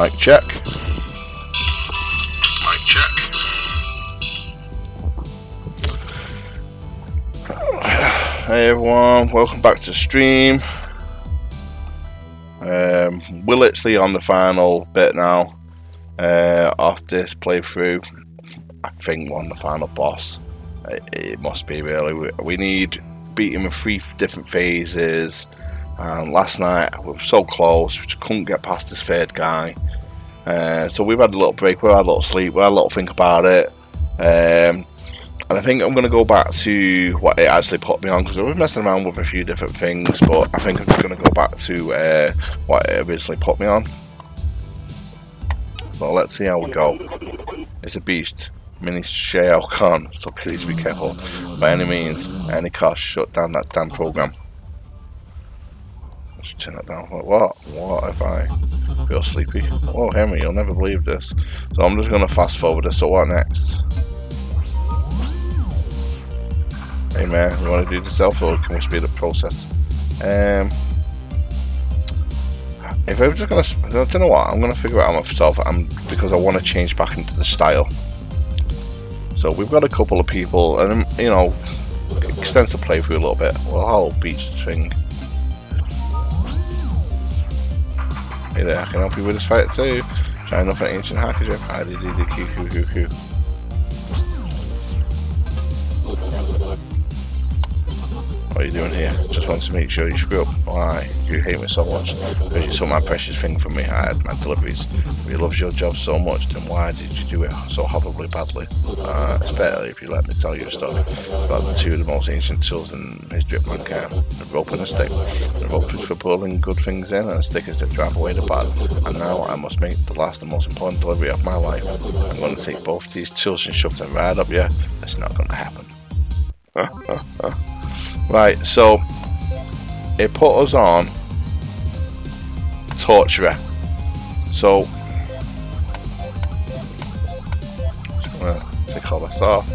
Mic check. Mic check. Hey everyone, welcome back to the stream. Um, we're literally on the final bit now uh, of this playthrough. I think we're on the final boss. It, it must be really. We, we need beat him in three different phases. And last night we were so close, we just couldn't get past this third guy. Uh, so we've had a little break, we've had a little sleep, we had a little think about it. Um, and I think I'm going to go back to what it actually put me on because I was messing around with a few different things, but I think I'm just going to go back to uh, what it originally put me on. So let's see how we go. It's a beast. Mini Shao Kahn, so please be careful. By any means, any cost, shut down that damn program. Turn it down. Like, What? What if I feel sleepy? Oh, Henry, you'll never believe this. So I'm just going to fast forward this. So what next? Hey man, you want to do this self or can we speed up process? Um, if I'm just gonna, don't know what, I'm gonna figure out myself. I'm because I want to change back into the style. So we've got a couple of people, and you know, extends the playthrough a little bit. Well, whole beach thing. There, I can help you with this fight too. Try enough an ancient hacker. I did the Q What are you doing here? Just want to make sure you screw up. Why? You hate me so much. Because you took my precious thing from me. I had my deliveries. If you love your job so much, then why did you do it so horribly badly? Uh, it's better if you let me tell you a story about the two of the most ancient tools in history of mankind. The rope and a stick. The rope is for pulling good things in, and the stick is to drive away the bad. And now I must make the last and most important delivery of my life. I'm going to take both these tools and shove them right up here. That's not going to happen. Right, so it put us on torturer. So just gonna take all this off.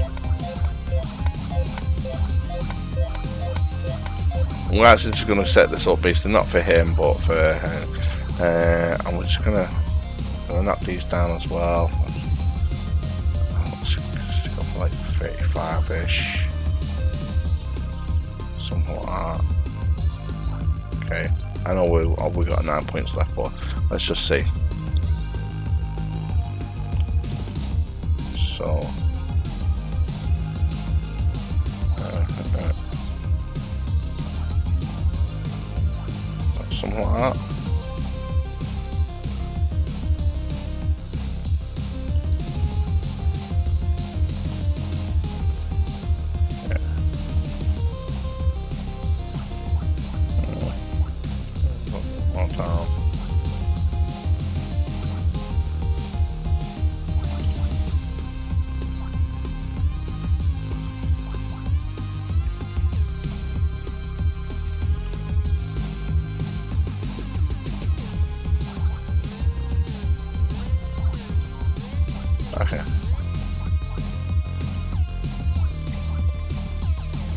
We're actually just gonna set this up basically not for him but for uh, uh, and we're just gonna, gonna knock these down as well. Let's go for like 35 ish something like that. Okay, I know we oh, we got nine points left, but let's just see. So. Uh, uh, something like that. Time. Okay.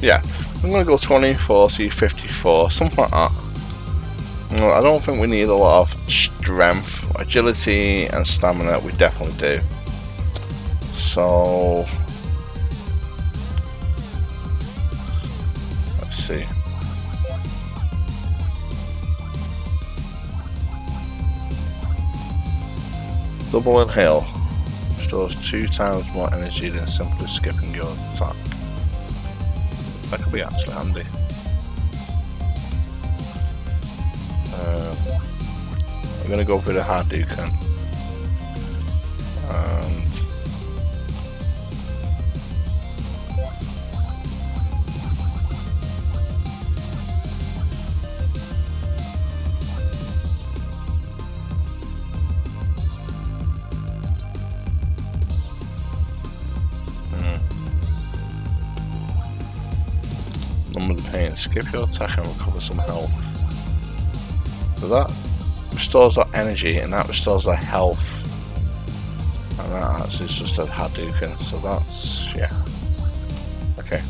Yeah, I'm gonna go 24, see 54, something like that. No, I don't think we need a lot of strength, agility, and stamina. We definitely do. So let's see. Double inhale stores two times more energy than simply skipping your attack. That could be actually handy. Uh, I'm gonna go for the number the pain. Skip your attack and recover some health. So that restores our energy and that restores our health. And that actually is just a Hadouken, so that's, yeah. Okay.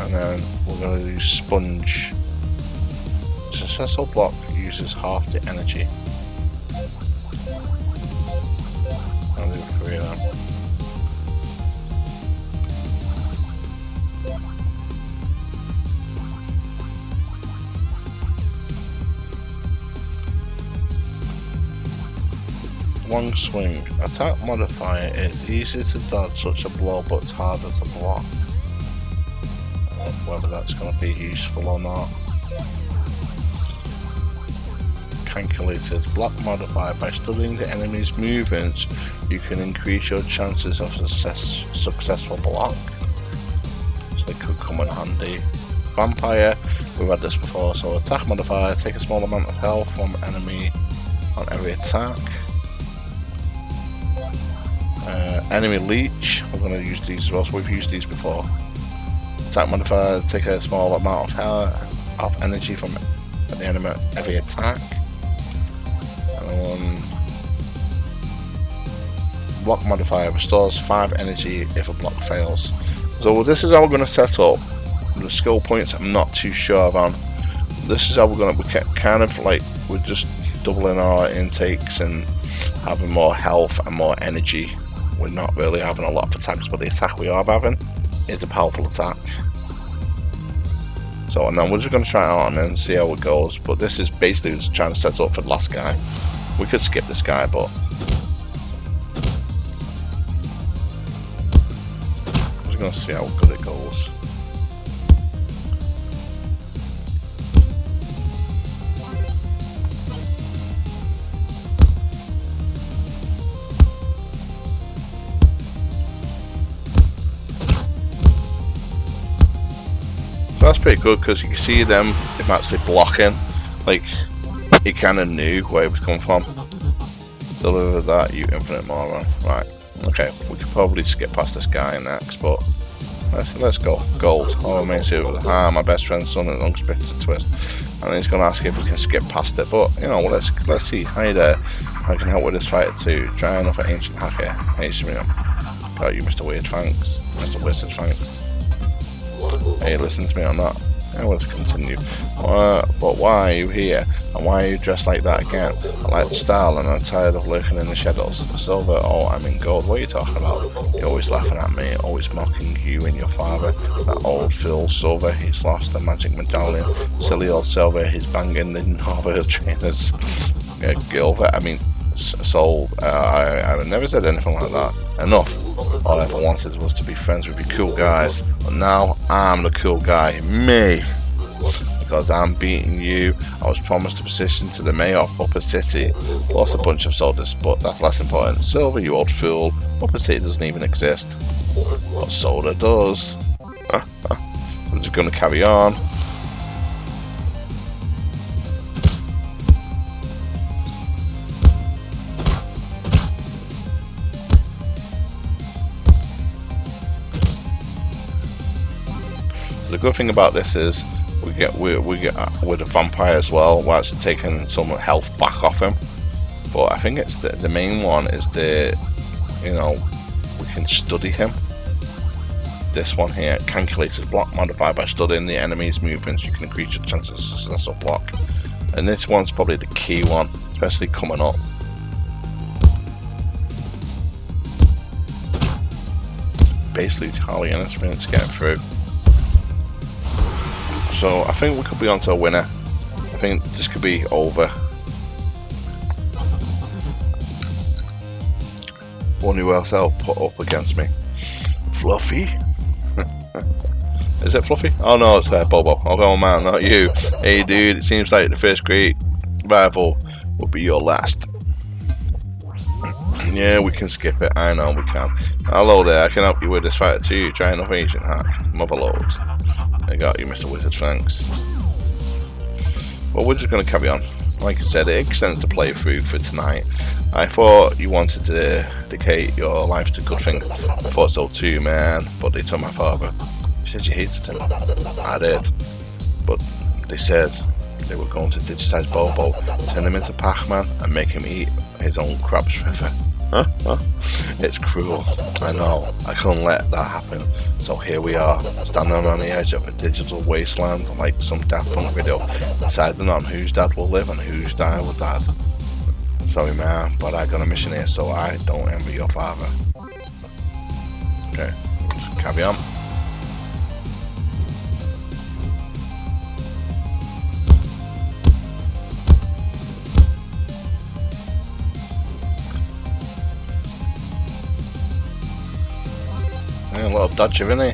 And then we're going to use Sponge. Successful block uses half the energy. I'll do three of them. Long swing. Attack modifier is easy to dodge such a blow but it's harder to block. Uh, whether that's going to be useful or not. Calculated. Block modifier. By studying the enemy's movements, you can increase your chances of success, successful block. So it could come in handy. Vampire. We've had this before. So attack modifier. Take a small amount of health from enemy on every attack. Uh, enemy leech, we're going to use these as well, so we've used these before. Attack modifier, take a small amount of, health, of energy from the enemy every attack. Block modifier restores 5 energy if a block fails. So this is how we're going to set up. The skill points I'm not too sure on. This is how we're going to, kind of like, we're just doubling our intakes and having more health and more energy we're not really having a lot of attacks, but the attack we are having is a powerful attack. So, and then we're just going to try it on and see how it goes. But this is basically just trying to set up for the last guy. We could skip this guy, but... We're going to see how good it goes. That's pretty good because you can see them if actually blocking. Like, he kind of knew where it was coming from. Deliver that, you infinite moron. Right, okay, we could probably skip past this guy next, but let's let's go. Gold. Oh, main silver. Ah, my best friend's son an unexpected twist. And he's gonna ask if we can skip past it, but you know, let's let's see. Hi there. I can help with this fight too. Try for ancient hacker. Hey. Got you, Mr. Weird. Thanks. Mr. Wizard. Thanks. Hey, listen to me on that. I want to continue. But why are you here? And why are you dressed like that again? I like the style and I'm tired of lurking in the shadows. Silver, oh, I'm in gold. What are you talking about? You're always laughing at me, always mocking you and your father. That old Phil Silver, he's lost the magic medallion. Silly old Silver, he's banging the Norville trainers. Yeah, Gilbert, I mean, sold. Uh, I, I never said anything like that. Enough. All I ever wanted was to be friends with you cool guys. But now I'm the cool guy. Me. Because I'm beating you. I was promised a position to the mayor of Upper City. Lost a bunch of soldiers, but that's less important. Silver, you old fool. Upper City doesn't even exist. But Soda does. I'm just going to carry on. Good thing about this is we get we, we get uh, with a vampire as well. We're actually taking some health back off him. But I think it's the, the main one is the you know we can study him. This one here calculates his block modifier by studying the enemy's movements. You can increase your chances of successful block. And this one's probably the key one, especially coming up. Basically, Harley and experience getting through. So I think we could be onto a winner. I think this could be over. One who else I'll put up against me. Fluffy. Is it Fluffy? Oh no, it's uh, Bobo. I'll go on man, not you. Hey dude, it seems like the first great rival will be your last. Yeah, we can skip it. I know we can. Hello there, I can help you with this fight too. Try enough agent hack. Motherload. I got you, Mr. Wizard, thanks. Well, we're just going to carry on. Like I said, it extends the playthrough for tonight. I thought you wanted to dedicate your life to thing. I thought so too, man. But they told my father. He said you hated him. I did. But they said they were going to digitize Bobo, turn him into Pac-Man, and make him eat his own crabs forever. it's cruel. I know. I couldn't let that happen. So here we are, standing on the edge of a digital wasteland, like some Daft Punk video, deciding on whose dad will live and whose dad will die. Sorry, man, but I got a mission here, so I don't envy your father. Okay, carry on. A little dodger, isn't he?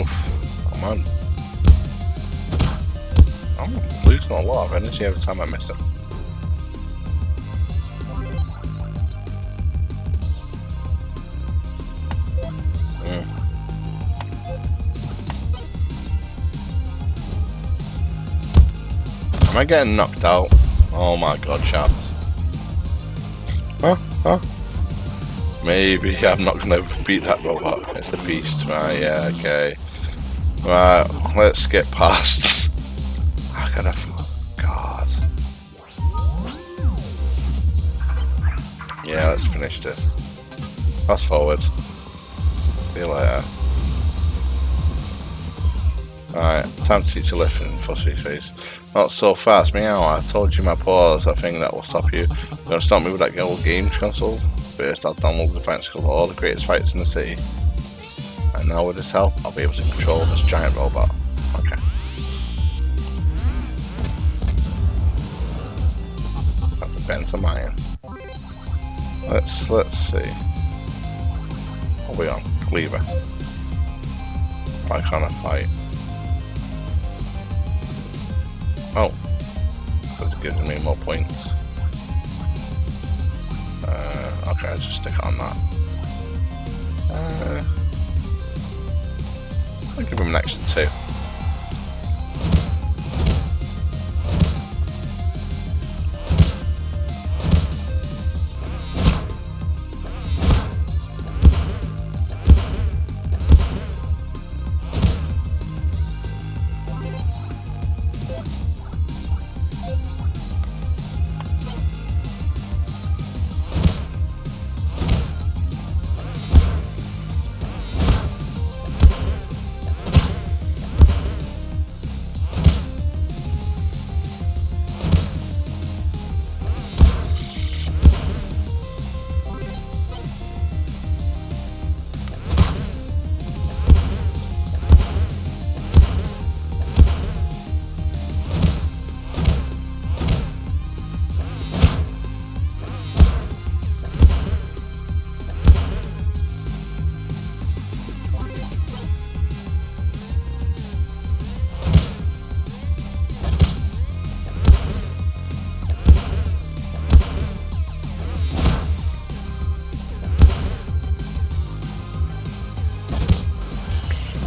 Oof, come on. I'm losing a lot of energy every time I miss him. Am I getting knocked out? Oh my god, chaps. Huh? Huh? Maybe I'm not gonna beat that robot. It's the beast. Right, yeah, okay. Right, let's get past. I gotta. God. Yeah, let's finish this. Fast forward. See you later. Alright, time to teach a lesson, fussy face. Not so fast, meow. Oh, I told you my paw I think that will stop you. You're gonna stop me with that old games console? First, I'll download the fights called all the greatest fights in the city. And now with this help, I'll be able to control this giant robot. Okay. That's a bent of iron. Let's let's see. Oh, what are we on? Cleaver. Why can't I fight? Oh, it gives me more points. Uh, okay, I'll just stick on that. Uh, I'll give him an extra two.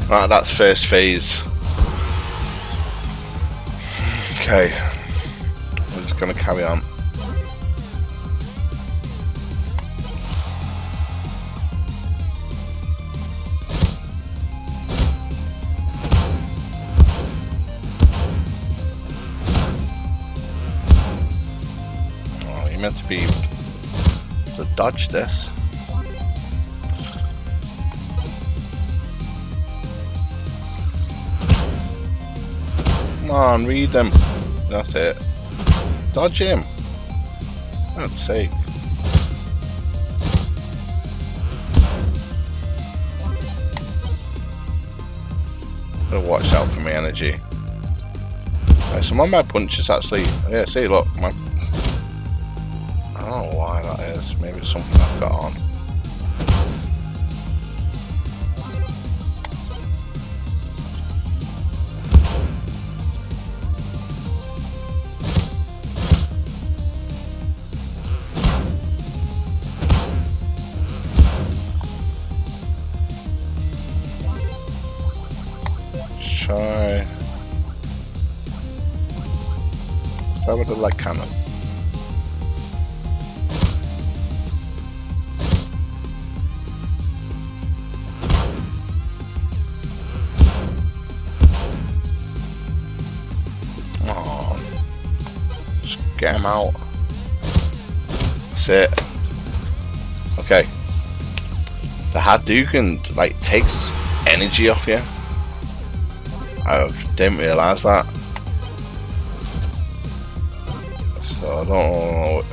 Right, that's first phase. Okay. We're just gonna carry on. Oh, meant to be to dodge this. On, read them. That's it. Dodge him. That's sake. Gotta watch out for my energy. Right, some of my punches actually. Yeah, see, look, my. I don't know why that is. Maybe it's something I've got on. Hadouken, like, takes energy off you. I didn't realise that. So I don't know.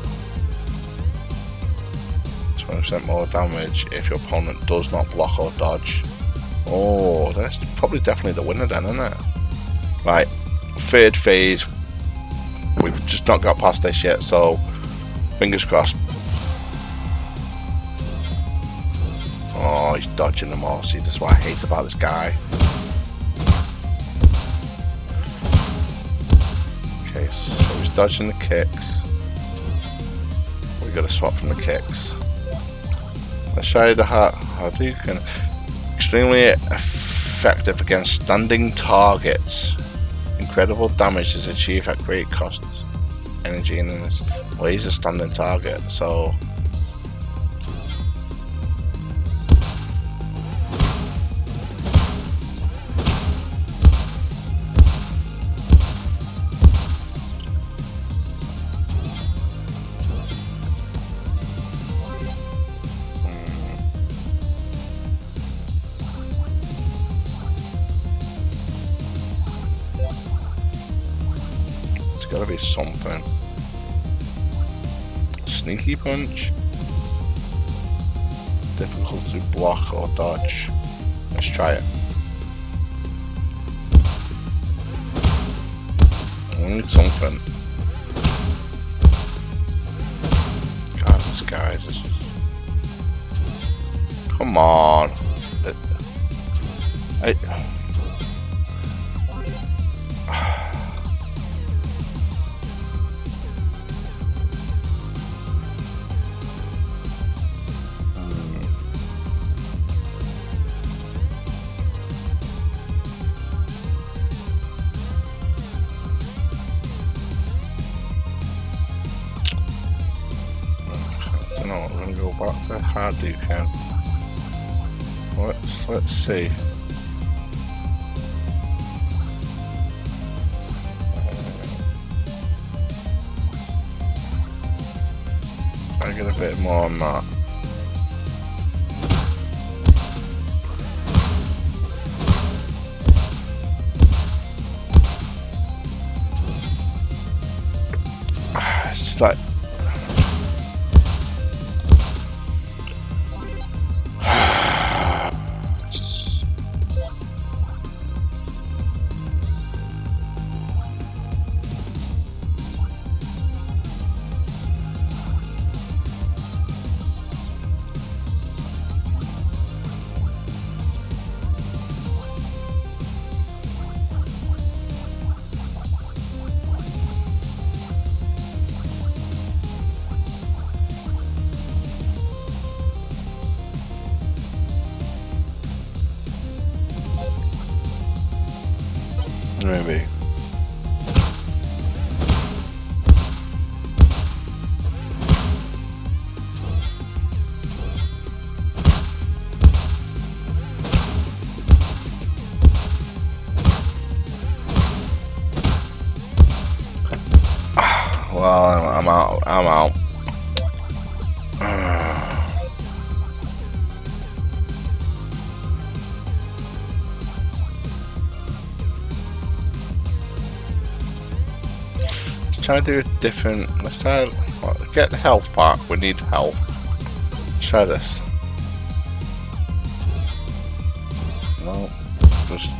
20% more damage if your opponent does not block or dodge. Oh, that's probably definitely the winner then, isn't it? Right, third phase. We've just not got past this yet, so fingers crossed. Dodging them all. See, that's what I hate about this guy. Okay, so he's dodging the kicks. We gotta swap from the kicks. Let's try the how, Hadouken extremely effective against standing targets. Incredible damage is achieved at great costs. Energy in this. Well, he's a standing target, so something. Sneaky punch. Difficult to block or dodge. Let's try it. We need something. God, this guy's just... Come on. Let's try to do a different. Let's try. well, Get the health part. We need health. Let's try this. No, just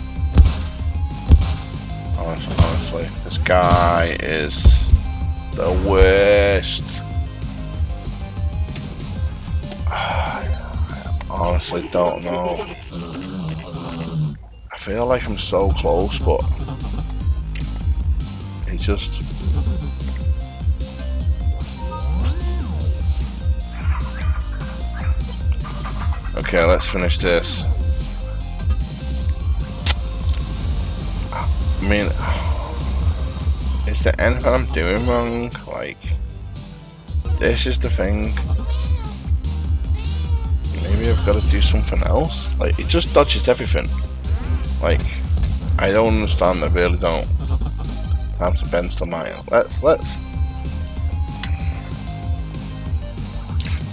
honest, honestly, this guy is the worst. I honestly don't know. I feel like I'm so close, but it's just. Okay, let's finish this. I mean, is there anything I'm doing wrong? Like, this is the thing. Maybe I've got to do something else? Like, it just dodges everything. Like, I don't understand, I really don't. Time to bend the mile. Let's, let's.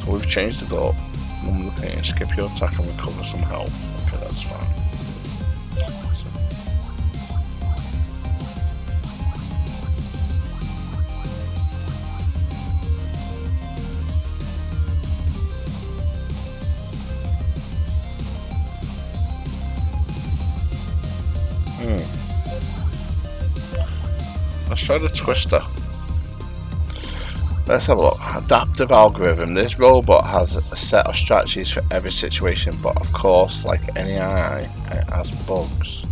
So we've changed it up. Numb the pain, skip your attack and recover some health. Okay, that's fine. Hmm. Let's try the twister. Let's have a look. Adaptive algorithm. This robot has a set of strategies for every situation, but of course, like any AI, it has bugs.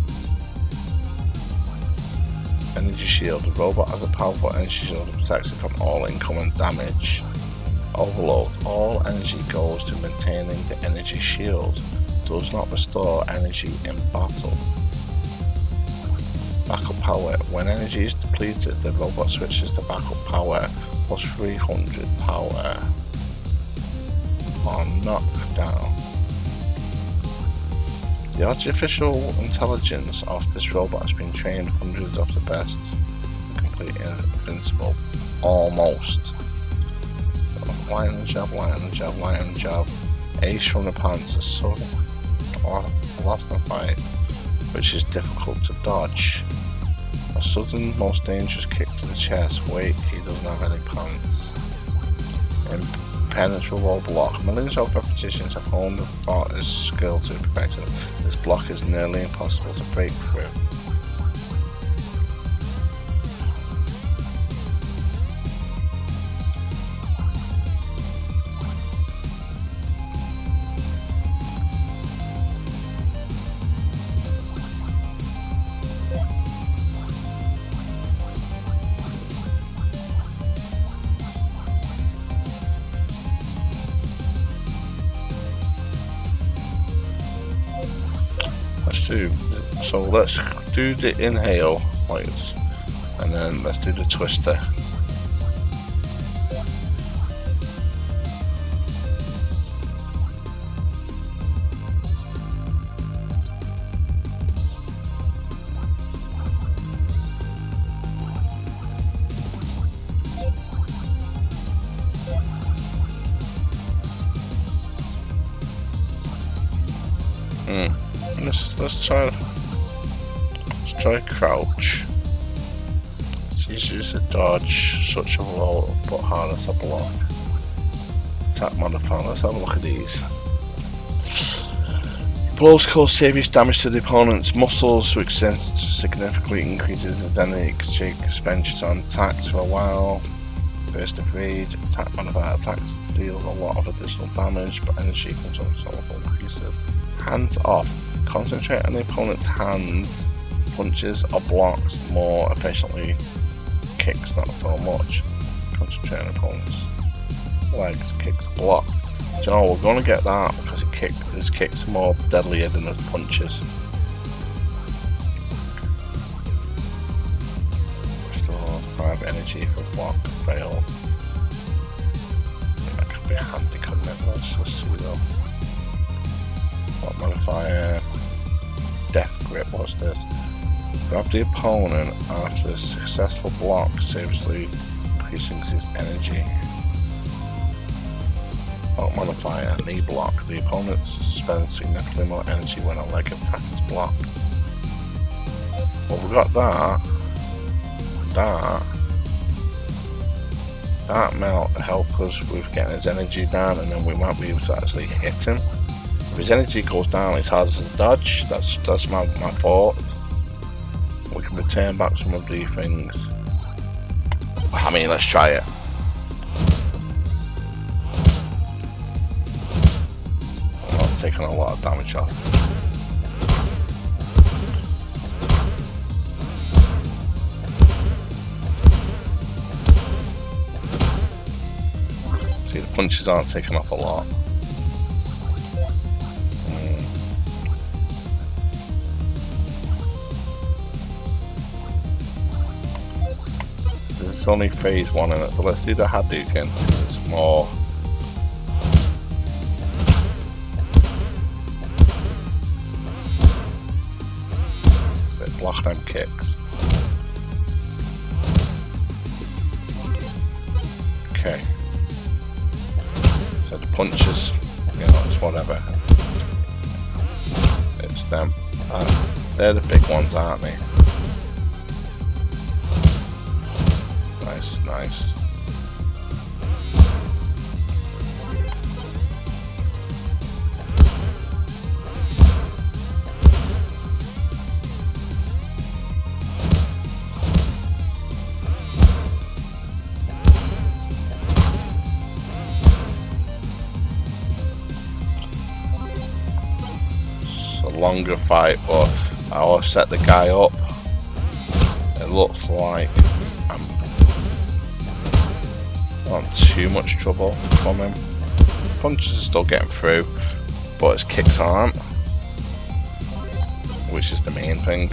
Energy shield. The robot has a powerful energy shield that protects it from all incoming damage. Overload. All energy goes to maintaining the energy shield. Does not restore energy in battle. Backup power. When energy is depleted, the robot switches to backup power plus 300 power on knockdown. The artificial intelligence of this robot has been trained hundreds of the best, completely invincible, almost. Line and jab, line and jab. Ace from the so fight, which is difficult to dodge. A sudden, most dangerous kick to the chest. Wait, he doesn't have any pants. Impenetrable block. Millions of repetitions have honed the fighter's skill to perfection. This block is nearly impossible to break through. Let's do the inhale, like, and then let's do the twister. Such a low but harder to block. Attack modifier. Let's have a look at these. Blows cause serious damage to the opponent's muscles, which significantly increases its energy expenditure on attacks for a while. Burst of rage, attack modifier attacks deal a lot of additional damage, but energy consumption also increases. Hands off. Concentrate on the opponent's hands, punches or blocks more efficiently. Kicks not so much. Concentrate on the opponent's legs, kicks, block. Do you know, we're gonna get that because it kick, his kicks more deadlier than his punches. Restore 5 energy for block, fail. That could be handy, couldn't it? Let's just see though. What modifier? Death grip, what's this? Grab the opponent after a successful block, seriously increasing his energy. What modifier? Knee block. The opponent spends significantly more energy when a leg attack is blocked. Well, we've got that. That. That might help us with getting his energy down, and then we might be able to actually hit him. If his energy goes down, it's harder to dodge. That's that's my, my thought. Can return back some of these things. I mean, let's try it. I'm not taking a lot of damage off. See, the punches aren't taking off a lot. Only phase one in it, but let's do the Hadouken. Again. It's more. Block them kicks. Okay. So the punches, you know, it's whatever. It's them. Uh, they're the big ones, aren't they? Nice, nice. longer fight, but I will set the guy up. It looks like too much trouble from him. Punches are still getting through, but his kicks aren't, which is the main thing.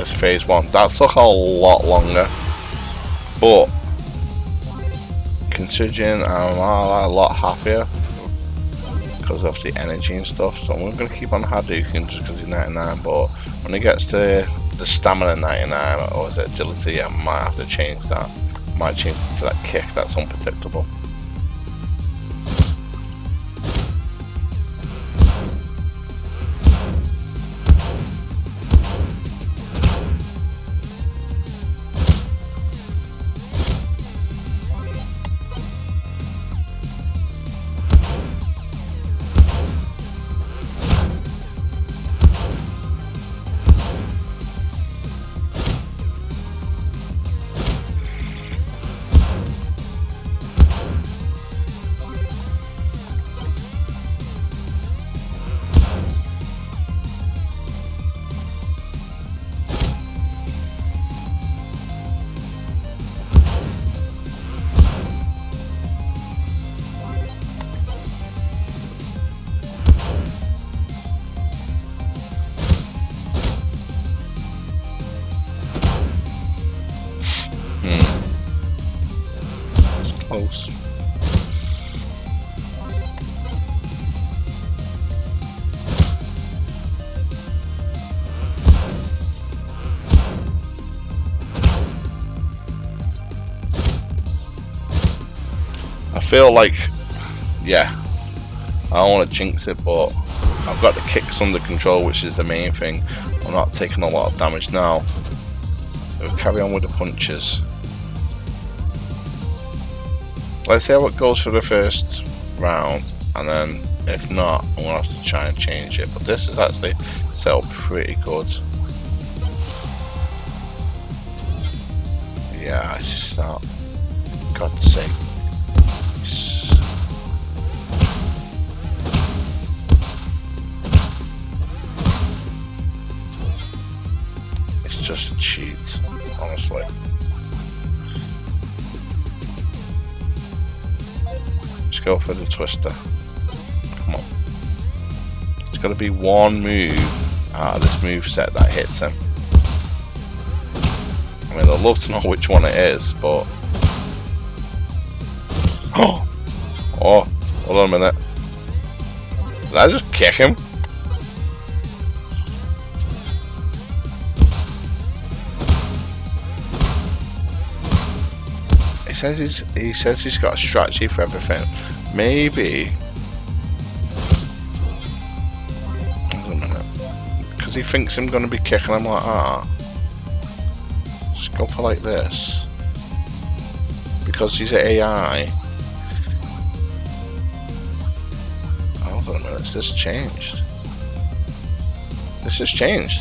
Right, phase one. That took a lot longer. But, considering I'm a lot happier because of the energy and stuff, so I'm to keep on Hadouken just because he's 99, but when it gets to the stamina 99, or is it agility, I might have to change that. Might change to that kick, that's unpredictable. Feel like, yeah, I don't want to jinx it, but I've got the kicks under control, which is the main thing. I'm not taking a lot of damage now. We'll carry on with the punches. Let's see how it goes for the first round, and then if not, I'm gonna have to try and change it. But this is actually set up pretty good. A honestly. Let's go for the twister. Come on. It's got to be one move out of this move set that hits him. I mean, I'd love to know which one it is, but... Oh! Oh, hold on a minute. Did I just kick him? Says he's he says he's got a strategy for everything. Maybe. Because he thinks I'm gonna be kicking him like that. Just go for like this. Because he's an AI. Hold on a minute, has this changed? This has changed.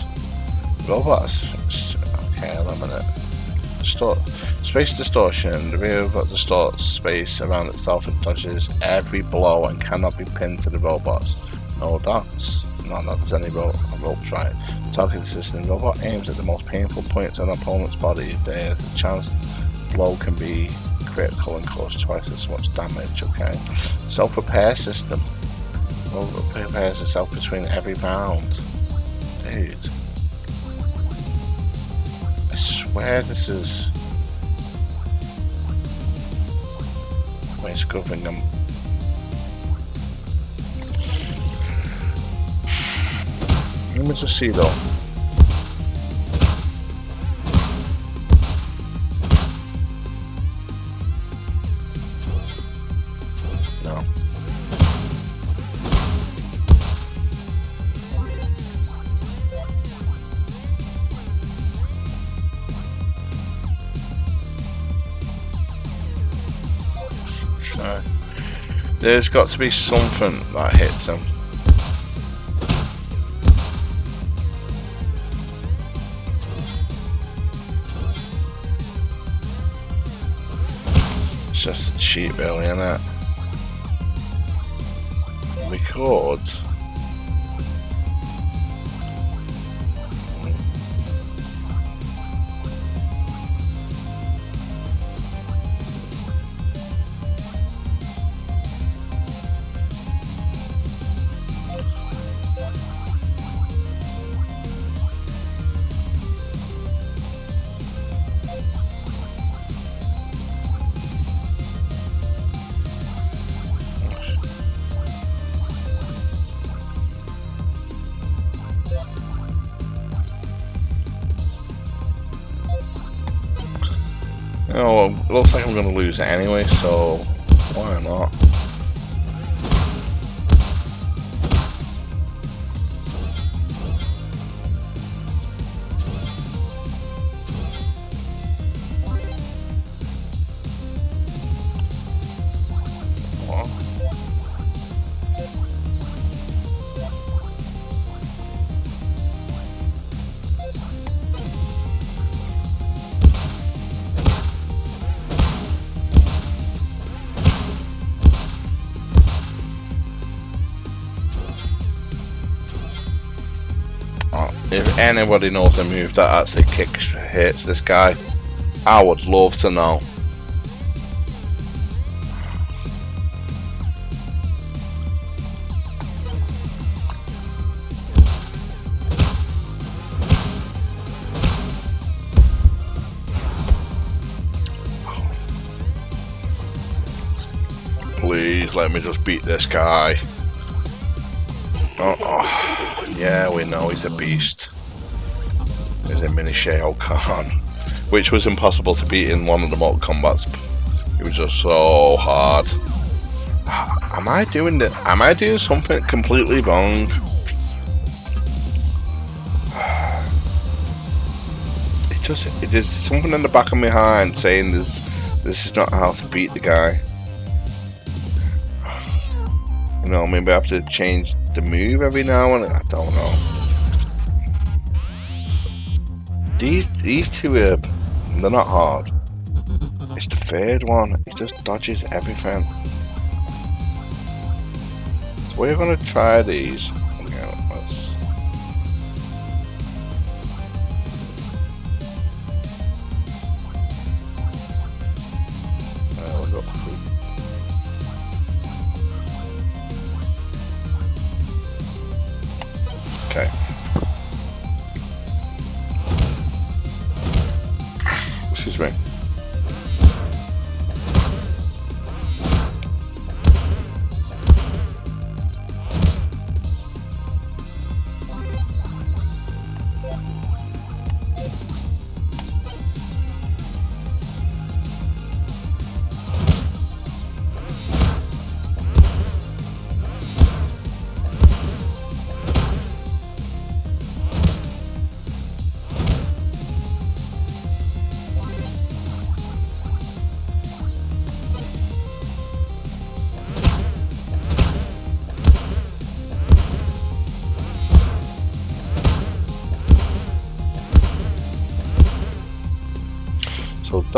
Robots. Okay, hold on a minute. Distort. Space distortion. The robot distorts space around itself and dodges every blow and cannot be pinned to the robots. No dots. Not that there's any ro ropes right. Target system. Robot aims at the most painful points on an opponent's body. There's a chance the blow can be critical and cause twice as much damage. Okay. Self repair system. Robot repairs itself between every round. Dude. I swear this is... Where's Govingham? Let me just see though. There's got to be something that hits him. It's just a cheap really, isn't it? Record. Anyway, so anybody knows a move that actually kicks hits this guy, I would love to know. Please let me just beat this guy. Oh, oh, yeah, we know he's a beast. He's a mini Shao Kahn, which was impossible to beat in one of the Mortal Kombats. It was just so hard. Ah, am I doing the? Am I doing something completely wrong? It just, it is something in the back of my mind saying this, this is not how to beat the guy. You know, maybe I have to change the move every now and then. I don't know. These these two are they're not hard. It's the third one. He just dodges everything. So we're gonna try these.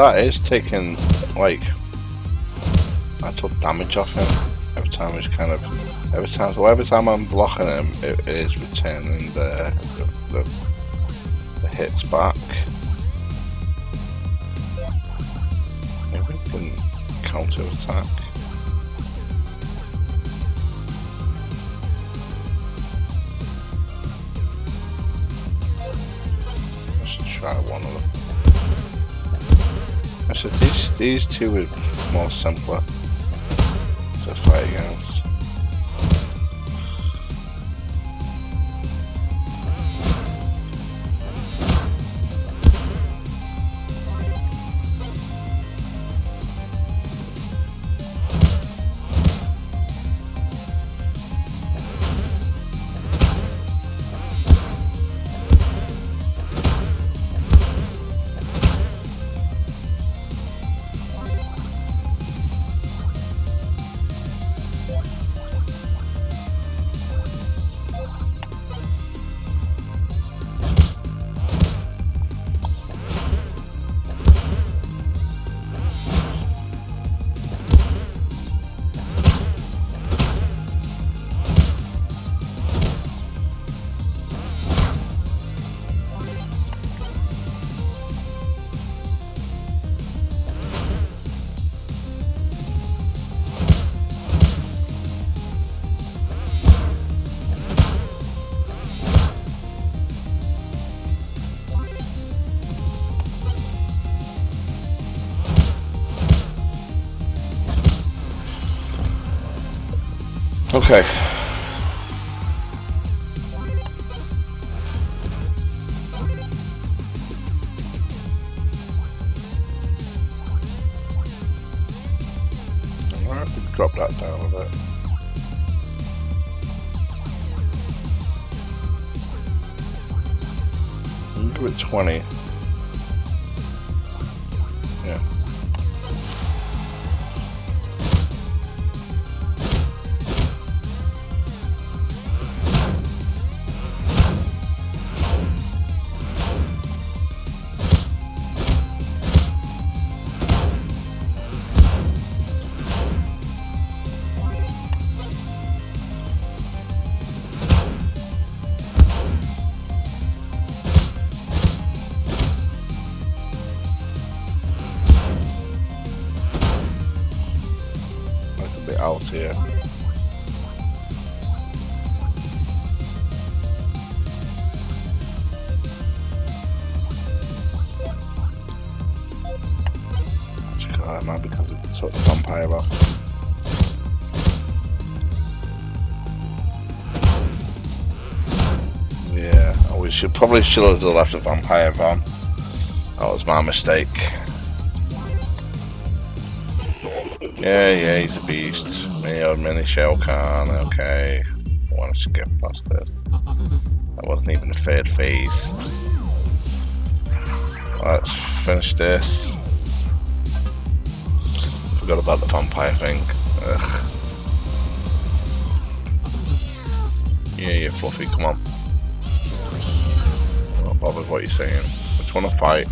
That is taking like I took damage off him every time he's kind of every time so every time I'm blocking him it is returning the the, the, hits back. Maybe we can counter attack. These two are more simpler to fight against. Probably should have left the vampire on. That was my mistake. Yeah, yeah, he's a beast. Me old mini Shao Kahn, okay. I want to skip past this. That wasn't even the third phase. Let's finish this. Forgot about the vampire thing. Ugh. Yeah, yeah, Fluffy, come on. What you're saying. I just want to fight.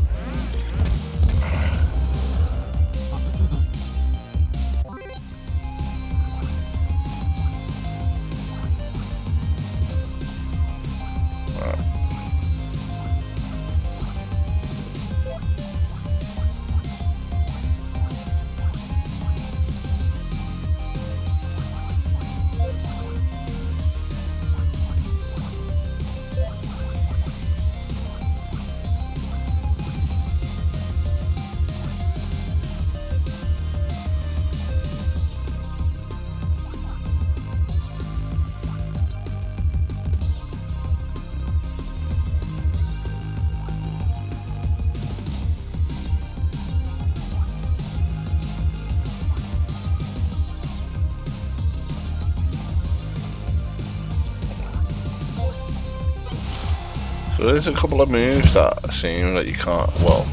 So there's a couple of moves that seem that you can't, well,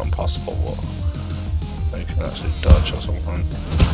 impossible, but you can actually dodge or something.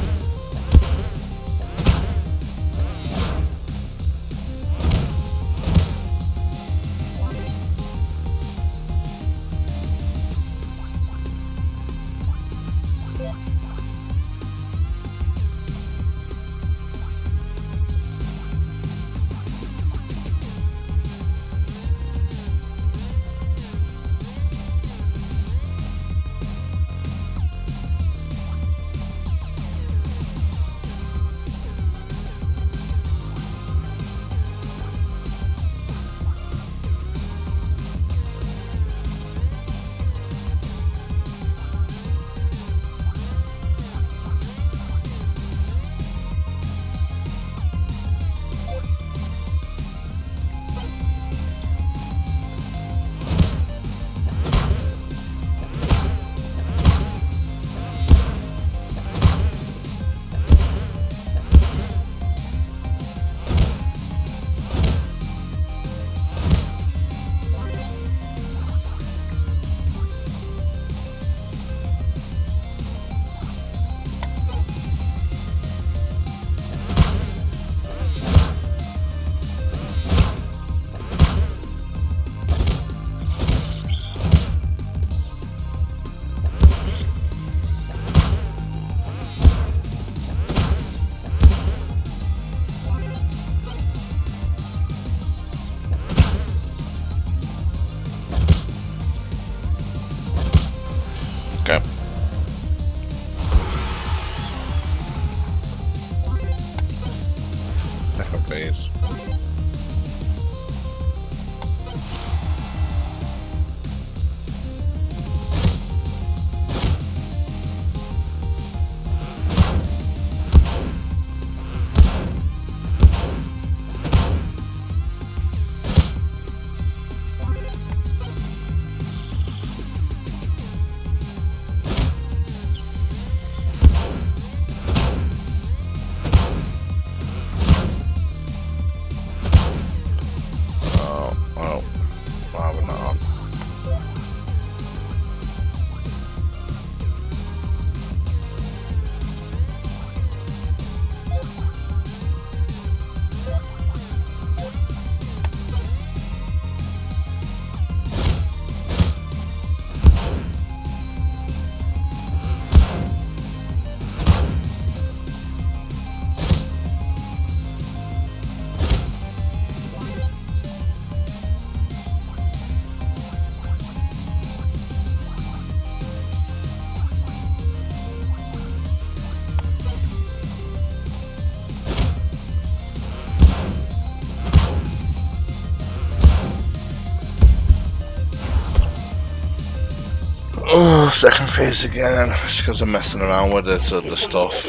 Second phase again, just because I'm messing around with it, other stuff.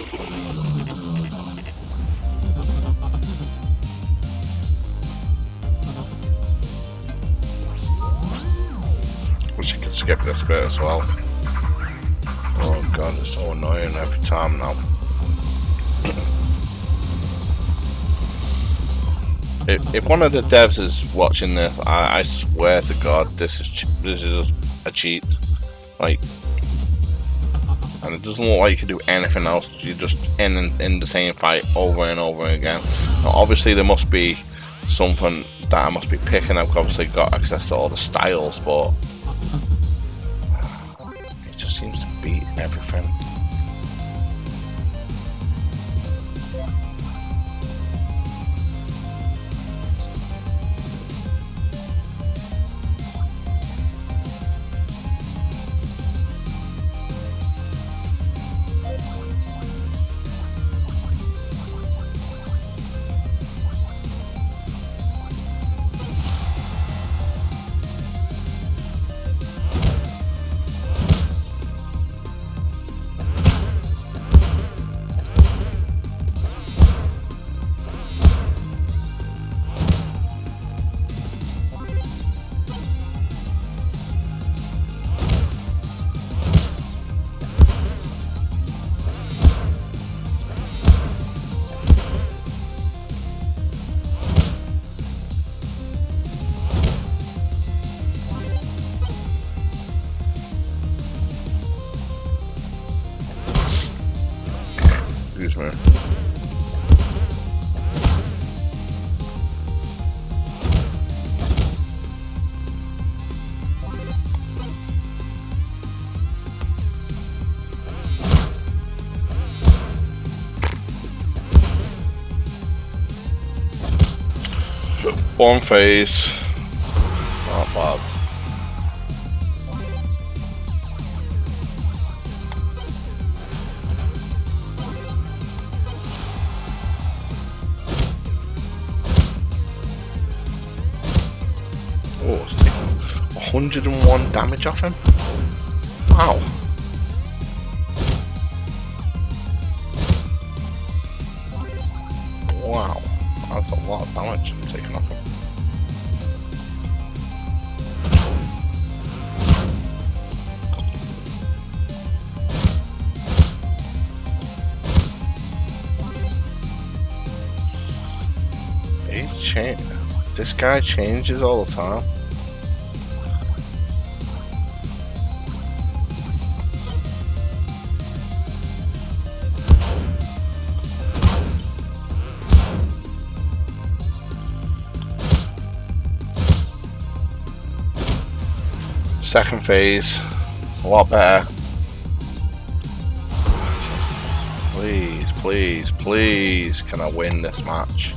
Wish I could skip this bit as well. Oh god, it's so annoying every time now. if, if one of the devs is watching this, I, I swear to God, this is this is a cheat. Doesn't look like you can do anything else. You're just in in the same fight over and over again. Now, obviously, there must be something that I must be picking. I've obviously got access to all the styles, but Oh, oh, one phase. Not bad. Oh, 101 damage off him? Guy changes all the time. Second phase, a lot better. Please, please, please, can I win this match?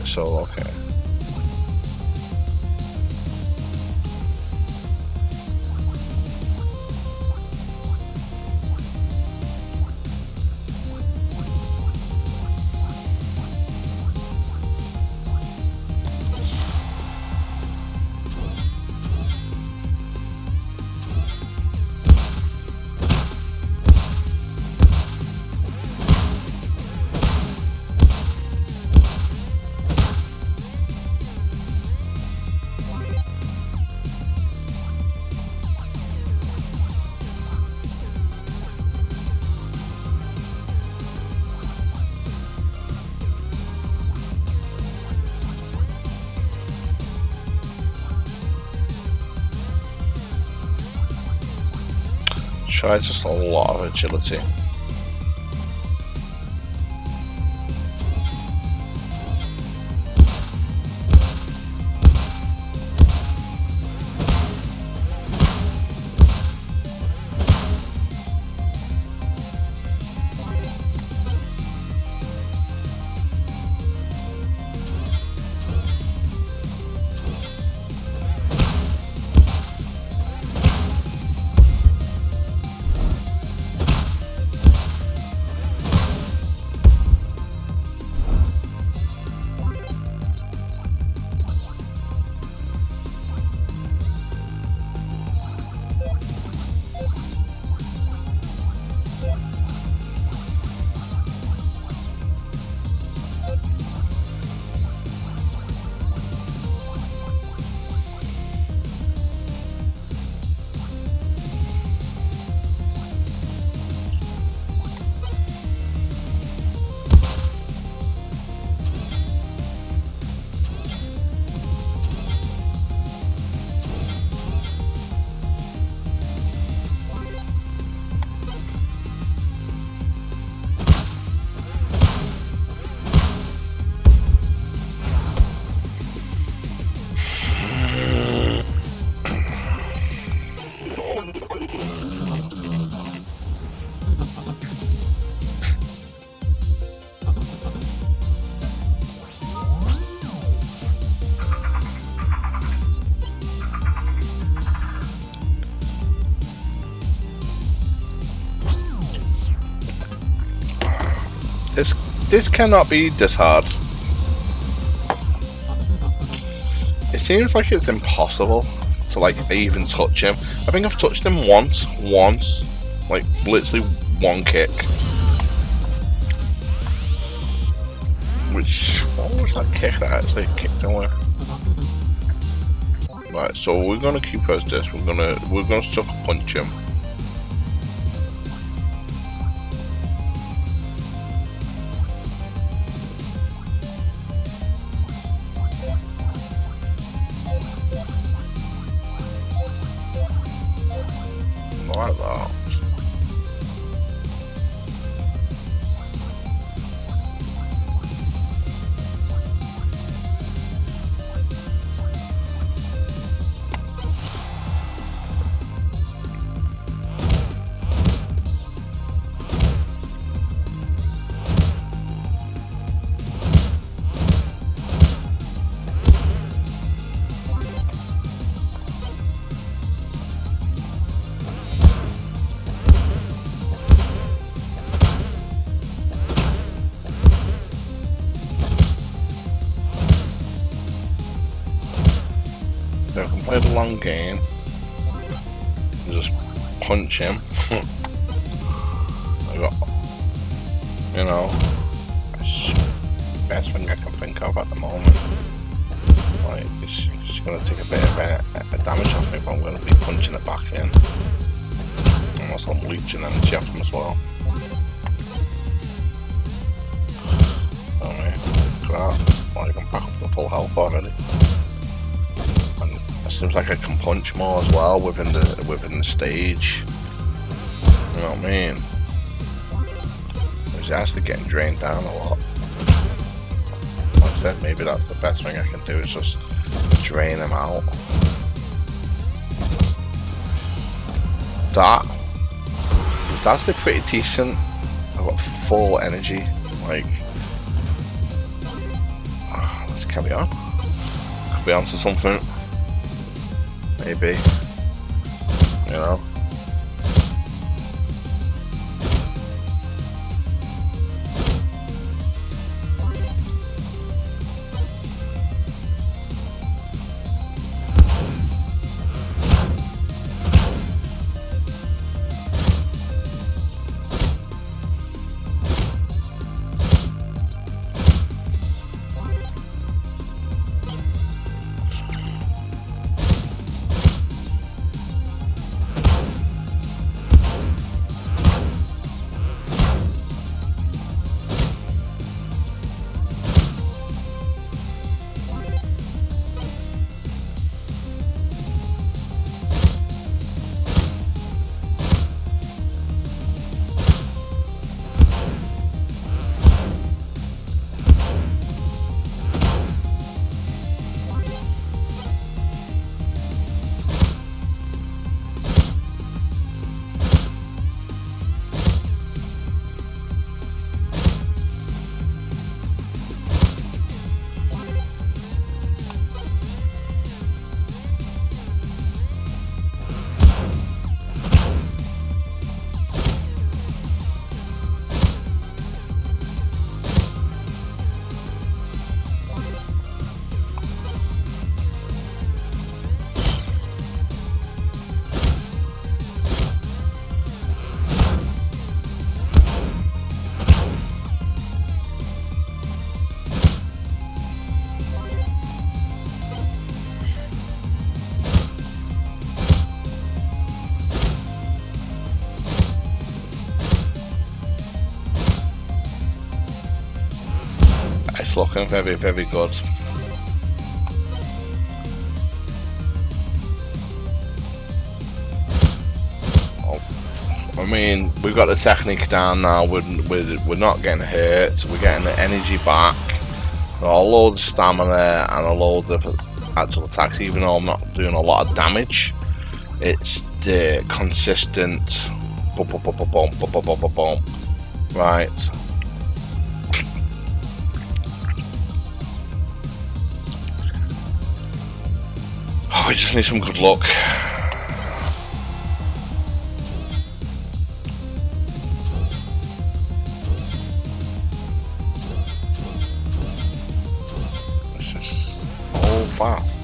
So, okay. Try just a lot of agility. This cannot be this hard. It seems like it's impossible to like even touch him. I think I've touched him once, once, like literally one kick. Which what was that kick that actually kicked away? Right, so we're gonna keep us this. We're gonna we're gonna sucker punch him. More within the within the stage. You know what I mean? He's actually getting drained down a lot. Like I said, maybe that's the best thing I can do is just drain them out. That it's actually pretty decent. I've got full energy. Like ah, let's carry on. Could be onto something. Maybe. It's looking very, very good. Oh, I mean, we've got the technique down now. We're, we're, we're not getting hurt. We're getting the energy back. Got a load of stamina and a load of actual attacks, even though I'm not doing a lot of damage. It's the consistent boom, boom, boom, boom, boom, boom, boom, boom, boom, boom. Right. I just need some good luck. This is all fast.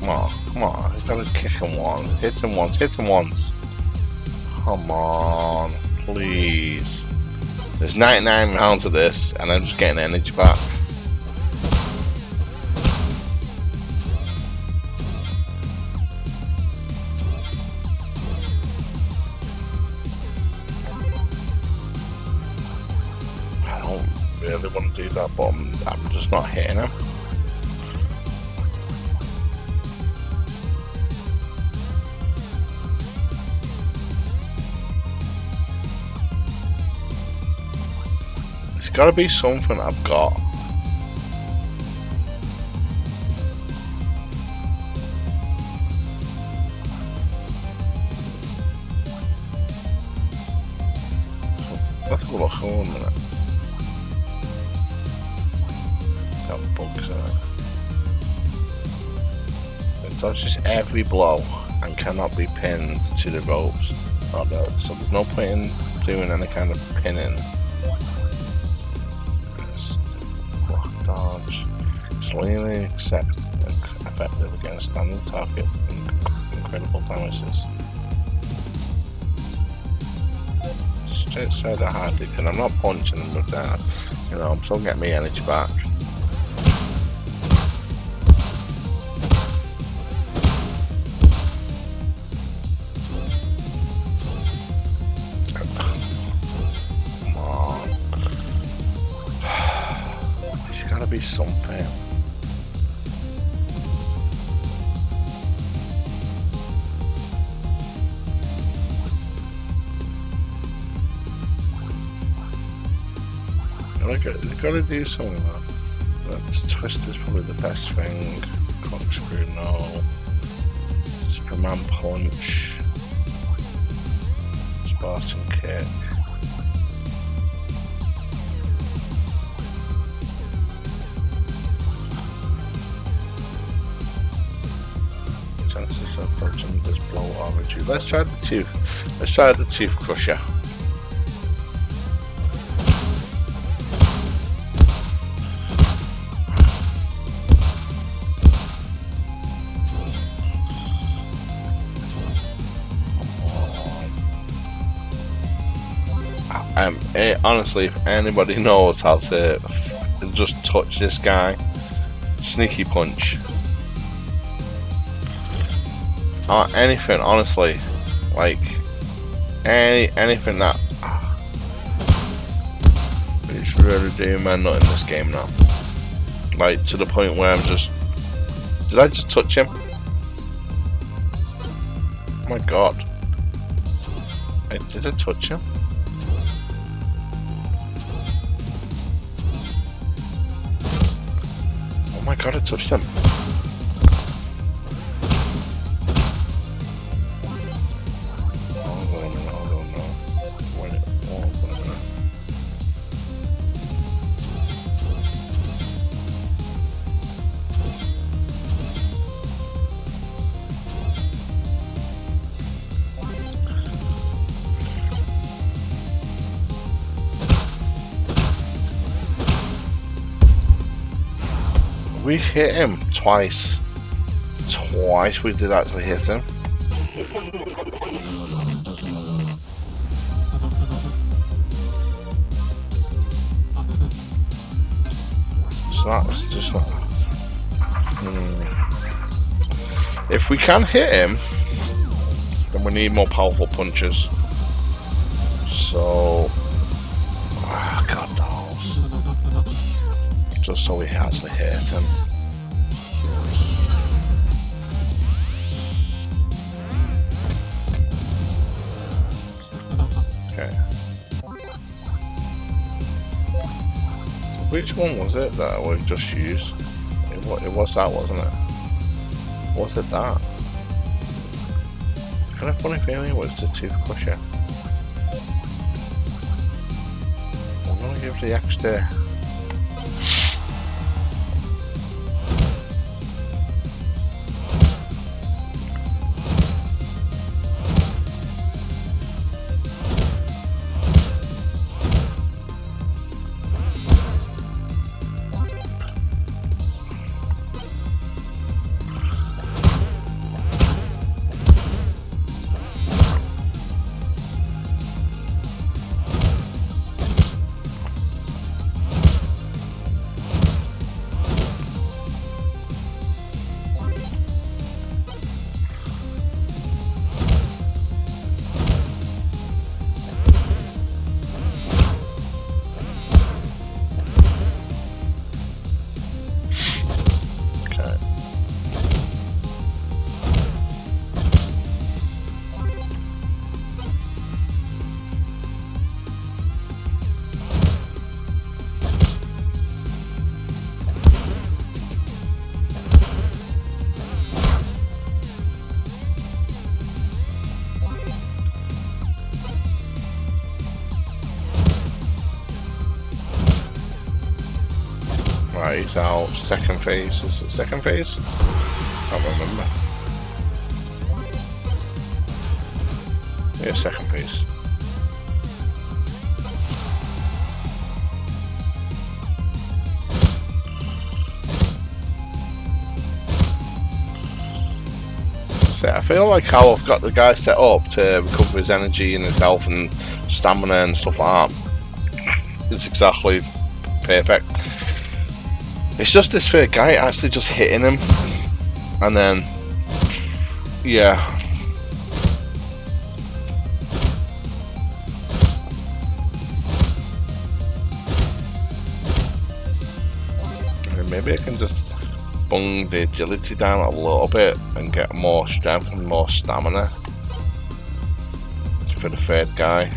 Come on, come on, I gotta kick him once, hit him once, hit him once. Come on, please. There's 99 rounds of this, and I'm just getting energy back. It's got to be something I've got. Let's minute. Got bugs in it. It every blow and cannot be pinned to the ropes. Oh no, so there's no point in doing any kind of pinning. Accept effective against standing target. Inc- Incredible damages. Straight to hard and I'm not punching them but uh, you know, I'm still getting me energy back. Gotta, do something man. That's twist is probably the best thing. Corkscrew, no. Superman punch. Spartan kick. Chances of dodging this blow reduced. Let's try the tooth. Let's try the tooth crusher. Honestly, if anybody knows how to just touch this guy, sneaky punch, or anything, honestly, like any anything that it's really doing my nut in this game now. Like to the point where I'm just, did I just touch him? Oh my god, I, did I touch him? Oh hit him twice. Twice we did actually hit him. So that's just not. Hmm. If we can hit him, then we need more powerful punches. So. Ah, God knows. Just so we actually hit him. Which one was it that we just used? It, it was that, wasn't it? Was it that? Got a funny feeling it was the tooth crusher. I'm gonna give the extra. Right, he's out. Second phase. Is it second phase? I can't remember. Yeah, second phase. I feel like how I've got the guy set up to recover his energy and his health and stamina and stuff like that. It's exactly perfect. It's just this third guy actually just hitting him. And then, yeah. Maybe I can just bung the agility down a little bit and get more strength and more stamina for the third guy.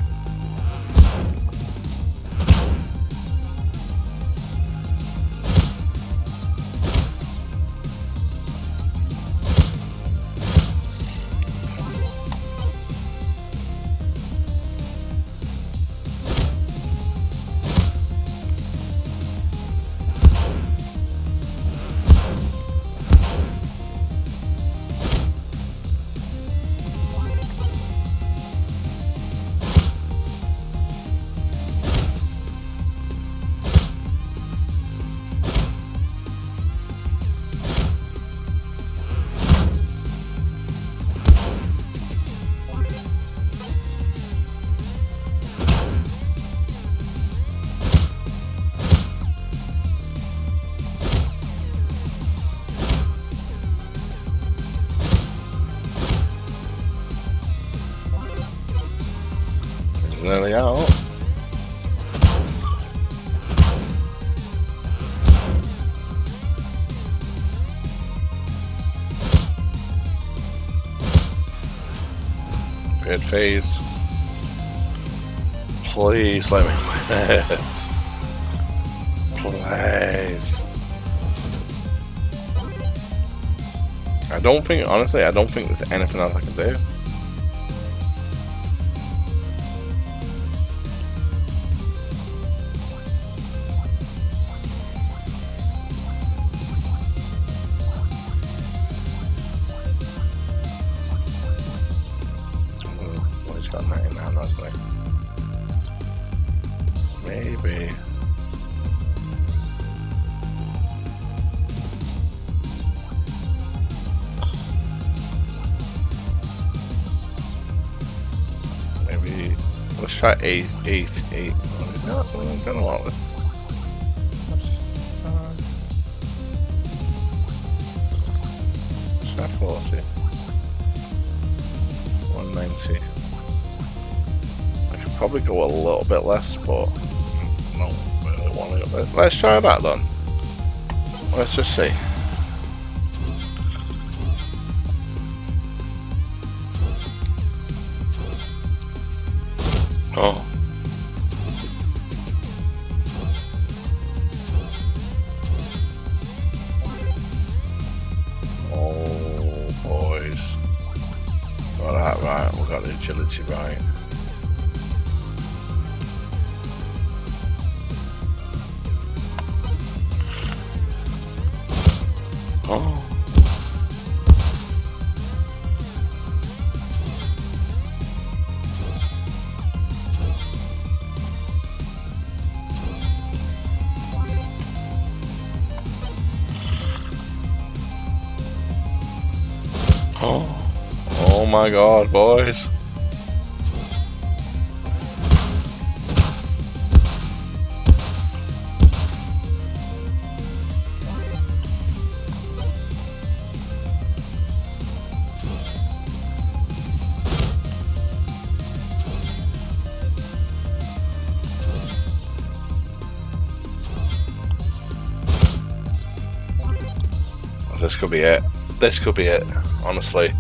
Phase. Please let me win. Please. I don't think, honestly, I don't think there's anything else I can do. Let's try eight, eight, eight. No, I don't want this. Try forty. One ninety. I could probably go a little bit less, but no, really want to. Let's try that then. Let's just see. My god, boys. This could be it. This could be it, honestly.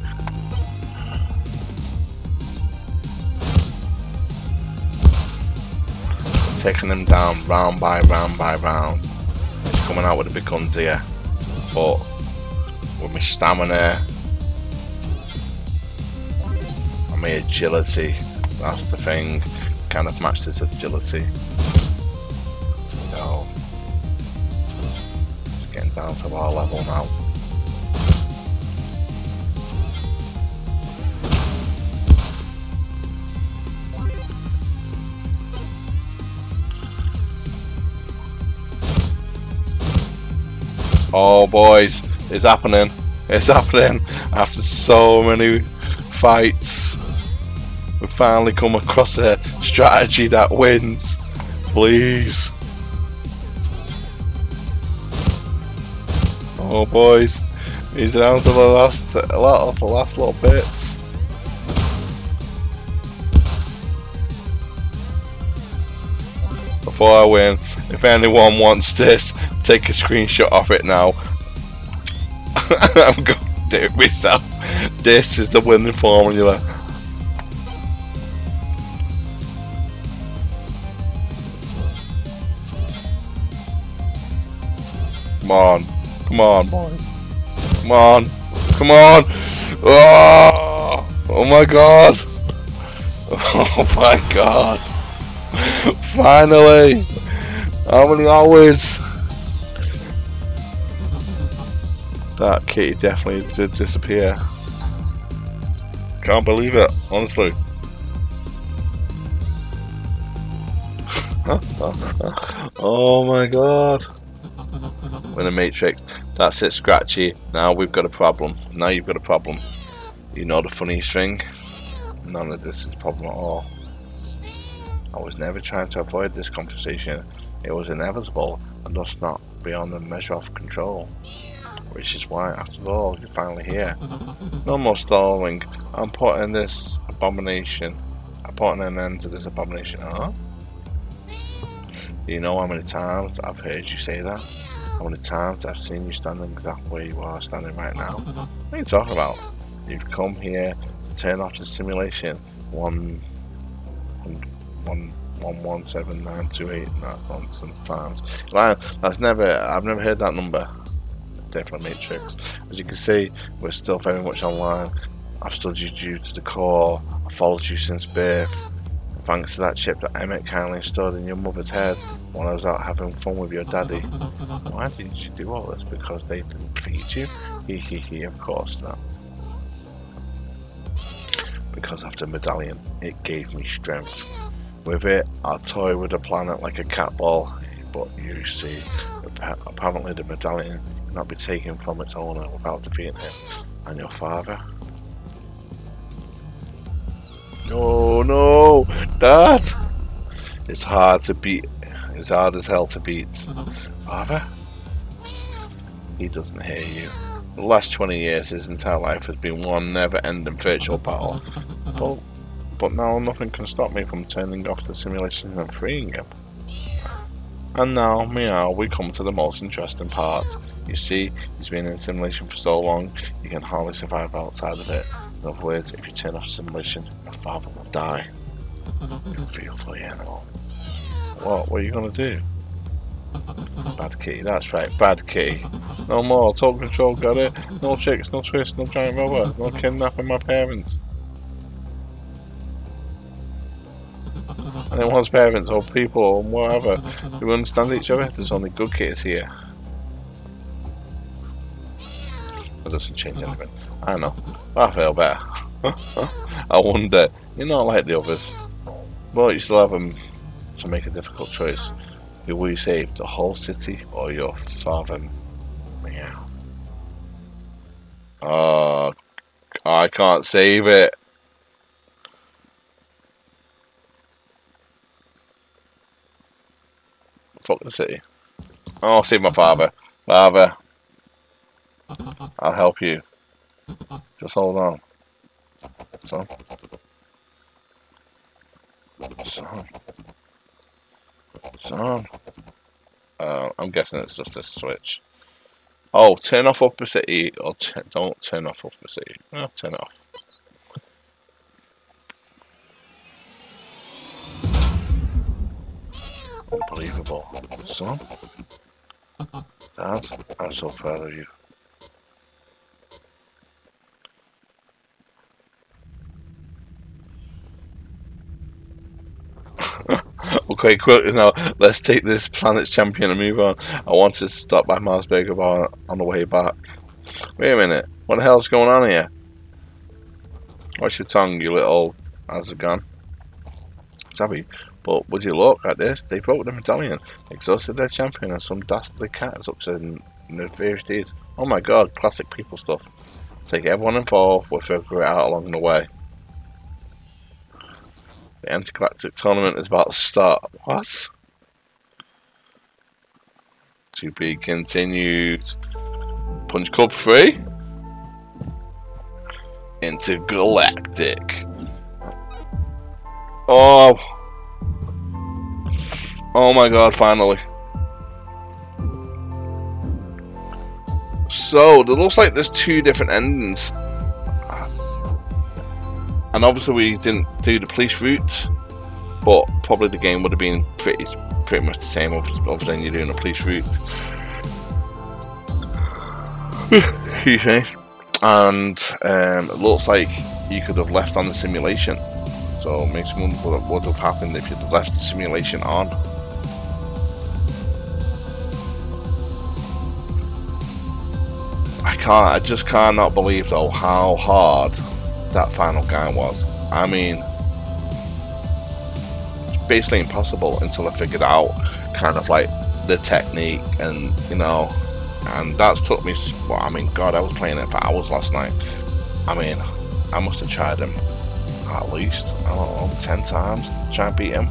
Taking them down round by round by round. He's coming out with the big guns here. But with my stamina and my agility, that's the thing. Kind of matched his agility. So getting down to our level now. Oh boys, it's happening. It's happening. After so many fights, we finally come across a strategy that wins. Please. Oh boys, he's down to the last, a lot of the last little bits. Before I win, if anyone wants this, take a screenshot of it now. I'm going to do it myself. This is the winning formula. Come on. Come on. Come on. Come on. Oh, oh my god. Oh my god. Finally. How many hours? That kitty definitely did disappear. Can't believe it, honestly. oh my god. When a matrix. That's it, Scratchy. Now we've got a problem. Now you've got a problem. You know the funniest thing? None of this is a problem at all. I was never trying to avoid this conversation. It was inevitable and thus not beyond the measure of control. Which is why, after all, you're finally here. No more stalling. I'm putting this abomination. I'm putting an end to this abomination, huh? Do you know how many times I've heard you say that? How many times I've seen you standing exactly where you are standing right now? What are you talking about? You've come here to turn off the simulation one, one, one, one, one, seven, nine, two, eight, nonsense times. That's never. I've never heard that number. Definitely Matrix. As you can see, we're still very much online. I've studied you to the core. I've followed you since birth thanks to that chip that Emmett kindly installed in your mother's head when I was out having fun with your daddy. Why did you do all this? Because they didn't feed you? He he he, of course not. Because after medallion, it gave me strength. With it, I toy with the planet like a cat ball, but you see, apparently the medallion cannot be taken from its owner without defeating him. And your father? No, no, Dad! It's hard to beat. It's hard as hell to beat. Father? He doesn't hear you. The last 20 years, his entire life has been one never-ending virtual battle. But, but now nothing can stop me from turning off the simulation and freeing him. And now, meow, we come to the most interesting part. You see, he's been in simulation for so long, you can hardly survive outside of it. In other words, if you turn off simulation, your father will die. You feel for the animal. What? What are you gonna do? Bad key, that's right, bad key. No more, talk control, got it? No chicks, no twists, no giant robber, no kidnapping my parents. Anyone's parents or people or whatever who understand each other, there's only good kids here. That doesn't change anything. I know. I feel better. I wonder. You're not like the others. But you still have them to make a difficult choice. Who will you save? The whole city or your father? Meow. Oh, I can't save it. Fuck the city. I'll save my father. Father. I'll help you. Just hold on. So. Son. Son. Uh, I'm guessing it's just a switch. Oh, turn off upper city, or don't turn off upper city. No, turn it off. Unbelievable. Son? Dad, I'm so proud of you. okay, quickly now. Let's take this planet's champion and move on. I wanted to stop by Mars Burger Bar on the way back. Wait a minute. What the hell's going on here? Watch your tongue, you little... How's it gone? Sorry, but would you look at this? They broke the medallion, exhausted their champion, and some dastardly cat is up to nefarious deeds. Oh my god, classic people stuff. Take everyone involved, we'll figure it out along the way. The Intergalactic Tournament is about to start. What? To be continued. Punch Club 3? Intergalactic. Oh. Oh my god, finally. So, it looks like there's two different endings. And obviously we didn't do the police route, but probably the game would have been pretty pretty much the same other than you're doing a police route. Excuse me. And um, it looks like you could have left on the simulation. So it makes me wonder what would have happened if you'd left the simulation on. I can't, I just cannot believe though how hard that final guy was. I mean, basically impossible until I figured out kind of like the technique and, you know, and that's took me, well, I mean, God, I was playing it for hours last night. I mean, I must have tried him at least, I don't know, 10 times to try and beat him.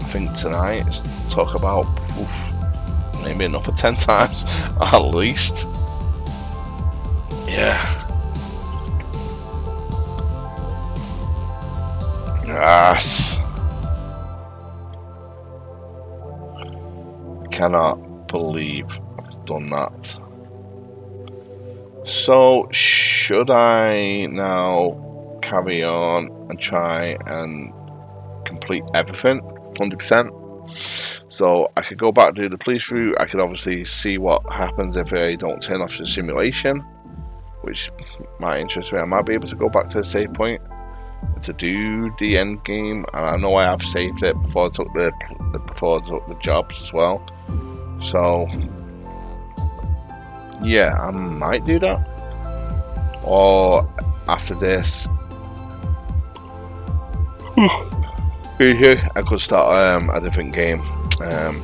I think tonight it's talk about, oof, maybe another 10 times at least. Yeah. Yes. I cannot believe I've done that. So, should I now carry on and try and complete everything 100%? So, I could go back to the police route. I could obviously see what happens if I don't turn off the simulation, which might interest me. I might be able to go back to the save point. To do the end game and I know I have saved it before I took the before I took the jobs as well. So yeah I might do that. Or after this. I could start um, a different game um,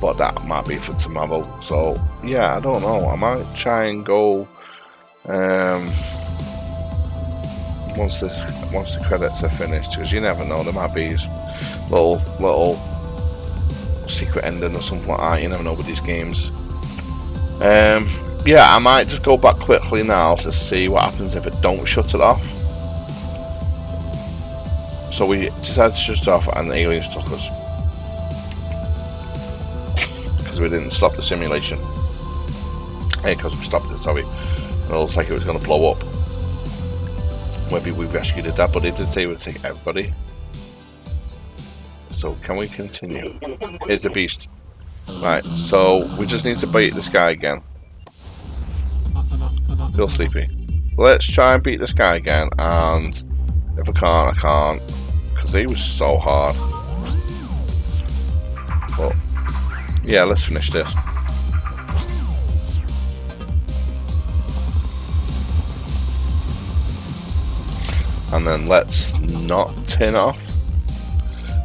but that might be for tomorrow. So yeah I don't know. I might try and go um, once the once the credits are finished because you never know there might be little little secret ending or something like that you never know with these games. Um, yeah I might just go back quickly now to see what happens if it don't shut it off. So we decided to shut it off and the aliens took us. Because we didn't stop the simulation. Because we stopped it sorry it looks like it was going to blow up maybe we rescued that, but it did say it would take everybody. So can we continue? It's a beast. Right, so we just need to beat this guy again. Feel sleepy. Let's try and beat this guy again, and if I can't, I can't. Because he was so hard. But, yeah, let's finish this. And then let's not turn off.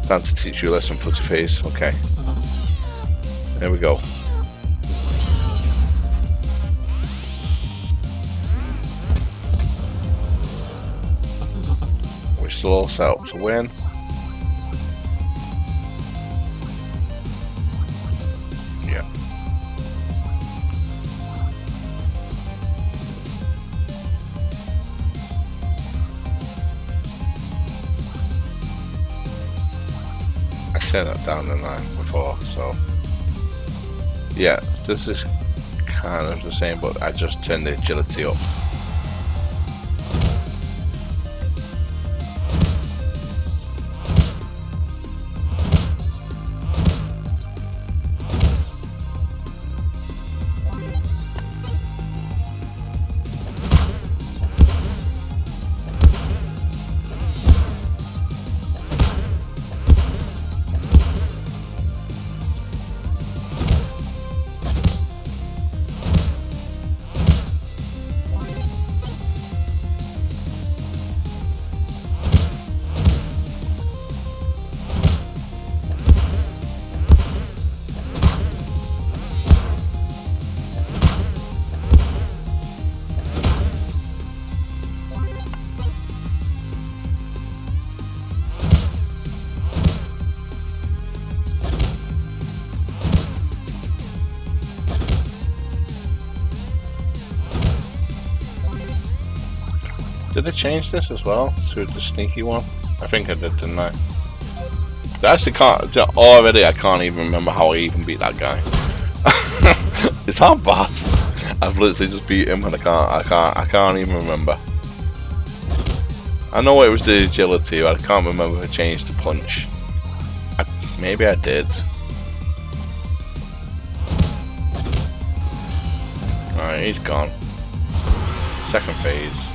Time to teach you a lesson, footy face. Okay. There we go. We're still all set up to win. Said that down the line before, so yeah, this is kind of the same, but I just turned the agility up. Change this as well to the sneaky one? I think I did, didn't I? I actually can't. Already, I can't even remember how I even beat that guy. it's not bad. I've literally just beat him, and I can't. I can't. I can't even remember. I know it was the agility. I can't remember if I changed the punch. I, maybe I did. Alright, he's gone. Second phase.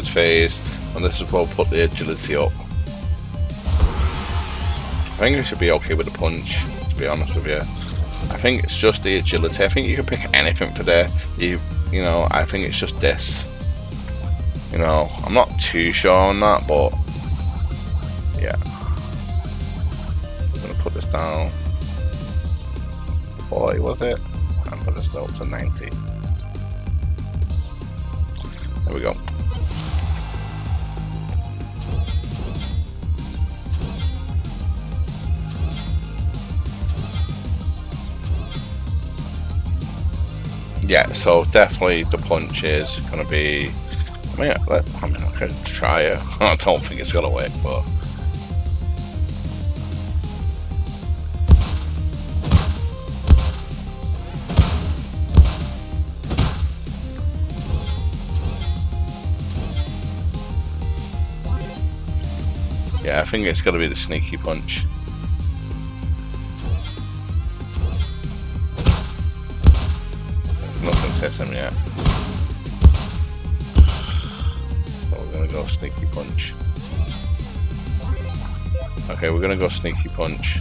Third phase, and this is where we'll put the agility up. I think I should be okay with the punch, to be honest with you. I think it's just the agility. I think you can pick anything for there. You, you know, I think it's just this. You know, I'm not too sure on that, but yeah, so definitely the punch is going to be. I mean, I mean, I could try it. I don't think it's going to work, but. Yeah, I think it's going to be the sneaky punch. Him yet. So oh, we're gonna go sneaky punch. Okay, we're gonna go sneaky punch.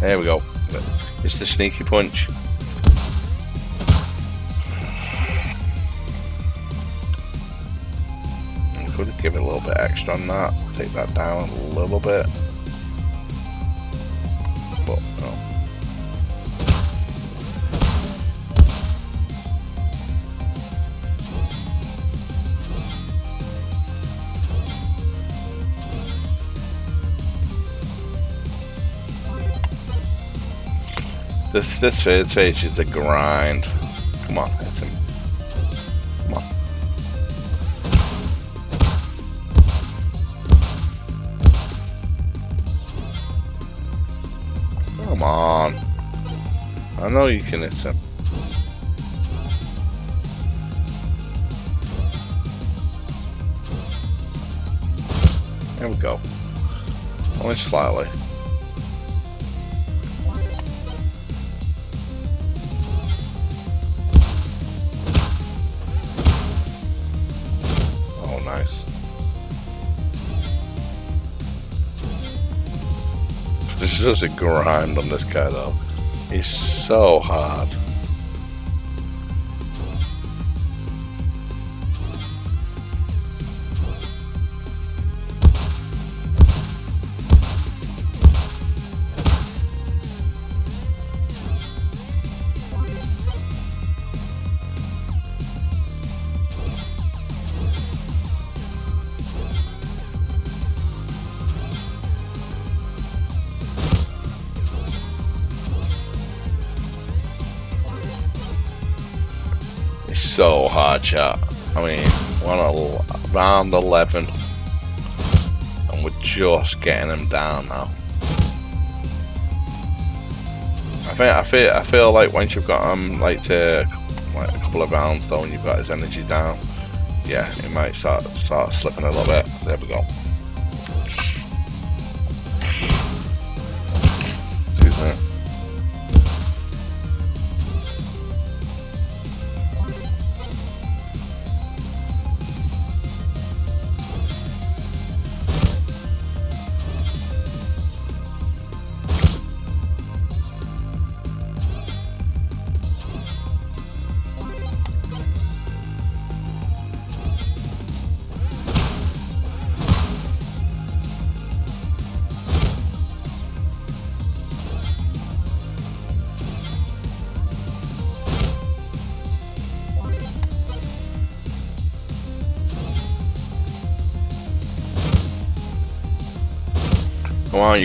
There we go. It's the sneaky punch. Give it a little bit extra on that. Take that down a little bit. But no. This this stage is a grind. Come on, it's a how you can accept. There we go. Only slightly. Oh, nice. This is just a grind on this guy, though. He's so hard. Round 11, and we're just getting him down now. I think I feel I feel like once you've got him like to like a couple of rounds though, and you've got his energy down, yeah, it might start start slipping a little bit. There we go.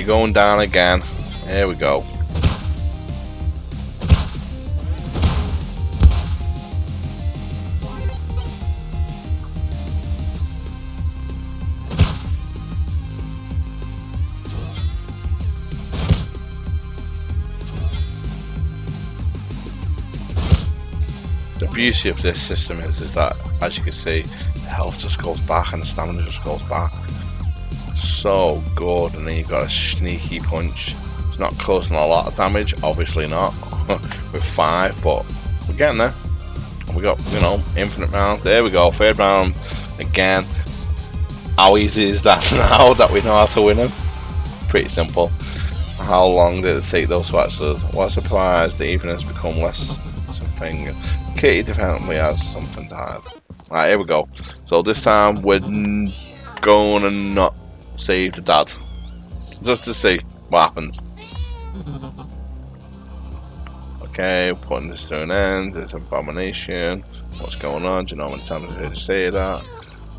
Going down again. There we go. The beauty of this system is, is that, as you can see, the health just goes back and the stamina just goes back so good and then you've got a sneaky punch. It's not causing a lot of damage obviously not. With five but we're getting there. We got you know infinite rounds. There we go third round again. How easy is that now that we know how to win them pretty simple. How long did it take those swatches? what a surprise the even has become less something Kitty definitely has something to hide. Right, here we go. So this time we're going to not save the dad. Just to see what happens. Okay, putting this to an end. It's an abomination. What's going on? Do you know how many times I've heard you say that?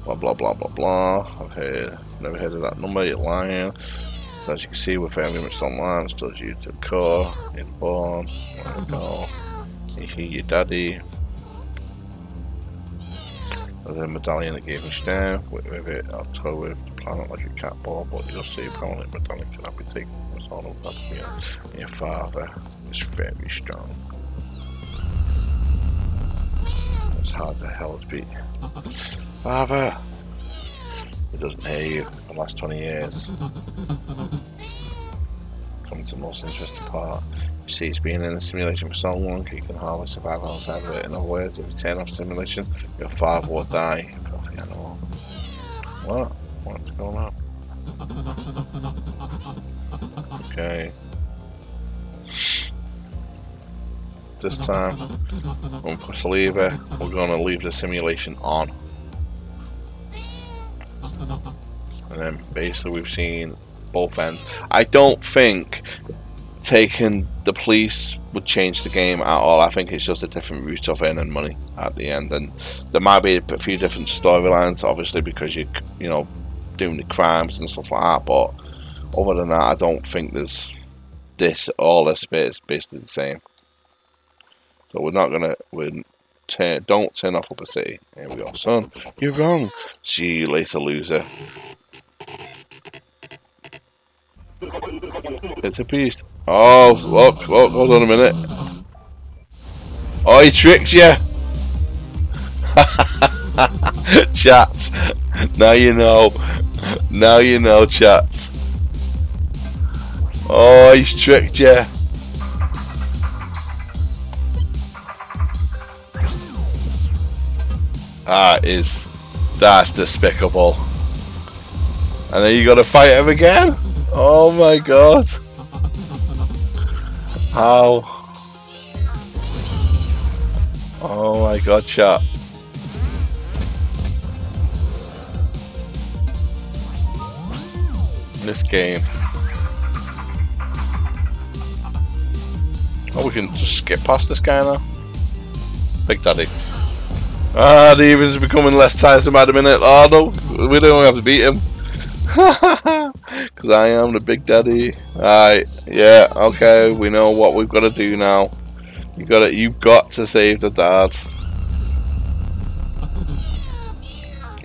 Blah blah blah blah blah. I've heard, never heard of that number. You're lying. So as you can see, we're very much online. Still YouTube core. Inborn. There we go. You hear your daddy. There's a medallion that gave me star. With, with it, I'll tow with the planet like a cat ball, but you'll see a permanent medallion cannot be taken from of that. Your, father is very strong. It's hard to hell to beat. Father! He doesn't hear you for the last 20 years. Coming to the most interesting part. You see, he's been in a simulation for so long, he can hardly survive outside of it. In other words, if you turn off the simulation, your father will die. What? What's going on? Okay. This time, when we push the lever, eh? we're going to leave the simulation on. And then basically we've seen both ends. I don't think taking the police would change the game at all. I think it's just a different route of earning money at the end, and there might be a few different storylines, obviously, because you you know doing the crimes and stuff like that. But other than that, I don't think there's this all this bit is basically the same. So we're not gonna we turn don't turn off Upper City. Here we go, son. You're wrong. See you later, loser. It's a beast. Oh, look, look, hold on a minute. Oh, he tricked you! Chats, Now you know. Now you know, chat. Oh, he's tricked you. That is... That's despicable. And then you gotta fight him again? Oh my god. How? Oh my god, chat. This game. Oh, we can just skip past this guy now. Big Daddy. Ah, the evening's becoming less tiresome at a minute. Oh no, we don't have to beat him. Because I am the Big Daddy. Alright, yeah, okay, we know what we've got to do now. You got it. You've got to save the dad.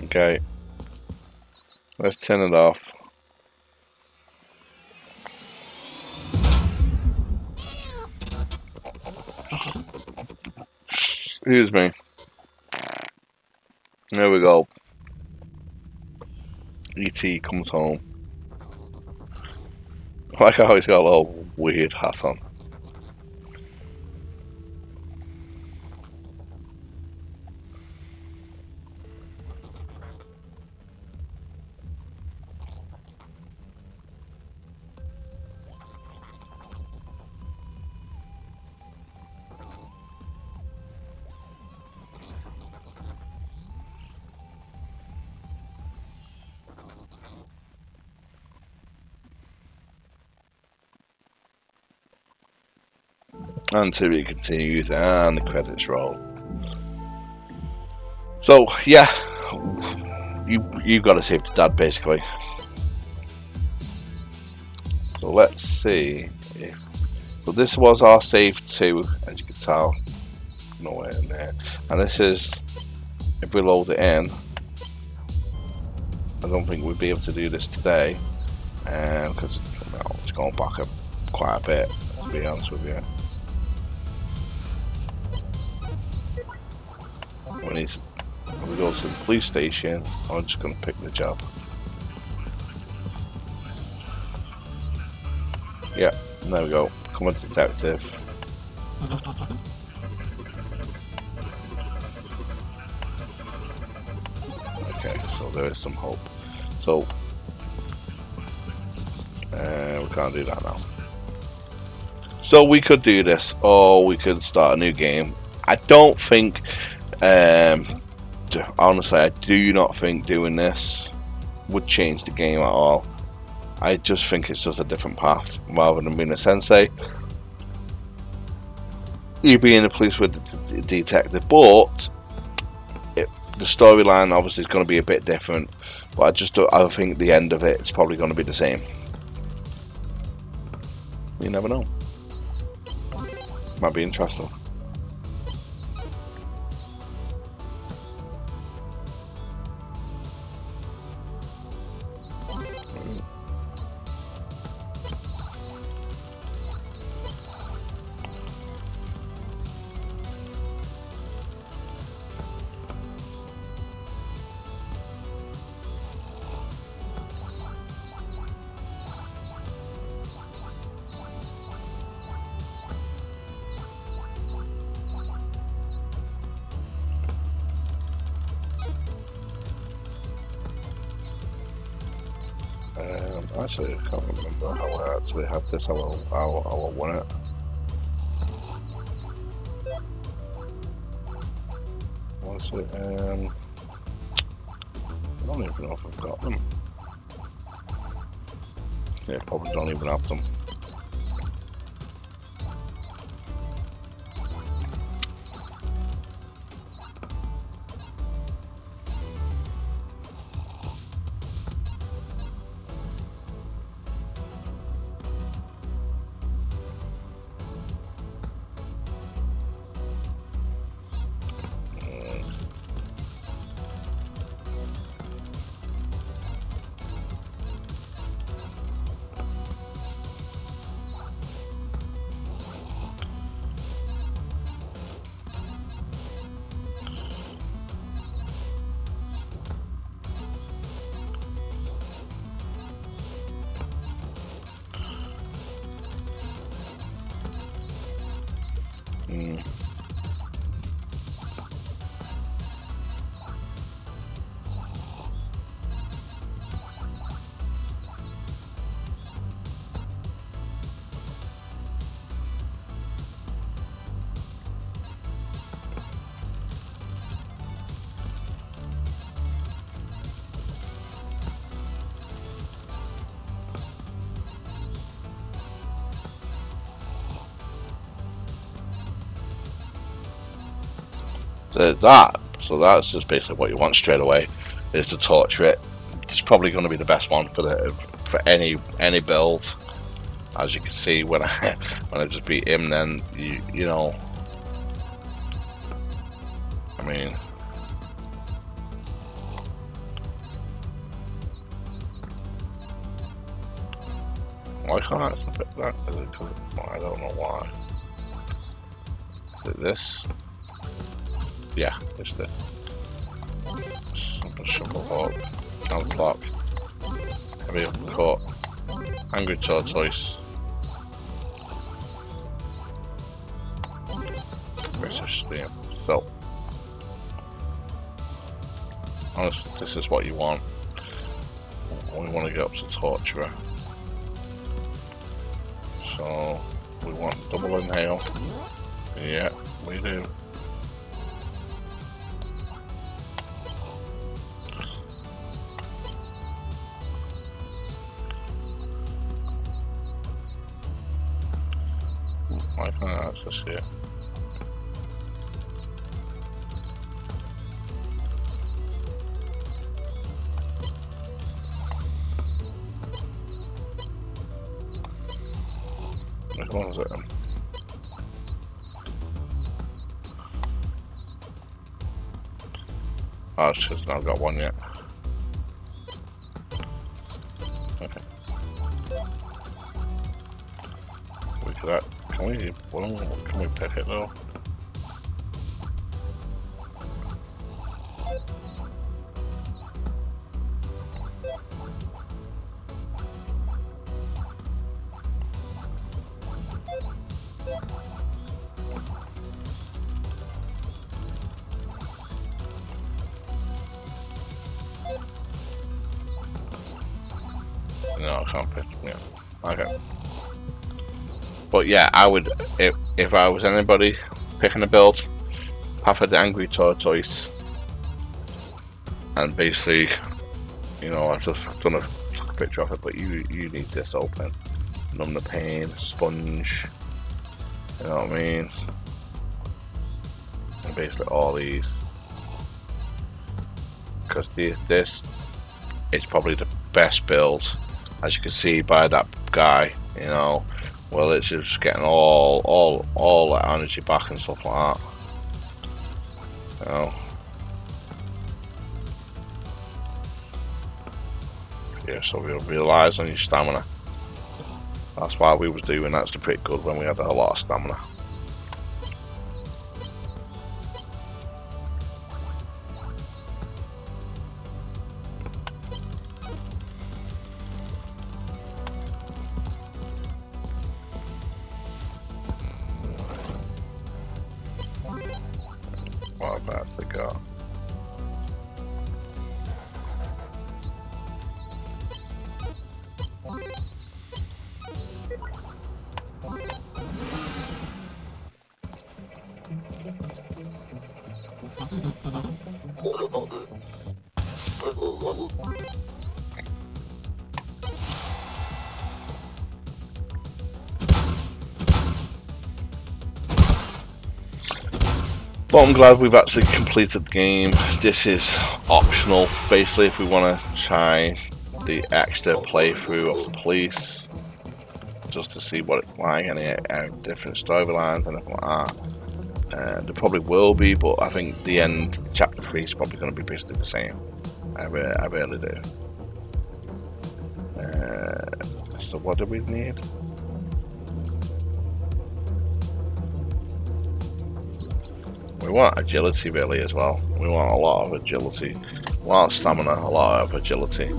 Okay. Let's turn it off. Excuse me. There we go. E.T. comes home. I like how he's got a little weird hat on. And to be continued and the credits roll. So yeah you you've got to save the dad basically. So let's see if so this was our save 2 as you can tell. Nowhere in there. And this is if we load it in I don't think we'd be able to do this today because um, well, it's going back up quite a bit to be honest with you when he's when we go to the police station, I'm just gonna pick the job. Yeah, there we go. Come on, detective. Okay, so there is some hope. So, uh, we can't do that now. So we could do this, or we could start a new game. I don't think um, honestly, I do not think doing this would change the game at all. I just think it's just a different path rather than being a sensei. You being a police with the detective, but it, the storyline obviously is going to be a bit different. But I just I think the end of it is probably going to be the same. You never know. Might be interesting. This, how I, will, I it. Was it, um... I don't even know if I've got them. Yeah, probably don't even have them. The, that. So that's just basically what you want straight away is to torture it. It's probably going to be the best one for the for any any build. As you can see when I when I just beat him, then you you know. I mean. Why can't I? I don't know why. Is it this? Yeah, it's this. Shuffle up. Down clock. Heavy caught. Angry tortoise. British stream. So. Honestly, this is what you want. We want to get up to torturer. So we want double inhale. Yeah, we do. Ah, I access it? Which one is it? Oh, just not got one yet. But yeah, I would if if I was anybody picking a build, have the angry tortoise, and basically, you know, I've just done a picture of it, but you you need this open, numb the pain, sponge. You know what I mean? And basically all these, because this is probably the best build as you can see by that guy, you know, well, it's just getting all, all, all that energy back and stuff like that. Know. Yeah, so we realise on your stamina. That's why we was doing actually pretty good when we had a lot of stamina. I'm glad we've actually completed the game. This is optional, basically, if we want to try the extra playthrough of the police, just to see what it's like, any uh, different storylines, anything like that. Uh, there probably will be, but I think the end, chapter 3 is probably going to be basically the same. I, re I really do. Uh, so what do we need? Want agility really as well. We want a lot of agility. A lot of stamina, a lot of agility.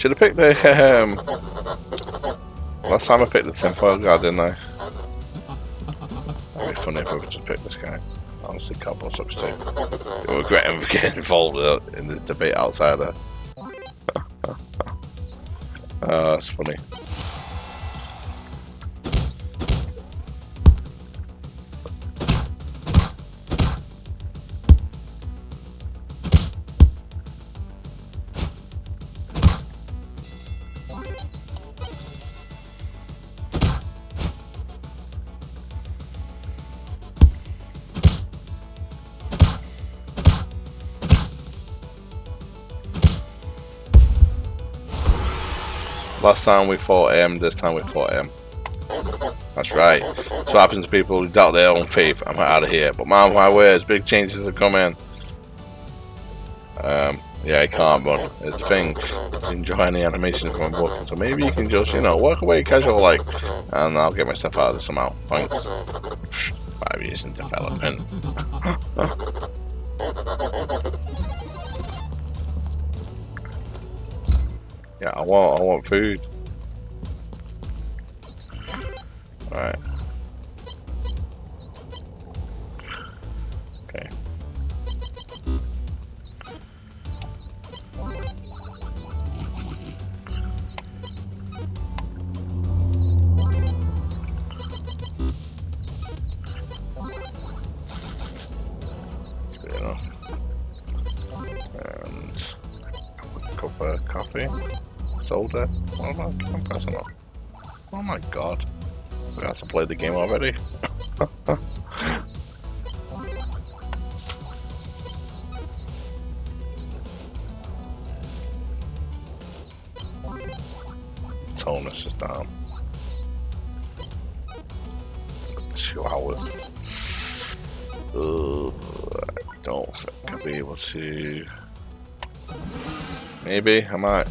Should have picked the... Um, last time I picked the tinfoil guy, didn't I? That'd be funny if I would just pick this guy. Honestly, cardboard sucks too. You'll regret him getting involved in the debate outsider. oh, that's funny. Last time we fought him, this time we fought him. That's right. So happens to people who doubt their own faith. I'm out of here. But man, my words, big changes are coming. Um, yeah, I can't run. It's the thing. Enjoying the animation from my book. So maybe you can just, you know, work away casual like, and I'll get myself out of this somehow. Thanks. Five years in development. Yeah, I want I want food. Have the game already. Tonus is down. Two hours. Ugh, I don't think I'll be able to. Maybe I might.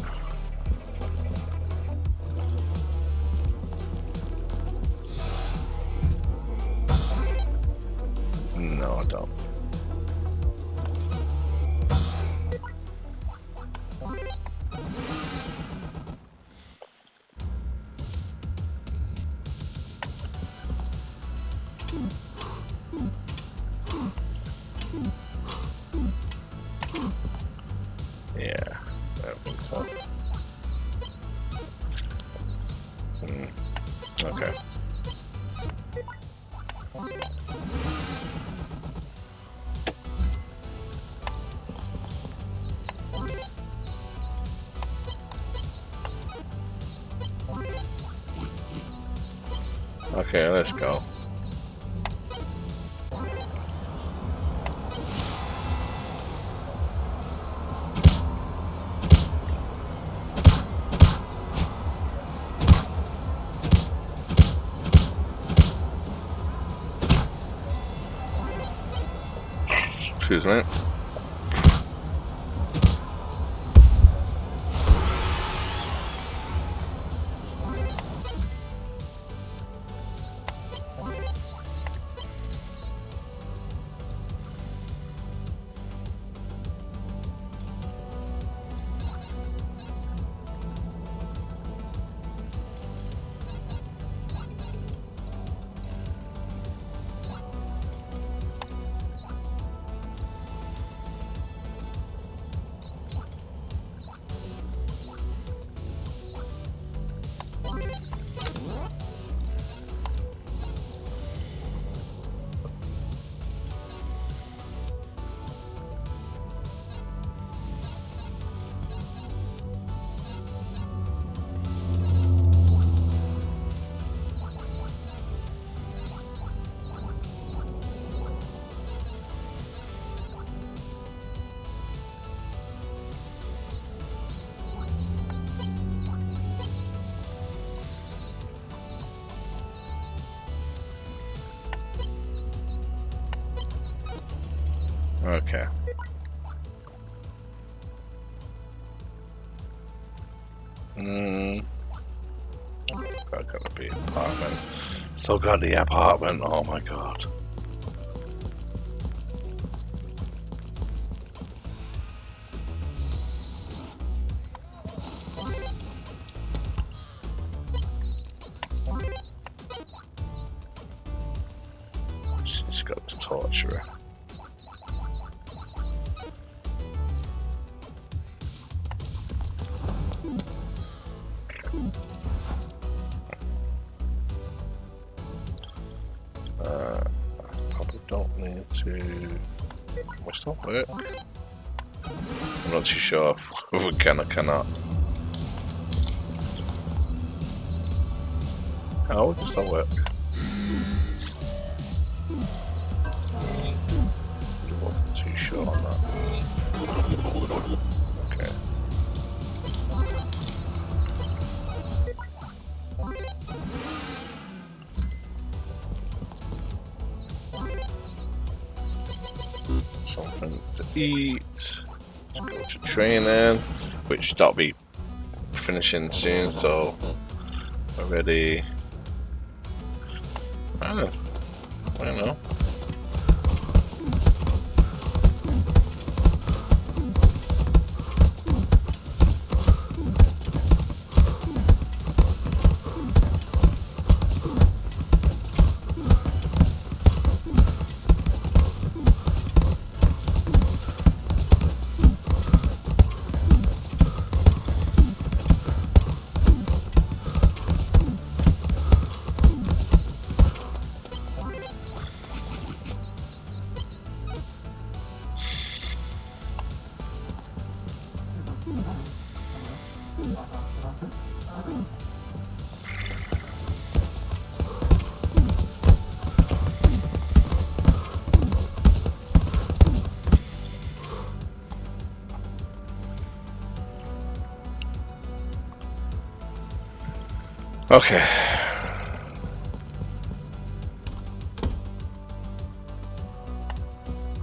Still got the apartment. Oh my god. Cannot. Oh, it still work. Wasn't too sure on that. Okay. Something to eat. That'll be finishing soon, so we're Okay.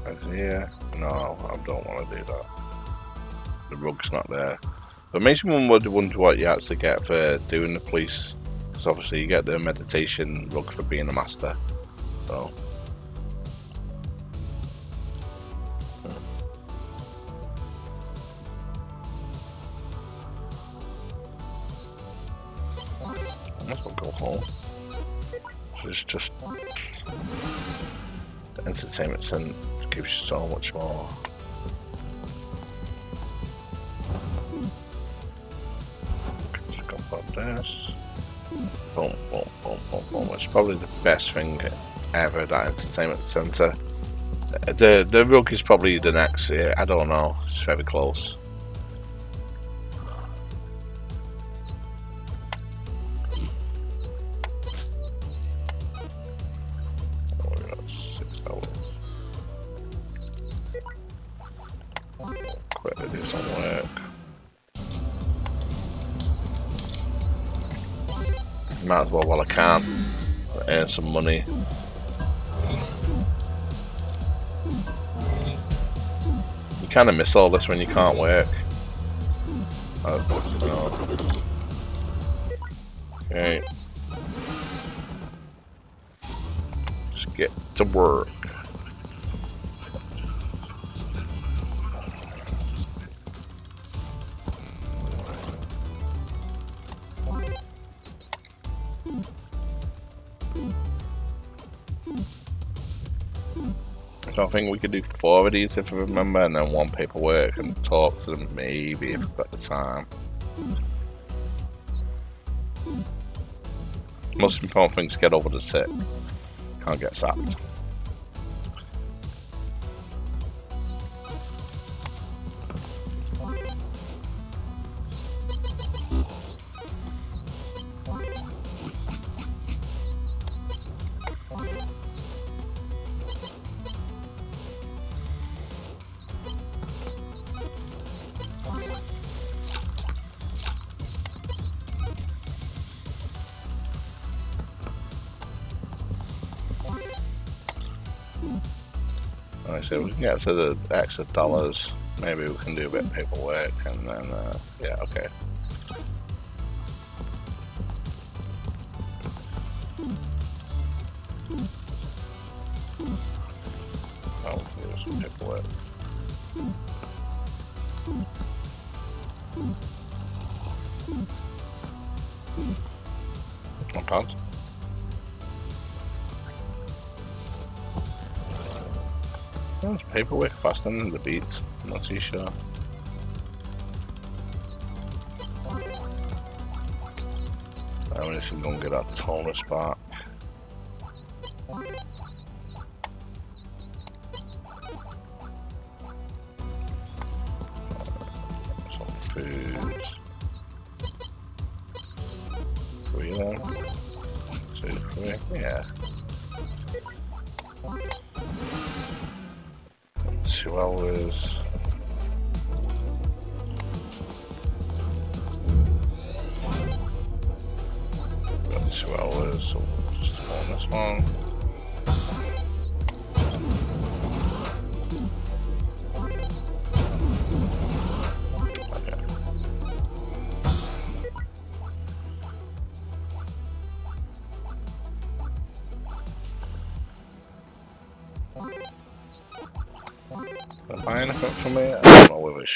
Is here? No, I don't want to do that. The rug's not there. But makes me wonder what you actually get for doing the police. Because obviously you get the meditation rug for being a master. This. Boom, boom, boom, boom, boom. It's probably the best thing ever. That entertainment center. The the rug is probably the next. I don't know. It's very close. Might as well while I can earn some money. You kind of miss all this when you can't work. Oh. Okay. Just get to work. I think we could do four of these if I remember, and then one paperwork and talk to them maybe if we've got the time. Most important thing is get over the sick. Can't get sacked. Alright, so the extra dollars. Maybe we can do a bit of paperwork and then, uh, yeah, okay. Than the beats. I'm not too sure. I'm just gonna get that tonus back.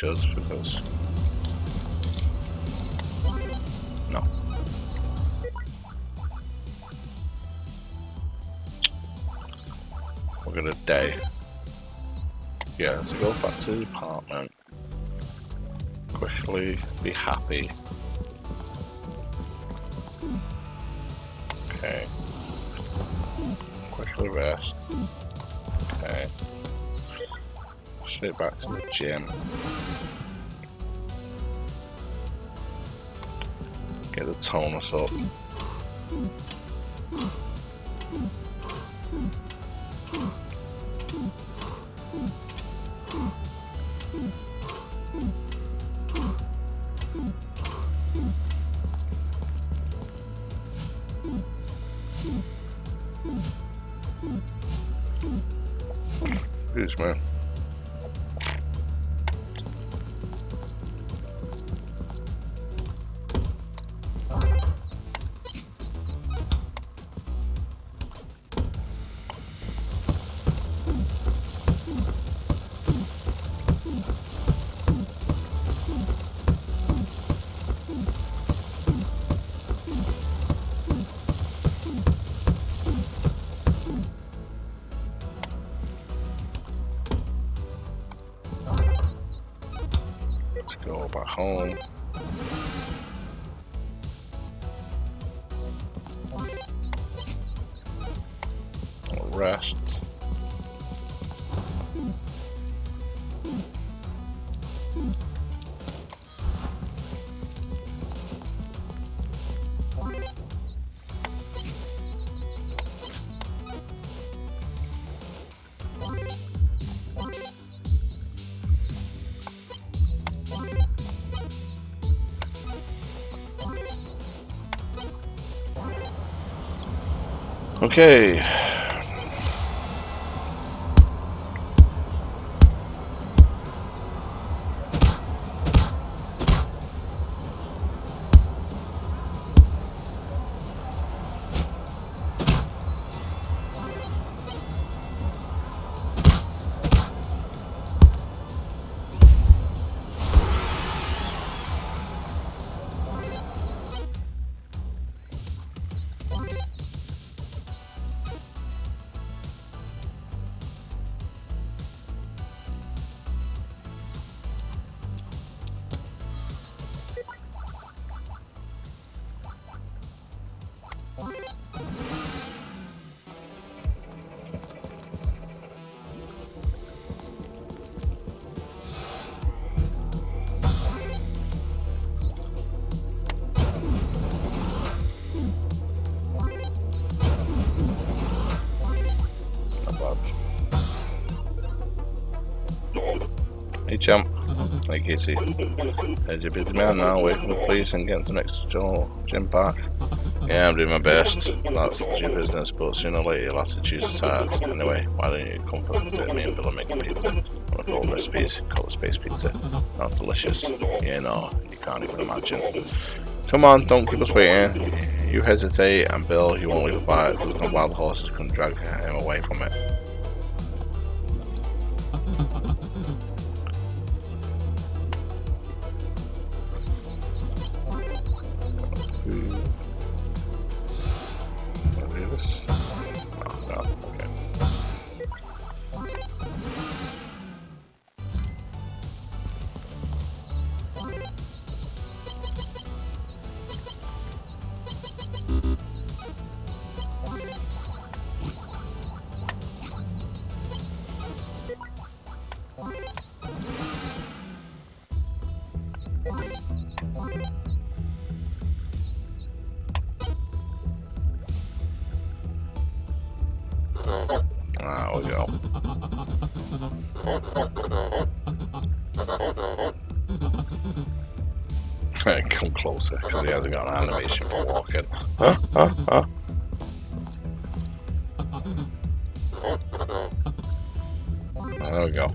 Should because. No. We're gonna die. Yeah, let's go back to the apartment. Quickly be happy. Straight back to the gym. Get the tonus up. Okay. Hey Casey. Here's your busy man now, waiting for the police and getting the next door, gym park. Yeah, I'm doing my best. That's your business, but sooner or later you'll have to choose a side. Anyway, why don't you come for? Me and Bill are making pizza. On a cold recipes, called space pizza. That's delicious. Yeah, no, you can't even imagine. Come on, don't keep us waiting. You hesitate, and Bill, you won't leave a bite. There's wild horses can drag him Come closer, because he hasn't got an animation for walking. Huh? Huh? Huh? There we go.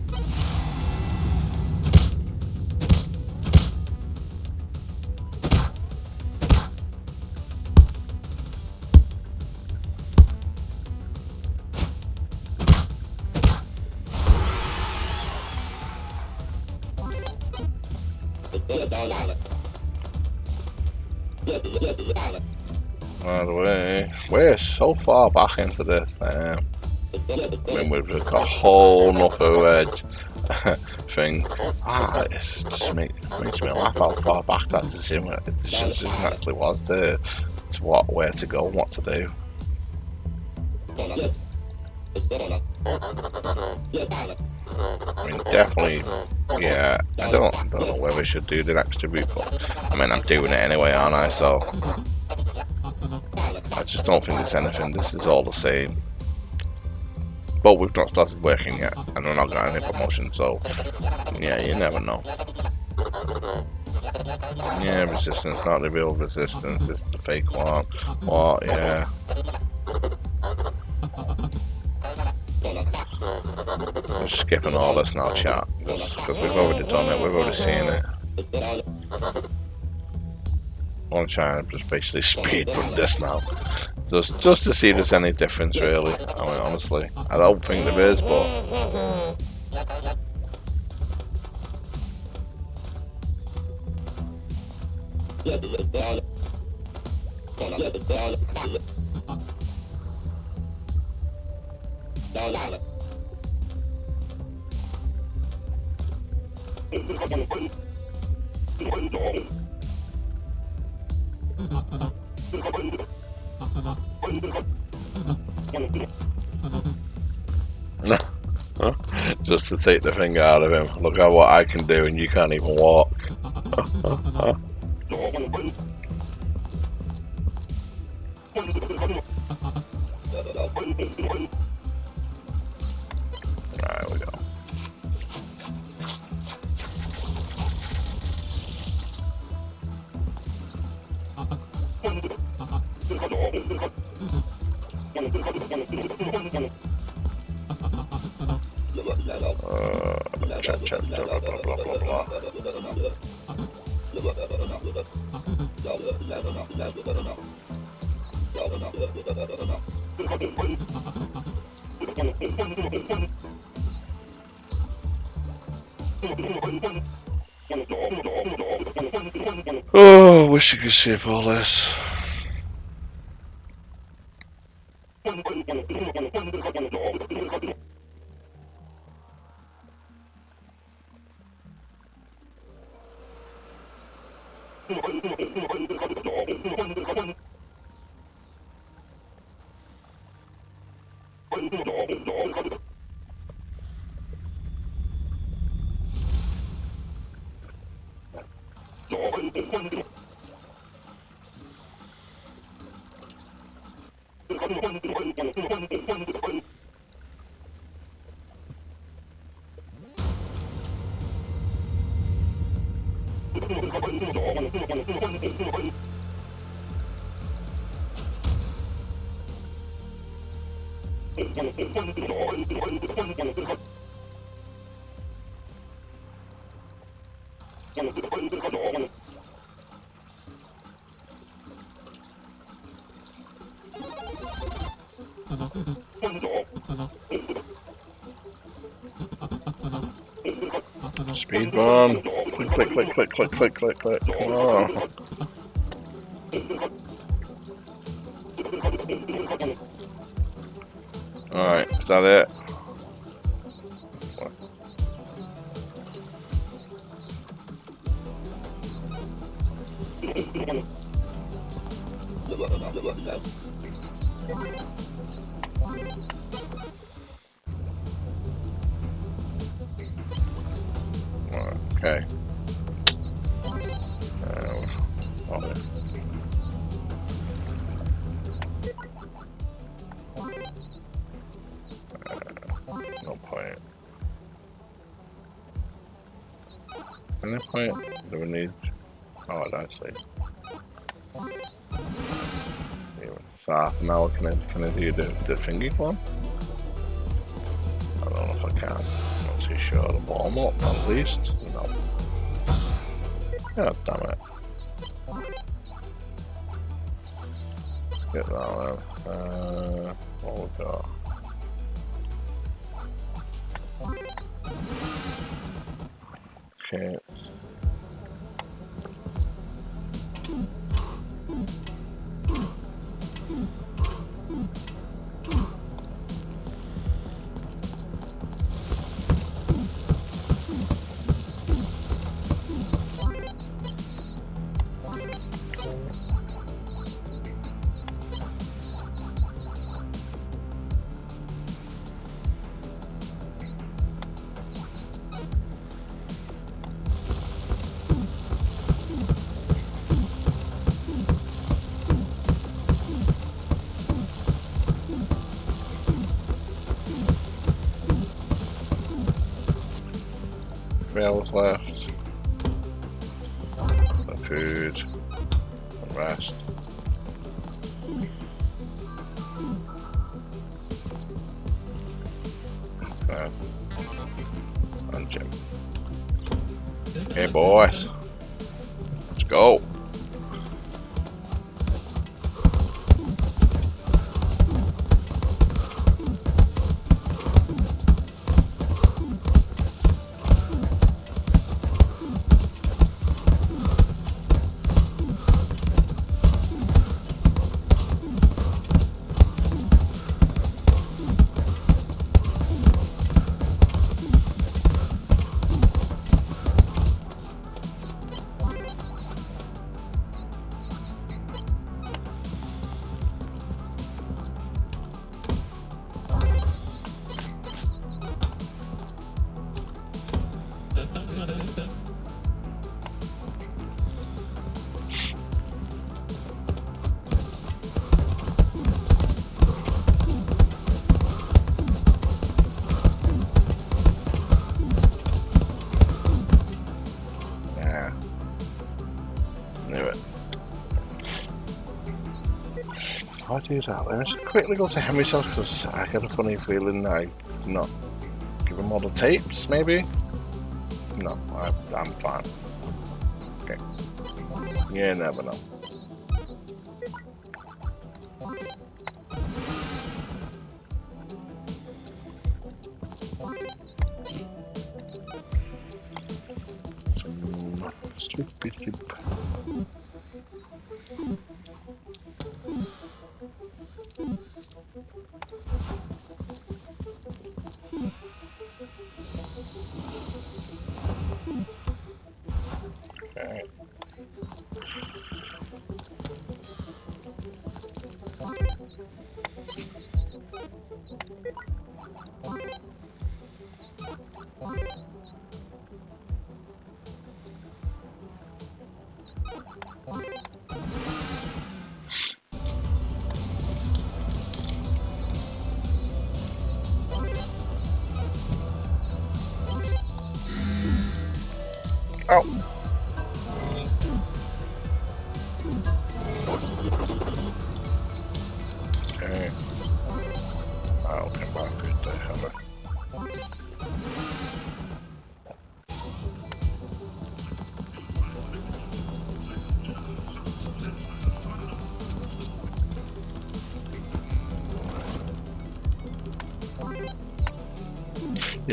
Far back into this. Um, I mean, we've got a whole nother edge thing. Ah, it just make, makes me laugh how far back that decision, decision actually was to, to what, where to go what to do. I mean, definitely, yeah. I don't, I don't know whether we should do the next reboot, but I mean, I'm doing it anyway, aren't I? So just don't think it's anything. This is all the same. But we've not started working yet, and we're not got any promotion, so yeah, you never know. Yeah, resistance, not the real resistance, it's the fake one. What? Yeah. I'm skipping all this now, chat, because we've already done it, we've already seen it. I'm trying to just basically speed from this now. Just just to see if there's any difference really. I mean honestly. I don't think there is but take the finger out of him. Look at what I can do and you can't even walk. You could all this. Speed bomb. Click, click, click, click, click, click, click. Oh. Ah. Alright, is that it? The thingy one? Rails left. The food. The rest. Um, okay. And Jim. Hey boys. Let's go. Do that, let me just quickly go to Henry's house because I get a funny feeling I not give him all the tapes, maybe? No, I, I'm fine. Okay. You never know.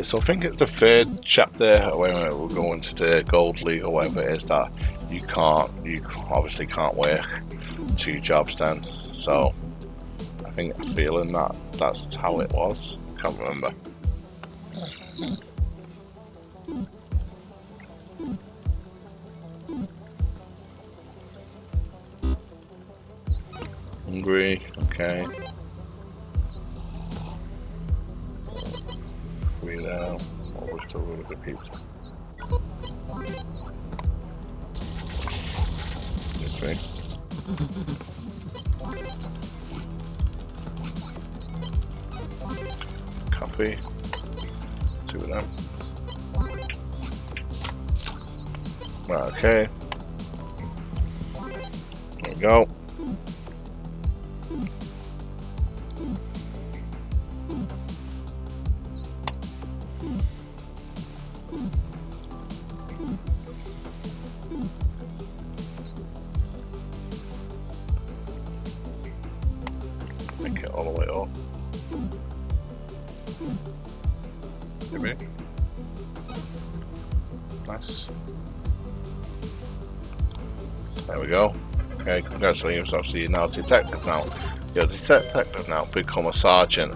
So I think it's the third chapter when we're going to the Gold League or whatever it is that you can't, you obviously can't work two jobs then. So I think feeling that that's how it was. Can't remember. Okay, congratulations, obviously you're now detective now. You're detective now, become a sergeant.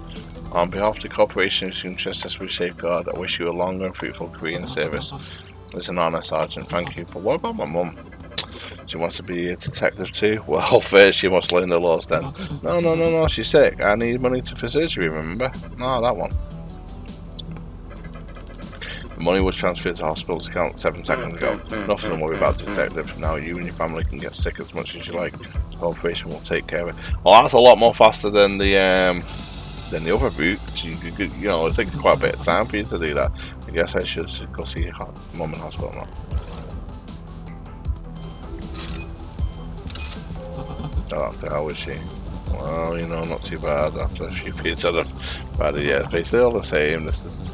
On behalf of the corporation whose interests we safeguard, I wish you a long and fruitful career in service. It's an honour, Sergeant, thank you. But what about my mum? She wants to be a detective too? Well, first she must learn the laws then. No, no, no, no, she's sick. I need money to for surgery, remember? No, that one. The money was transferred to hospital's account seven seconds ago. Nothing to worry about, detective. Now you and your family can get sick as much as you like. The corporation will take care of it. Well, that's a lot more faster than the um, than the other route. So you, you, you know, it takes quite a bit of time for you to do that. I guess I should go see mum in hospital now. Oh, how is she? Well, you know, not too bad after a few bits of bad. Yeah, basically all the same. This is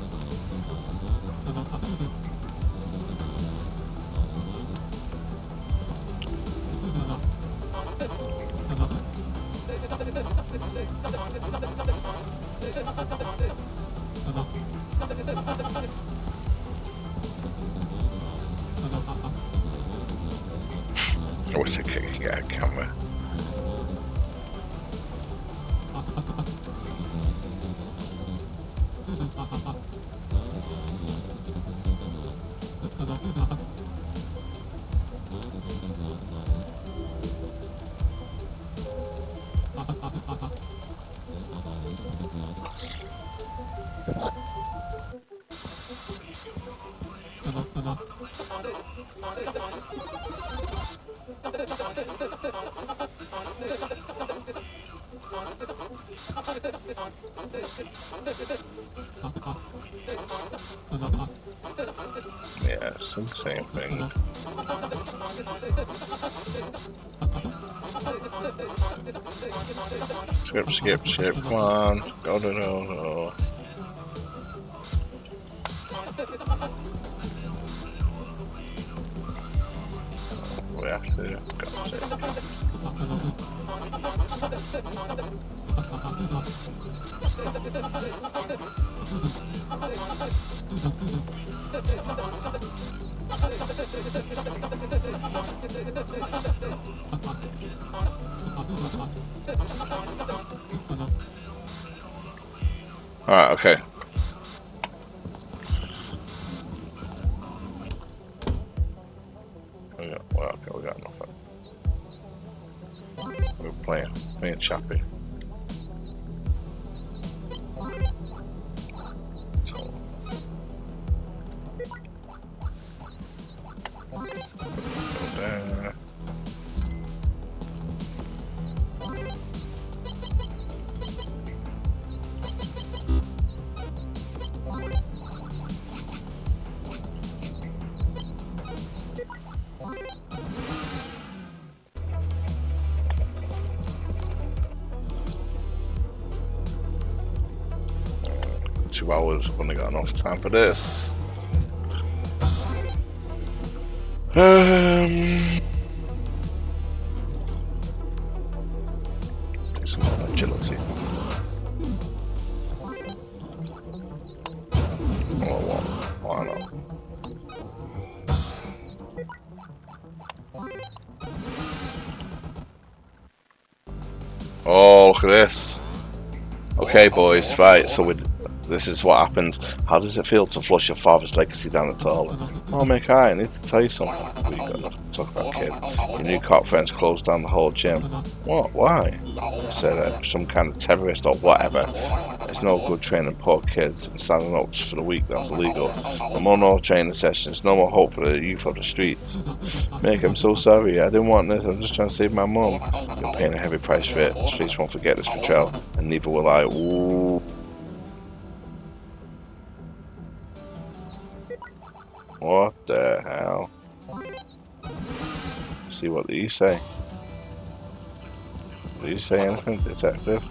Skip, skip, come on. Go, go, go, go. We have to, God's sake. Alright, okay. We got, well, okay, we got nothing. We're playing, playing Chappie. Hours, I've only got enough time for this. Um, some agility. Oh, well, why not? Oh, look at this. Okay, boys, right, so we this is what happens. How does it feel to flush your father's legacy down the toilet? Oh, Mick, I need to tell you something. We've got nothing to talk about, kid. Your new cop friends closed down the whole gym. What? Why? I said uh, some kind of terrorist or whatever. It's no good training poor kids and standing up for the weak. That's illegal. No more no training sessions. No more hope for the youth of the streets. Mick, I'm so sorry. I didn't want this. I'm just trying to save my mum. You're paying a heavy price for it. The streets won't forget this betrayal, and neither will I. Ooh. See he say. Did he say anything, detective?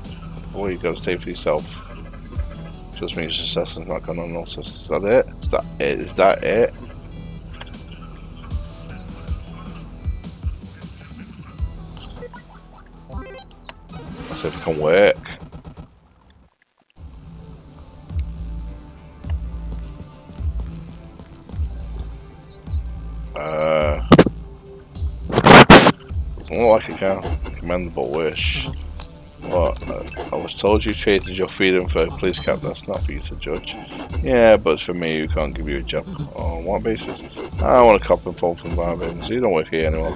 What you got to say for yourself? Just means assassin's not gonna notice. Is that it? Is that it? Is that it? Let's see if it can work. Commendable wish. What? Uh, I was told you traded your freedom for a police cap. That's not for you to judge. Yeah, but it's for me who can't give you a job. On what basis? I want a cop and phone from Barbados. You don't work here anymore.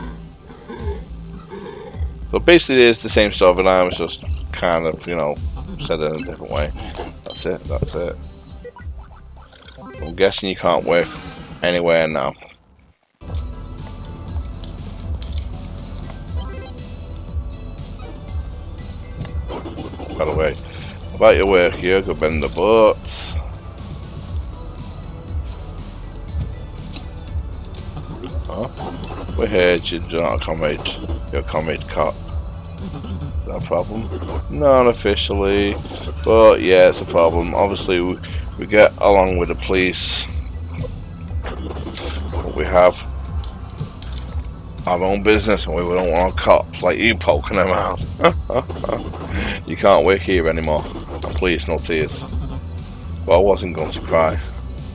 So basically, it's the same stuff, and I was just kind of, you know, said it in a different way. That's it. That's it. I'm guessing you can't work anywhere now. Your work here, go bend the boat. Huh? We're here do not accommodate your comrade cop. No problem. Not officially, but yeah, it's a problem. Obviously, we, we get along with the police. But we have our own business and we don't want cops like you poking them out. you can't work here anymore. Please, no tears. But I wasn't going to cry.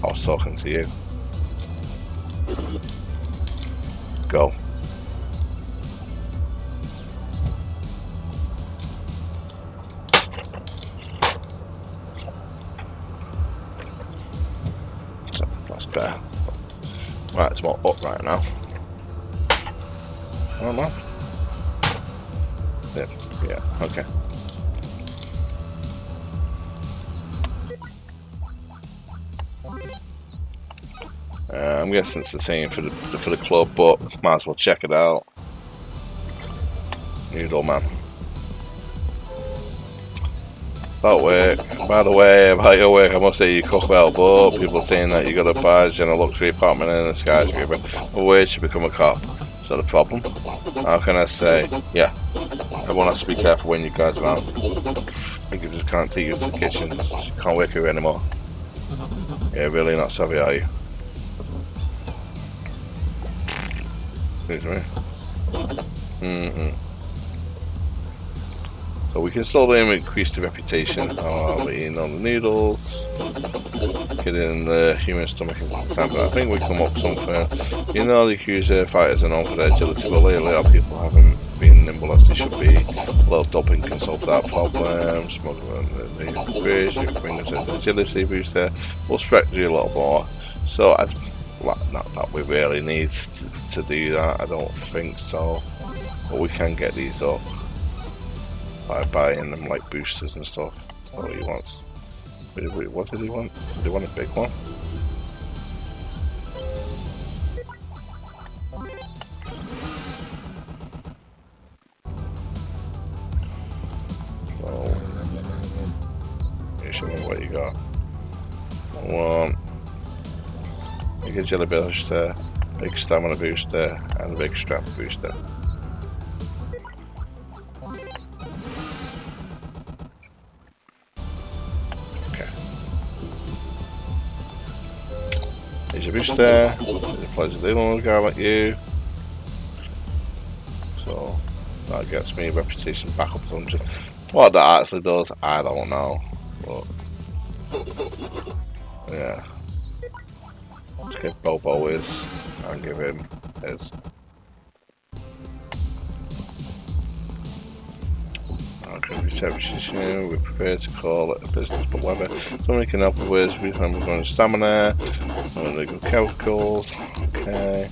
I was talking to you. It's the same for the for the club, but might as well check it out. Noodle man. About work. By the way, about your work, I must say you cook well, but people saying that you got a badge and a luxury apartment in a skyscraper. Where should become a cop? Is that a problem? How can I say? Yeah. Everyone has to be careful when you guys are out. I just can't take you to the kitchen. You can't work here anymore. Yeah, really not savvy, are you? Excuse me. Mm. So we can still then increase the reputation of eating on the noodles, getting the human stomach but I think we come up something. You know the accuser fighters are known for their agility, but lately our people haven't been nimble as they should be. A little doping can solve that problem, smuggling the, the bridge, bring us an agility booster, we'll stretch you a little more. So I not that we really need to, to do that, I don't think so. But we can get these up by buying them like boosters and stuff. That's what he wants. Wait, wait, what did he want? Did he want a big one? So, me what you got. One. You get jelly booster, big stamina booster, and a big strap booster. Okay. Here's your booster. A pleasure dealing with a guy like you. So that gets me reputation back up to 100. What that actually does, I don't know. But yeah. Give Bobo his and give him his. Temperature, we prefer to call it a business, but whether somebody can help with we can going stamina, and go chemicals, okay.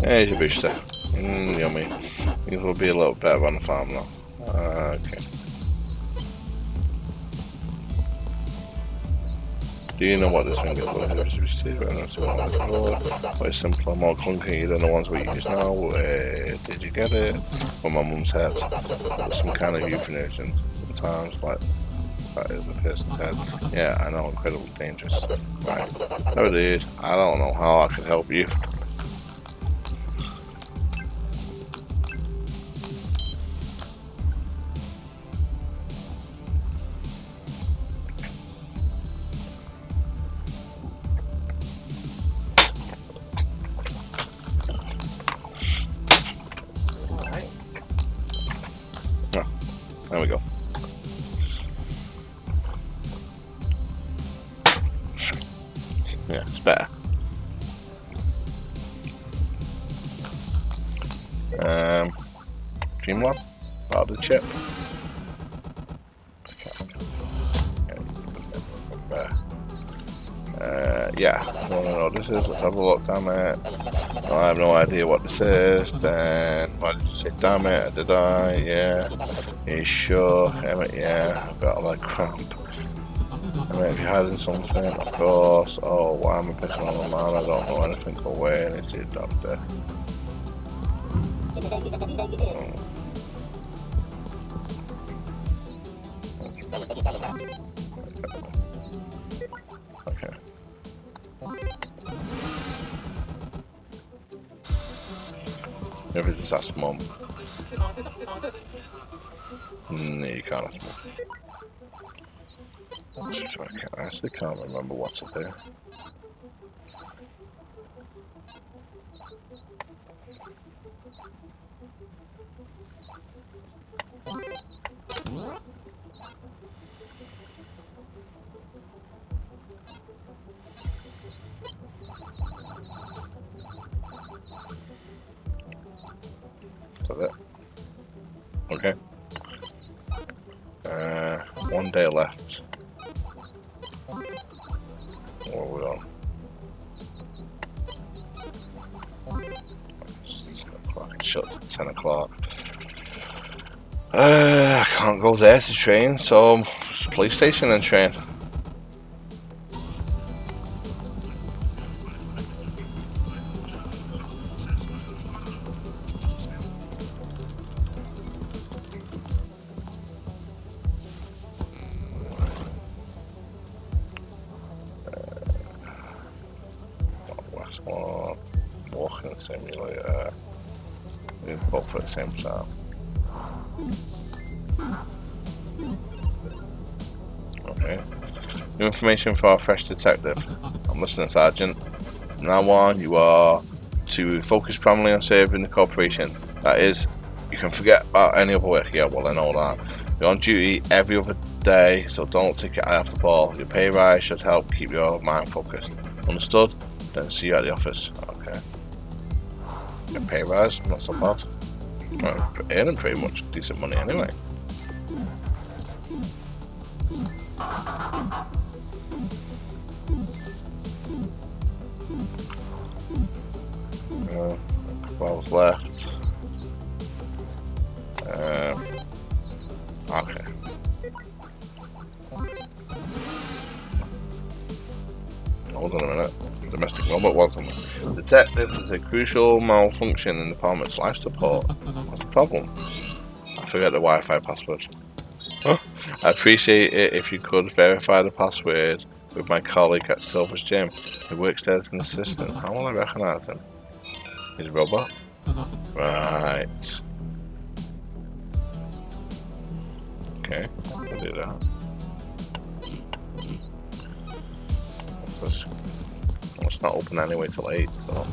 There's your booster. Mm, yummy. Things will be a little better on the farm now. Okay. Do you know what this thing is? Way simpler, more clunky than the ones we use now. Where did you get it? From my mum's. With some kind of euphemism. Sometimes, like, that is the person's head. Yeah, I know, incredibly dangerous. Right. No, dude, I don't know how I can help you. Damn it. I have no idea what this is. Then, why did you say damn it? Did I? Yeah. Are you sure? Emmett, yeah. I've got like cramp. I mean, if you're hiding something, of course. Oh, why am I picking on a man? I don't know anything. Away. I need to see a doctor. Can't. I, actually can't remember what's up do. Is that? Okay. One day left. What are we on? It's 10 o'clock. Shuts at 10 o'clock. Uh, I can't go there to train, so police and train. Information for our fresh detective. I'm listening, Sergeant. Now on, you are to focus primarily on saving the corporation. That is, you can forget about any other work. Yeah, well, I all that. You're on duty every other day, so don't take your eye off the ball. Your pay rise should help keep your mind focused. Understood? Then see you at the office. Okay. Your pay rise, not so bad. Earning pretty much decent money anyway. Uh, Twelve left. Um, okay. Hold on a minute. Domestic robot welcome. Detective, there's a crucial malfunction in the department's life support. What's the problem? I forget the Wi-Fi password. Huh? I appreciate it if you could verify the password with my colleague at Silver's Gym. He works there as an assistant. How will I recognise him? He's a robot? Right. Okay, I'll do that. Let's, it's not open anyway till 8, so.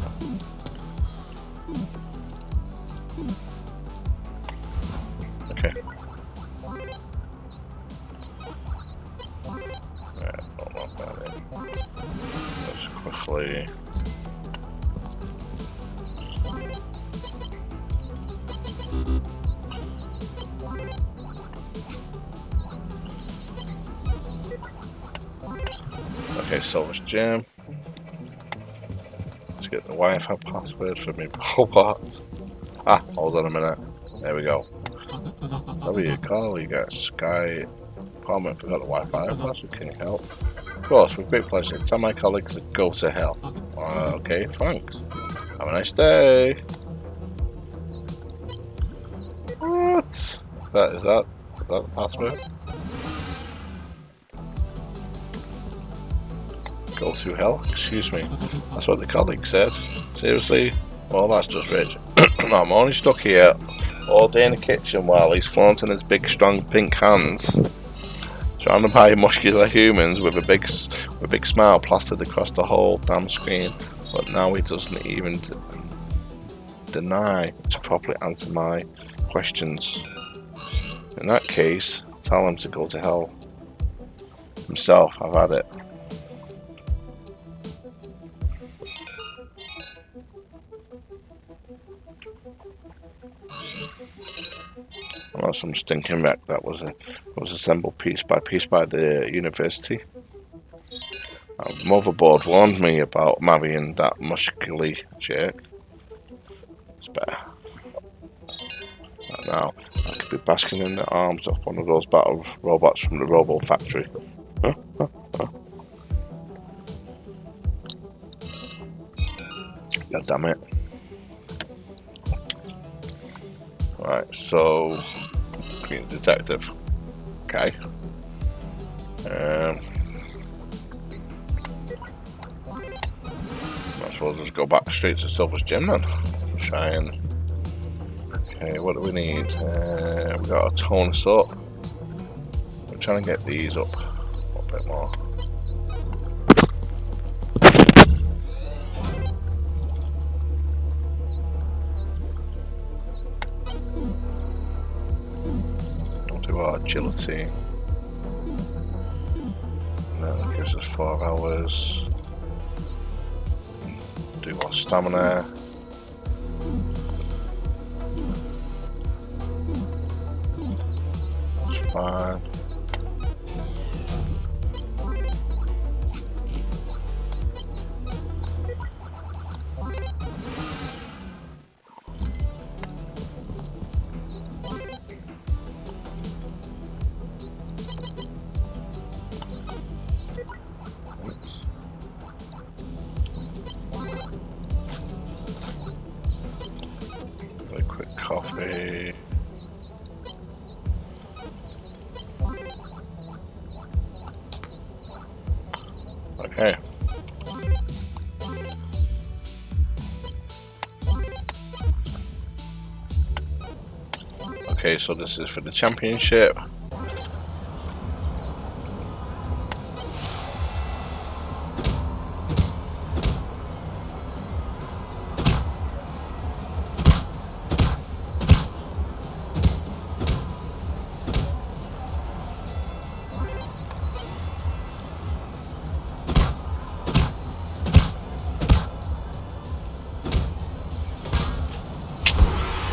Okay. Don't want that in. Let's quickly. Okay, Silver's Gym. Let's get the Wi-Fi password for me robot. Ah, hold on a minute. There we go. W call, you got Sky Palmer forgot the Wi-Fi password, can you help? Of course, with great pleasure. Tell my colleagues to go to hell. Uh, okay, thanks. Have a nice day. What? That is that? Is that the password? Go to hell? Excuse me. That's what the colleague said. Seriously? Well, that's just rich. I'm only stuck here all day in the kitchen while he's flaunting his big, strong pink hands, trying to buy muscular humans with a big, with a big smile plastered across the whole damn screen. But now he doesn't even deny to properly answer my questions. In that case, tell him to go to hell himself. I've had it. Or some stinking wreck that was a was assembled piece by piece by the university. Um, Motherboard warned me about marrying that muscly jerk. It's better. Right now, I could be basking in the arms of one of those battle robots from the Robo Factory. God damn it. Right, so Detective. Okay. Um might as well just go back straight to Silver's Gym then. Try and Okay, what do we need? Uh, we got a tonus up. I'm trying to get these up agility. It gives us four hours. Do our stamina. So this is for the championship.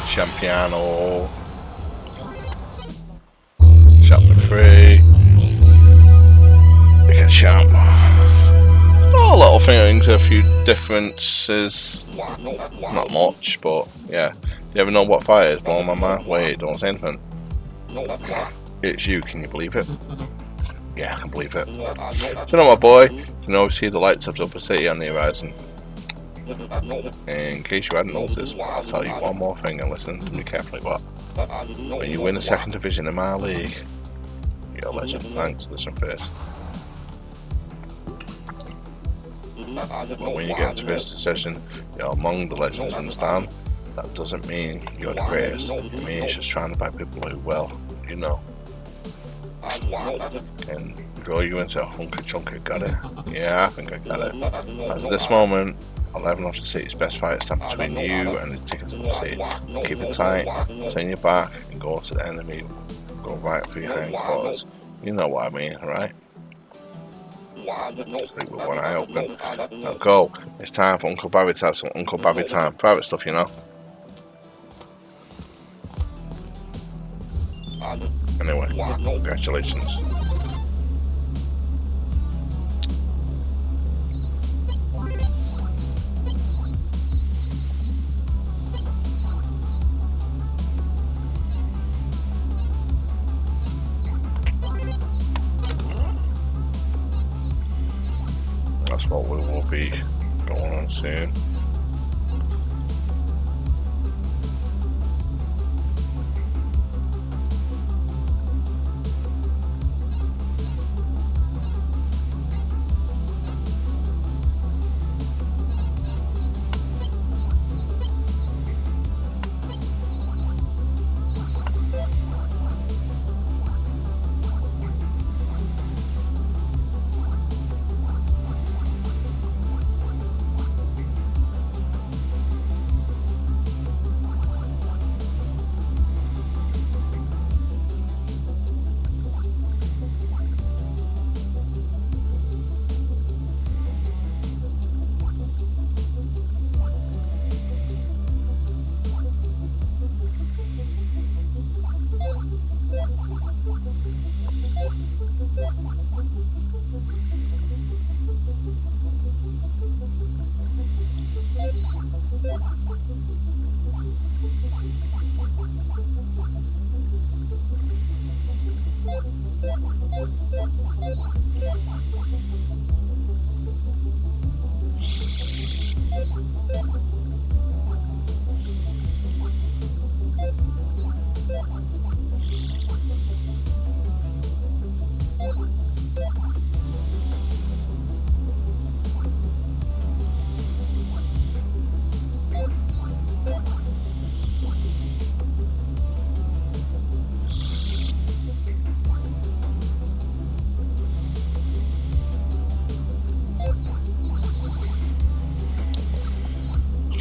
Champiano. Differences. Not much, but yeah. Do you ever know what fire is? Blow my mind. Wait, don't say anything. It's you, can you believe it? Yeah, I can believe it. So, you know, my boy, you can always see the lights of Upper City on the horizon. In case you hadn't noticed, I'll tell you one more thing and listen to me carefully. What? When you win a second division in my league, you're a legend. Thanks. Listen first. But when you get into this session, you're among the legends. Understand? That doesn't mean you're the greatest. It means just trying to buy people who well, you know. Can draw you into a hunker chunker. Got it? Yeah, I think I got it. At this moment, 11 of the city's best fighters stand between you and the tickets of the city. Keep it tight, turn your back, and go to the enemy. Go right for your hindquarters. You know what I mean, right? Sleep with one eye open. Now go. It's time for Uncle Barry to have some Uncle Barry time. Private stuff, you know. Anyway, congratulations. We will be going on soon.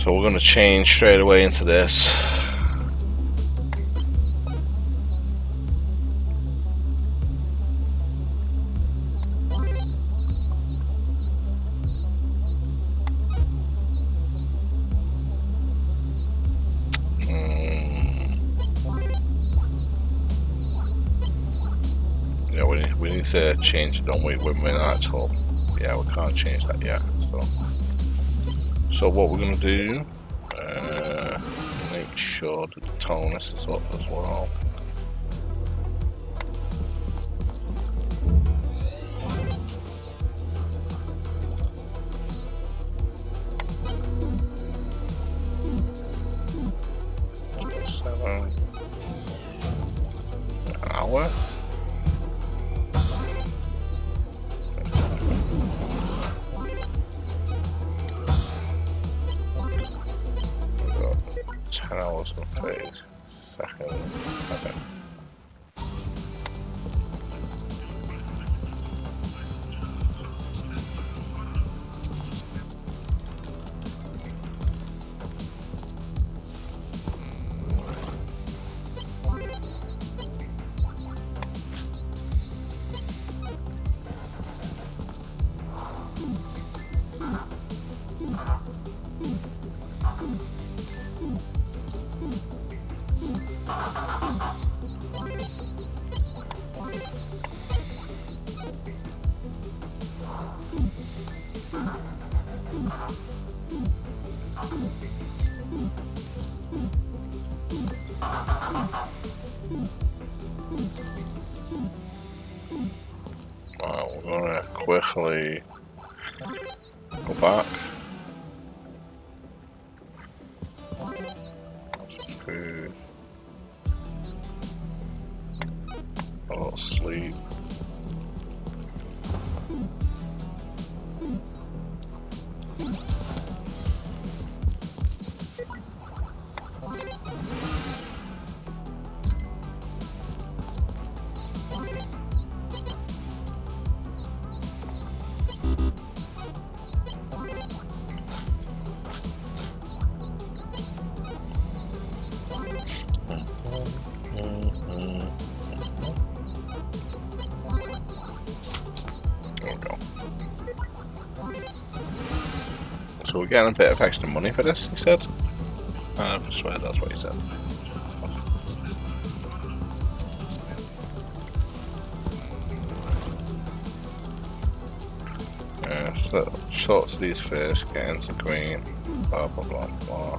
So we're going to change straight away into this. Hmm. Yeah, we need, to change don't we, we're in actual... Yeah, we can't change that yet, so... What we're going to do, uh, make sure that the tonus is up as well. Hours of phase. Second. Okay. Getting a bit of extra money for this, he said. Uh, I swear that's what he said. Yeah, so sort these first, get into green, blah blah blah blah.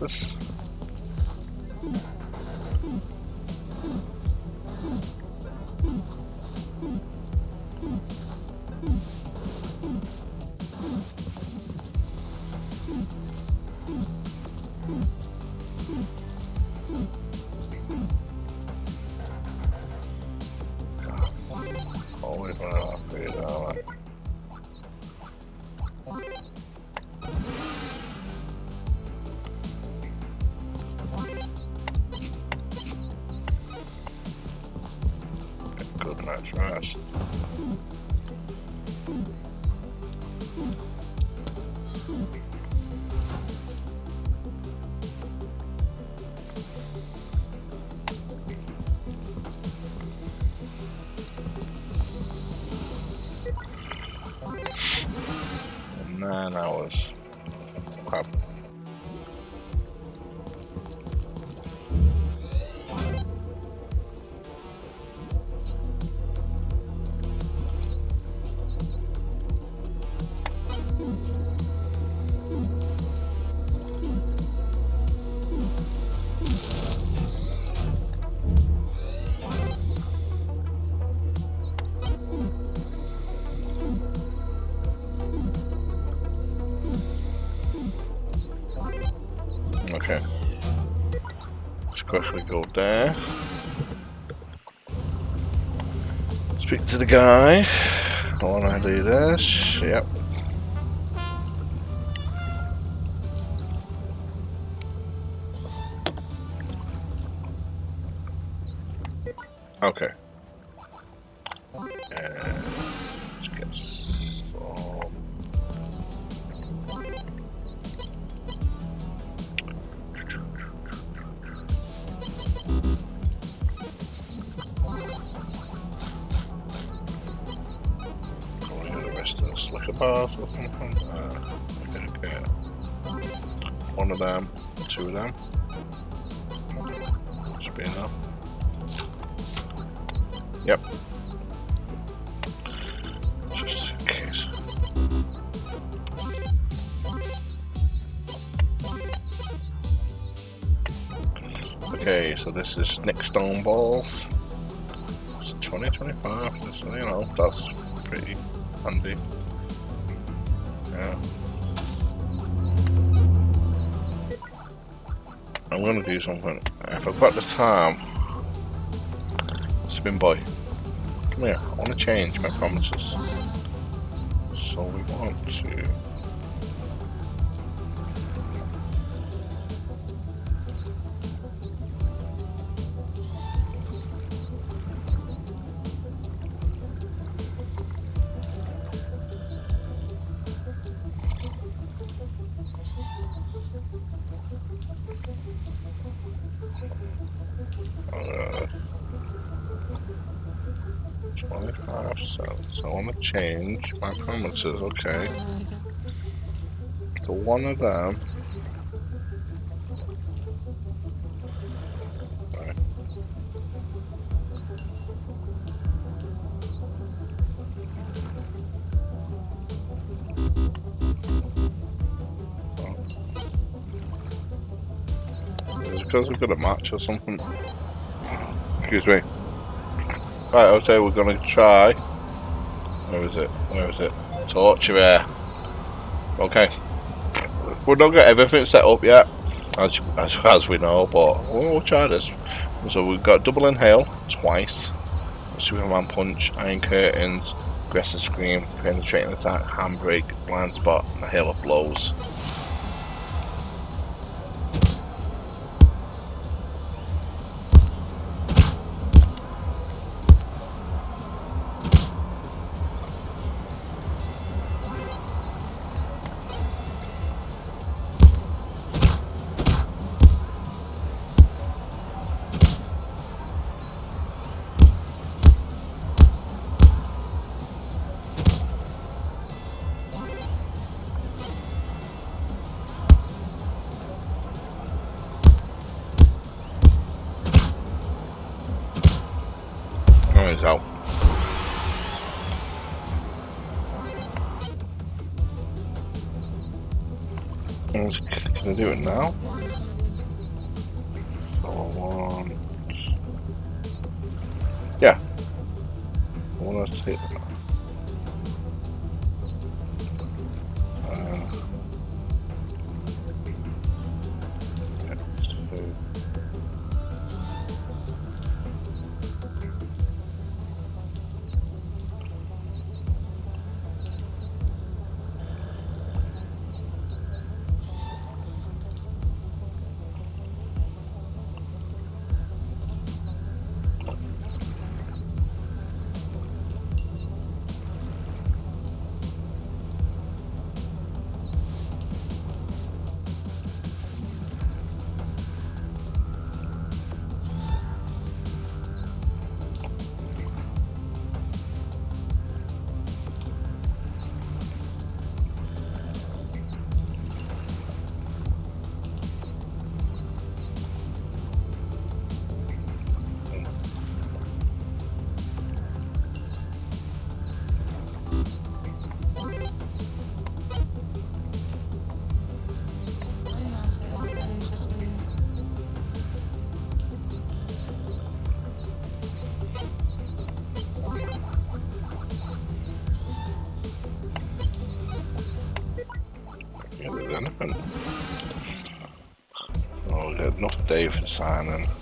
this hours. Let's go there. Speak to the guy. Oh, I want to do this. Yep. This is Nick Stone balls. It's 2025, just, you know, that's pretty handy. Yeah. I'm gonna do something. If I've got the time, spin boy, come here. I want to change my promises. So we want to. Cents. I want to change my promises, okay. So one of them. Because we've got a match or something? Excuse me. Right, okay, we're gonna try. Is it? Where is it? Torture. Okay. We've not got everything set up yet, as, as, as we know, but we'll, we'll try this. So we've got double inhale twice, Superman punch, iron curtains, aggressive scream, penetrating attack, handbrake, blind spot, and a hail of blows. Day for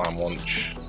slam lunch.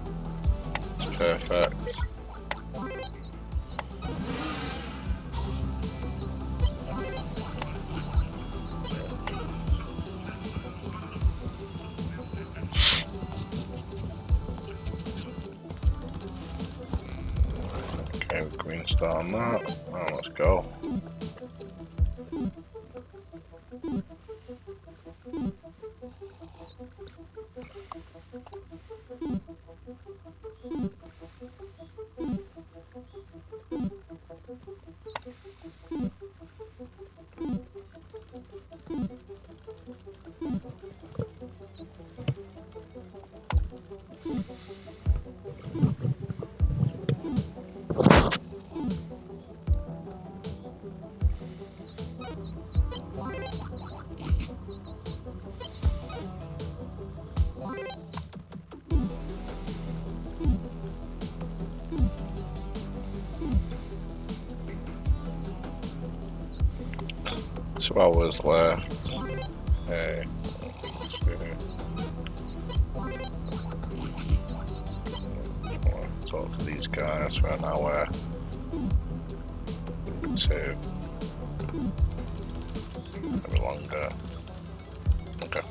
two was left. Okay. Talk to these guys for now where? Two. Maybe longer. Okay.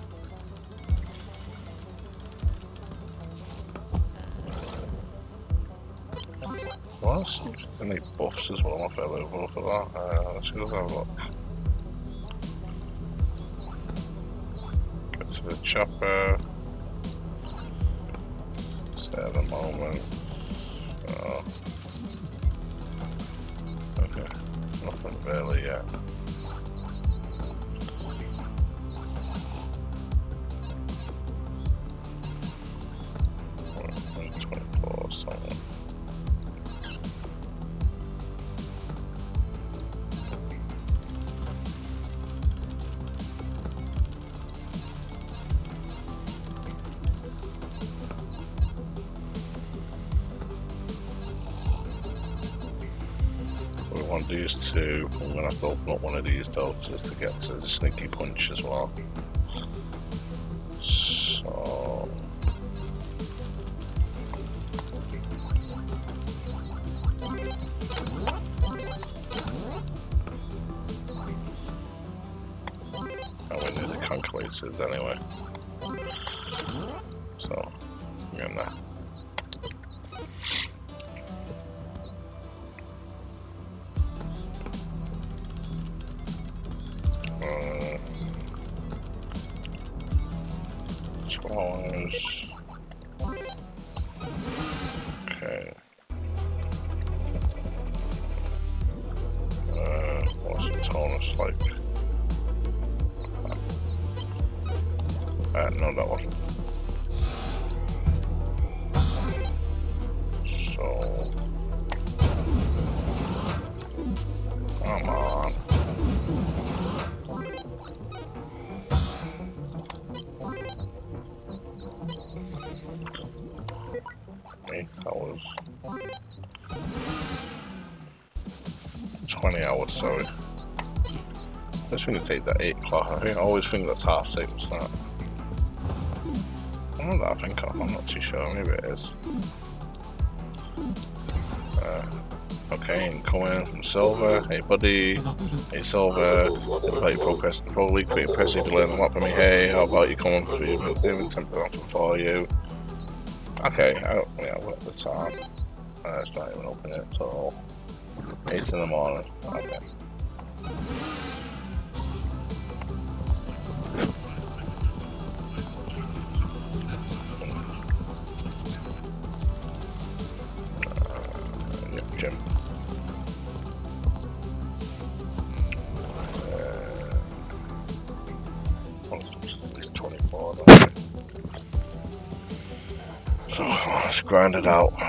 Well, any buffs as well, my fellow buff for that. Uh, let's go have a look. Chopper. Stay at the moment. Oh. Okay, nothing really yet. To open up one of these though just to get to the sneaky punch as well. I think to take that 8 o'clock. I think I always think that's half 6, that. I that I think I'm not too sure, maybe it is. Uh, okay, incoming from Silver. Hey buddy. Hey Silver. About your progress in the Pro League, pretty impressive to learn a lot from me. Hey, how about you coming for you? Doing temper for you. Okay, I don't, yeah, we're at the time. Uh, it's not even open it, so 8 in the morning. It out.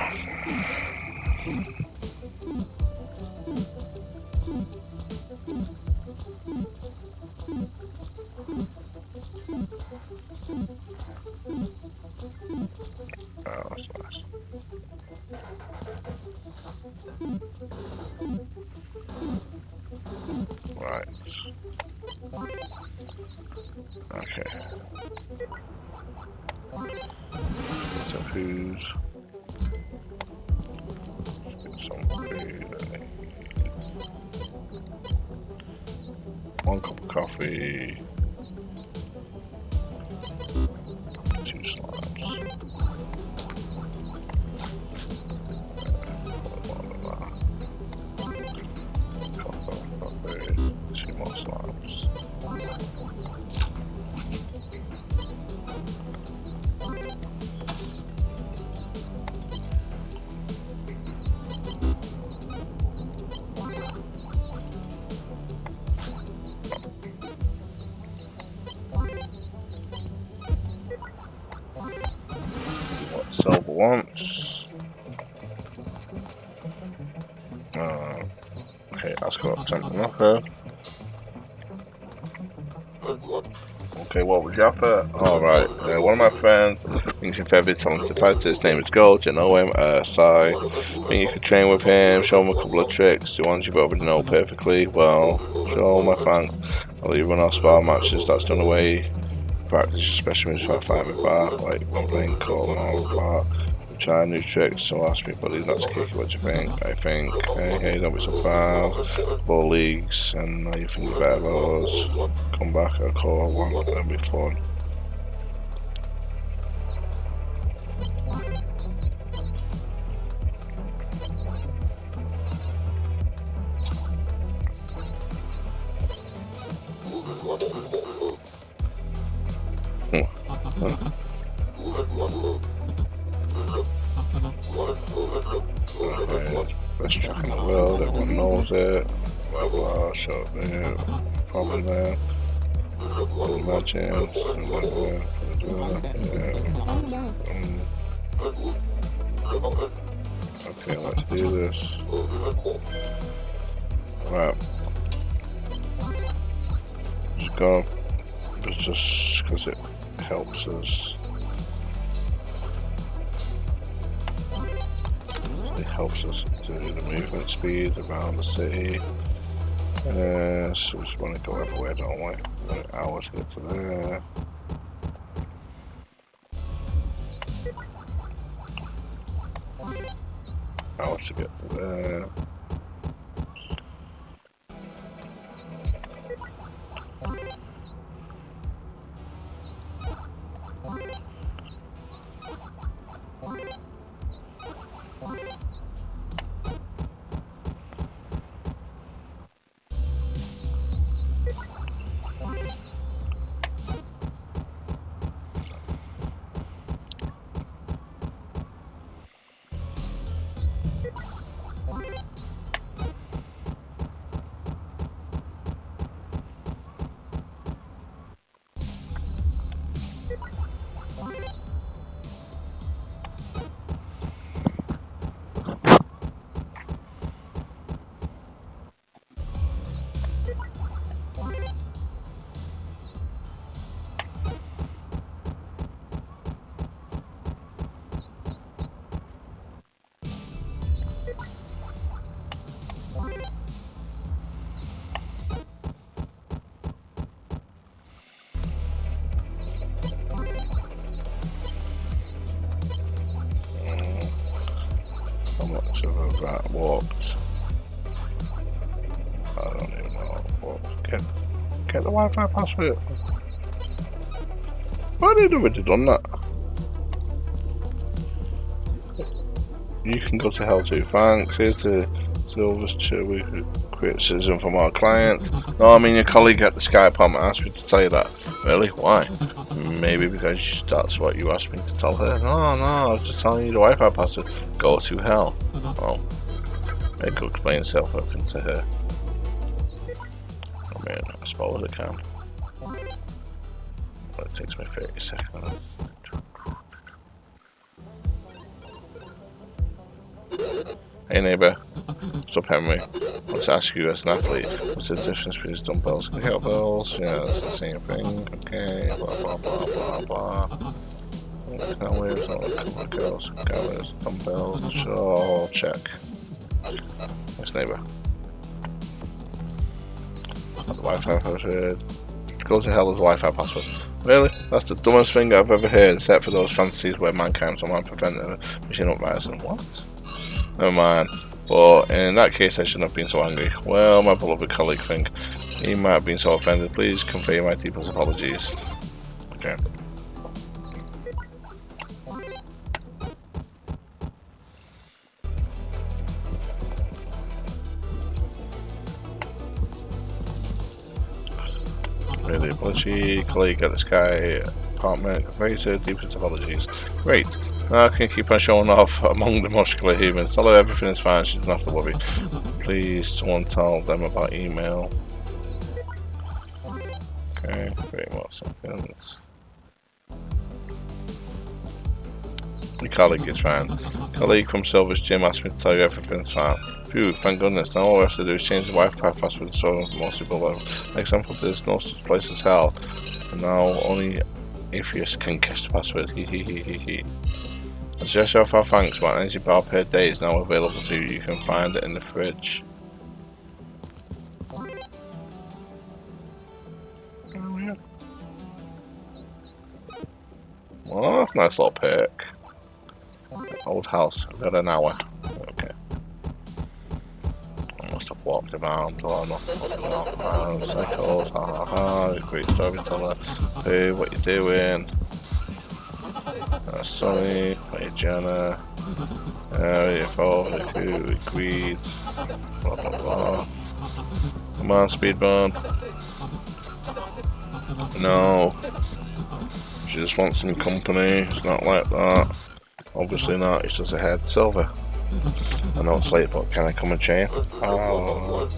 Offer? Alright, uh, one of my friends thinks your favorite talented fighter, his name is Gold, you know him, uh, Sai. Think you could train with him, show him a couple of tricks, the ones you would know perfectly. Well, show my thanks. I'll leave run our spar matches, that's done away. Practice, especially when you to fight me back, like when playing call and all that. Try new tricks, so ask me, buddy, not to kick what do you think? I think, hey, hey, don't be so proud. Four leagues, and now you think you're better than us. Come back, I'll call one, that'll be fun. Go. Just because it helps us. It helps us to the movement speed around the city. Uh, so we just want to go everywhere, don't we? Hours get to there. Of that walked? I don't even know. Get, get the Wi-Fi password. Why did have done that? You can go to hell too. Thanks. Here's the Silver's chair. We citizen from our clients. No, I mean your colleague at the Skype on asked me to tell you that. Really? Why? Maybe because that's what you asked me to tell her. No, no, I was just telling you the Wi-Fi password. Go to hell. Well, maybe go explain self-everything to her. Oh, I mean, I suppose I can. But it takes me 30 seconds. Hey neighbour, what's up Henry? I want to ask you as an athlete, what's the difference between dumbbells and kettlebells? Yeah, it's the same thing. Okay, blah blah blah blah blah. Calories, not girls, calories, dumbbells, sure, check. Nice neighbour. The Wi-Fi password. Go to hell with Wi-Fi password. Really? That's the dumbest thing I've ever heard, except for those fantasies where mankind somehow prevented machine uprising. What? Never mind. But in that case, I shouldn't have been so angry. Well, my beloved colleague think he might have been so offended. Please convey my deepest apologies. Really colleague at the Sky apartment. Very deepest apologies. Great. Now I can keep on showing off among the muscular humans. Her everything is fine, she doesn't have to worry. Please, someone tell them about email. Okay, three more seconds. Your colleague is fine. Colleague from Silver's Gym asked me to tell you everything's fine. Phew, thank goodness. Now all we have to do is change the Wi-Fi password so multiple level. Example, there's no such place as hell. And now only atheists can guess the password. Hee hee hee hee hee. As a gesture our thanks, one energy bar per day is now available to you. You can find it in the fridge. Well, that's a nice little perk. Old house, got an hour. Okay. I must have walked around till I'm not walking around. Cycles, ha ha ha, great storyteller. Hey, what you doing? Uh, Sonny, hey Jenna, uh, your father, who agreed, blah blah blah. Come on, speed bump. No. She just wants some company, it's not like that. Obviously not, it's just a head. Silver, I know it's late, but can I come and chain? Oh.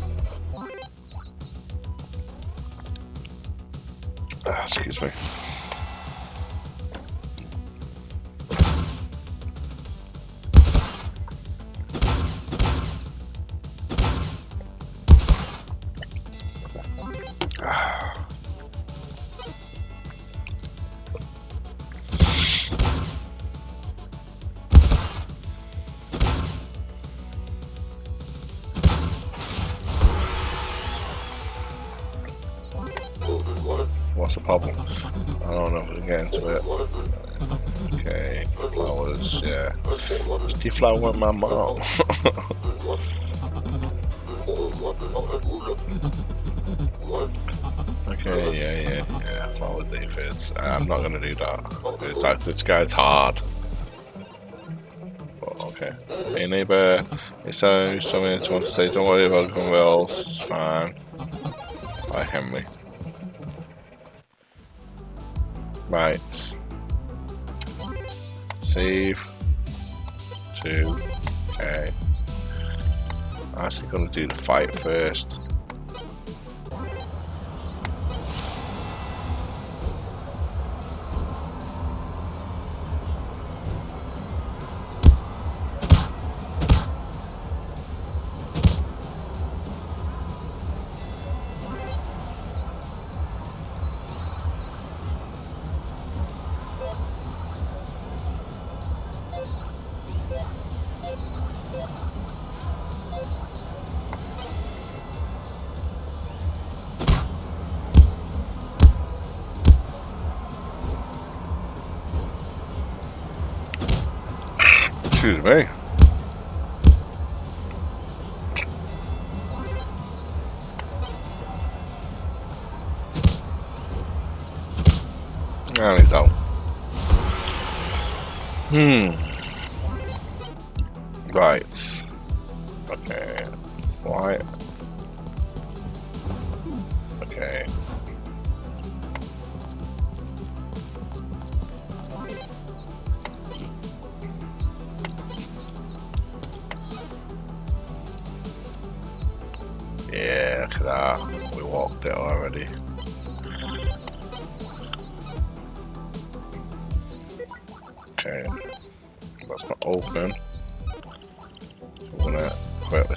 Ah, excuse me. Just deflower my mom. okay, yeah, yeah, yeah. Flower Davids. I'm not gonna do that. It's like, this guy's hard. But, okay. Hey neighbour, it's time someone wants to say, don't worry about it, well, it's fine. Bye Henry. Right. Save. Two. Okay. I'm actually gonna do the fight first.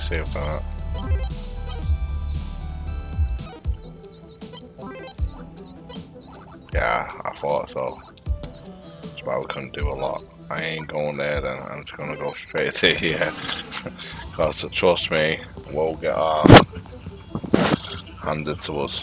Save that. Yeah, I thought so. That's why we couldn't do a lot. I ain't going there then, I'm just gonna go straight to here. Because trust me, we'll get our handed to us.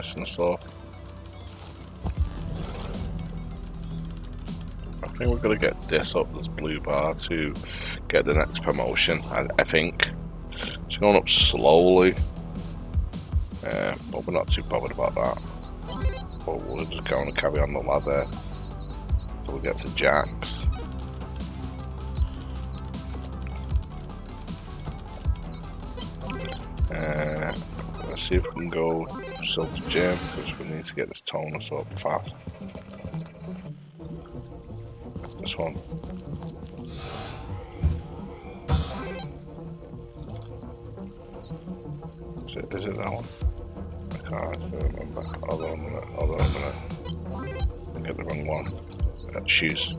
Bonus and stuff. I think we're gonna get this up, this blue bar, to get the next promotion, I, I think. It's going up slowly. Uh, but we're not too bothered about that. But we're just going to carry on the ladder until we get to Jack's. Uh, let's see if we can go Silver Gym because we need to get this tonus up fast. This one. Is it, is it that one? I can't remember. A hold on a minute. I get the wrong one. Uh, shoes.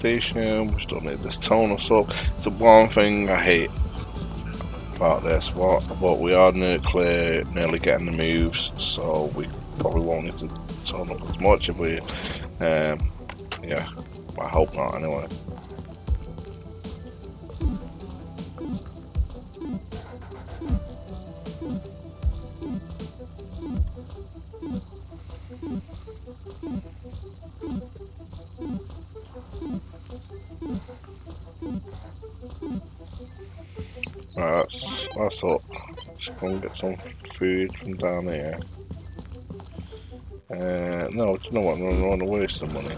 Station. We still need this tonus up. It's the one thing I hate about this. What, but we are nuclear, nearly getting the moves, so we probably won't need to tone up as much if we. Um, yeah, I hope not. Anyway. That's up. Let's go and get some food from down here. Uh, no, do you know what? I don't want to waste some money.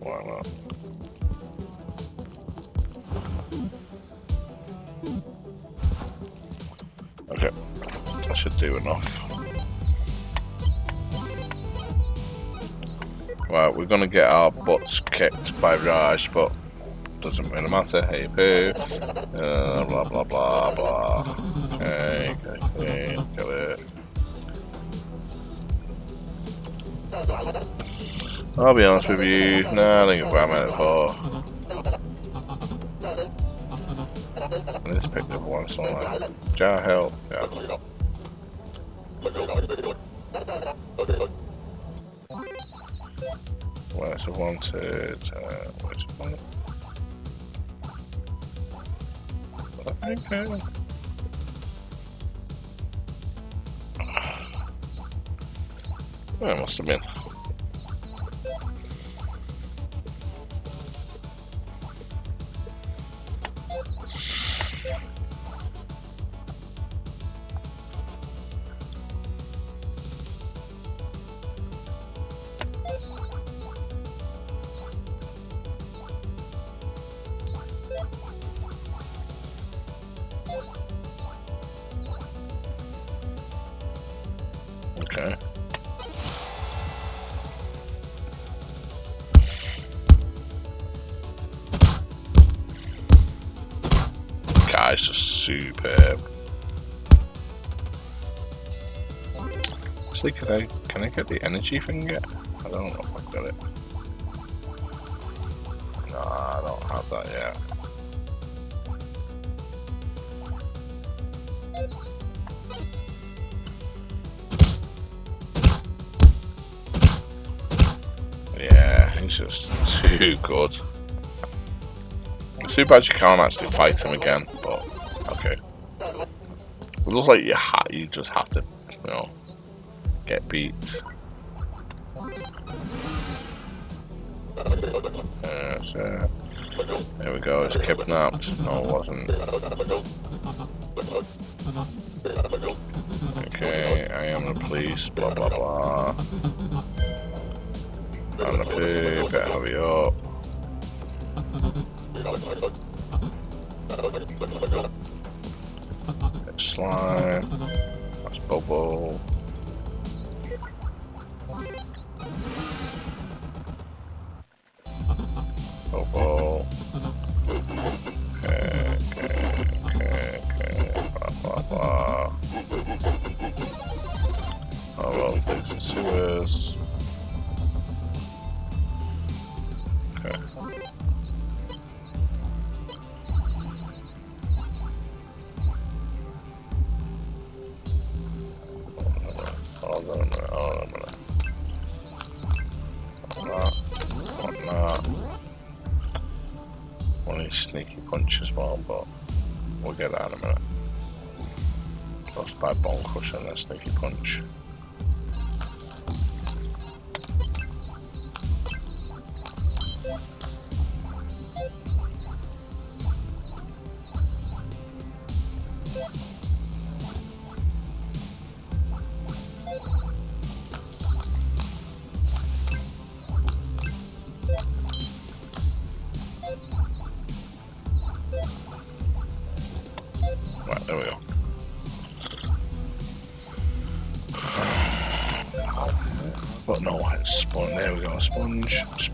Why not? Okay, that should do enough. Right, we're gonna get our butts kicked by Raj, but doesn't really matter. Hey boo. Uh, blah blah blah blah. Okay, okay, kill it. I'll be honest with you, nah, I think it's about minute four. Let's pick up one somewhere. Jar help, yeah. Where's the wanted? Uh, where's the one? Okay. Where must have been? Just superb. Actually, can I can I get the energy thing yet? I don't know if I got it. No, I don't have that yet. Yeah, he's just too good. It's too bad you can't actually fight him again. It looks like you ha you just have to, you know, get beat. Uh, there we go, it's kidnapped. No, it wasn't. Okay, I am the police, blah blah blah. On the poo, better hurry up.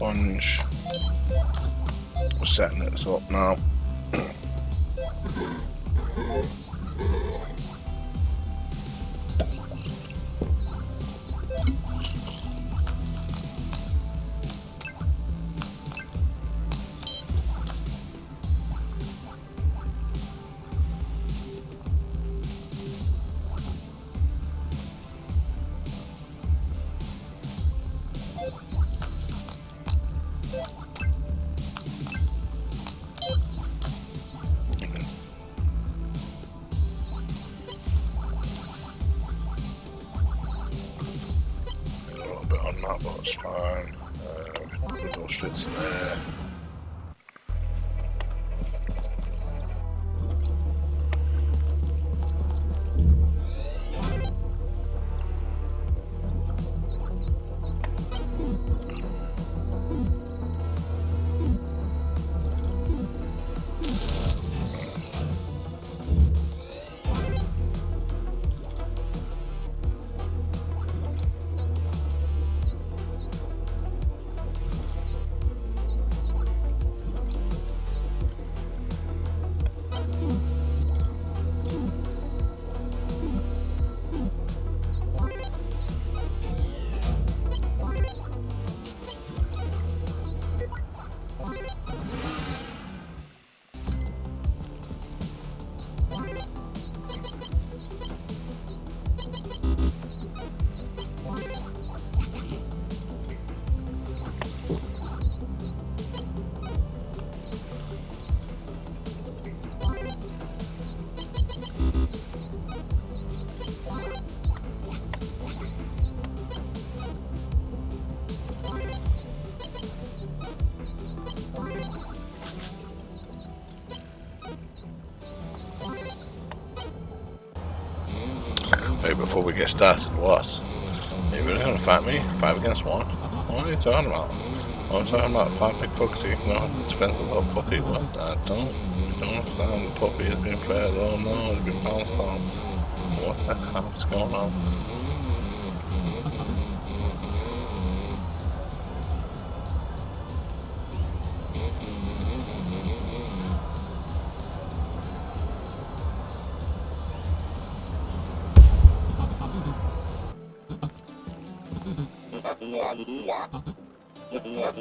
Sponge. We're setting this up now. Started, what? Are you really gonna fight me? Five against one? What are you talking about? I'm talking about five big puppy, no, defend the little puppy. What? I don't, don't understand. The puppy has been fed. Oh no, it's been bounced on. What the hell's going on?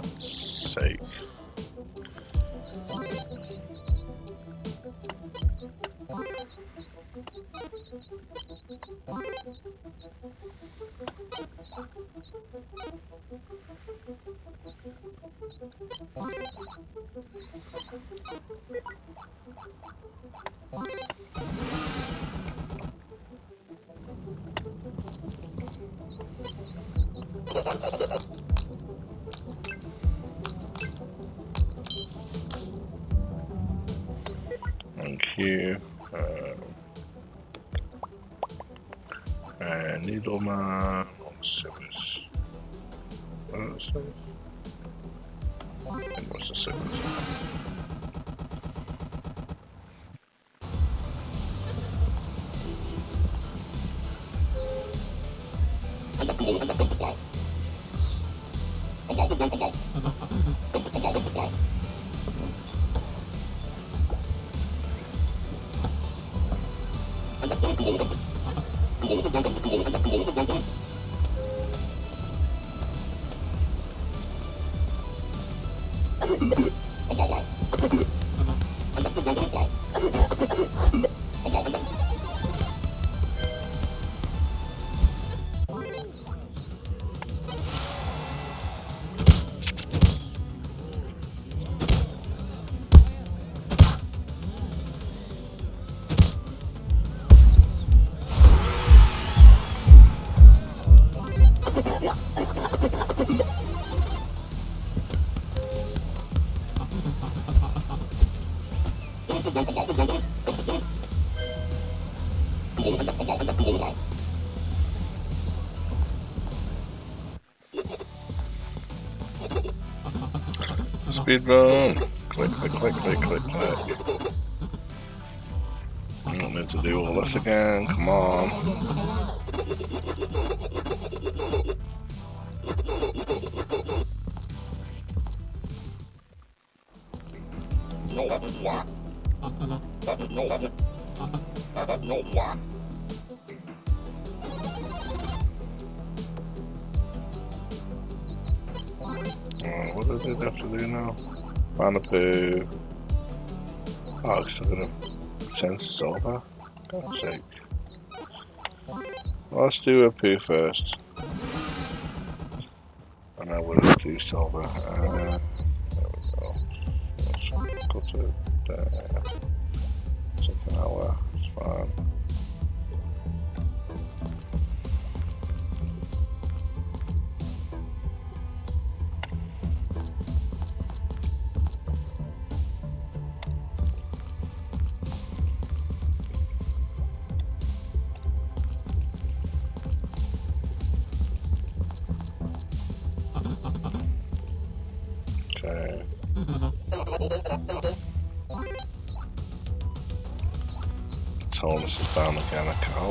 God's and Speed. Click, click, click, click, click, click. I don't need to do all this again. Come on. Oh, I'm gonna sense it's over. God's sake. Let's do a poo first. And then we'll do silver. Uh, there we go. Let's to there. Take an hour. It's fine.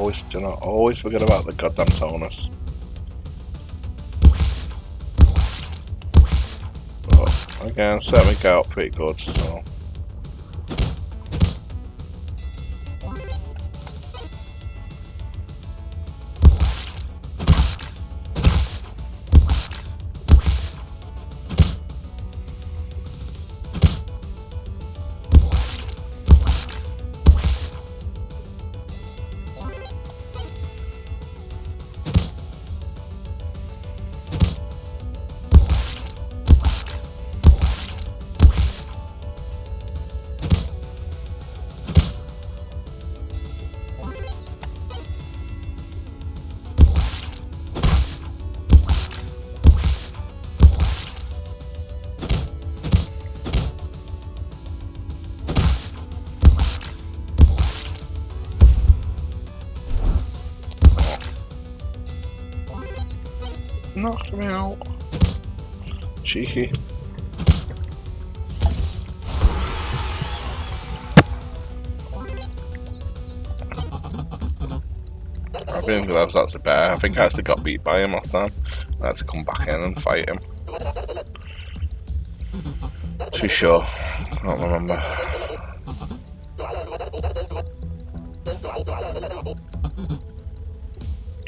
Always, do not always forget about the goddamn tonus. But again, set me out pretty good, so. I think I actually got beat by him last time. I had to come back in and fight him. Too sure. I don't remember.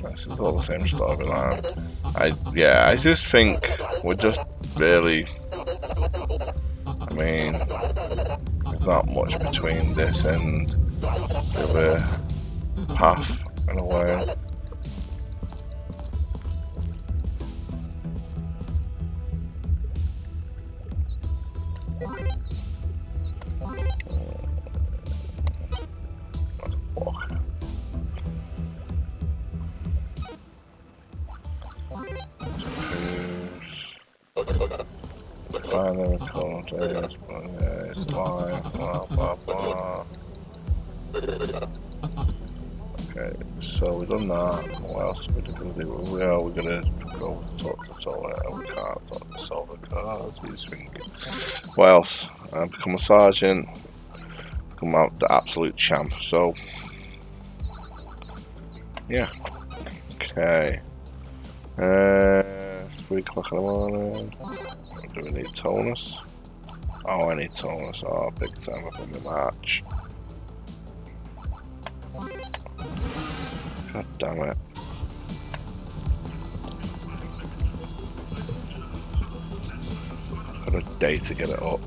This is all the same storyline. I yeah, I just think we're just really I mean there's not much between this and the other path else? I become a sergeant. Become out the absolute champ. So yeah. Okay. Uh, three o'clock in the morning. Do we need tonus? Oh, I need tonus. Oh, big time up in the match. God damn it. Got a day to get it up.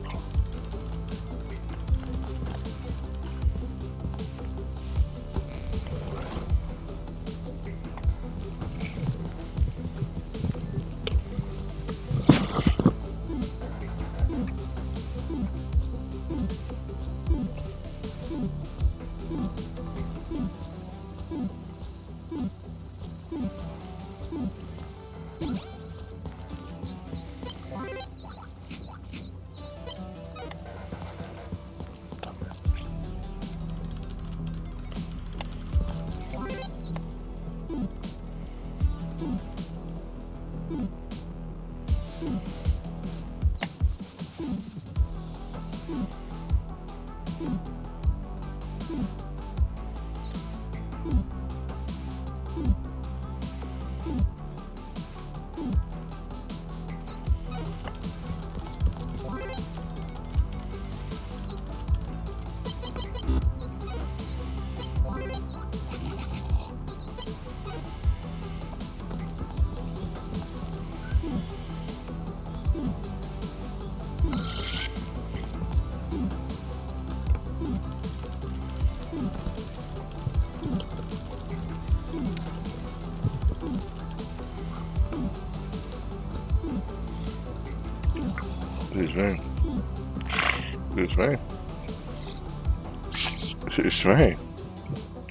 Me.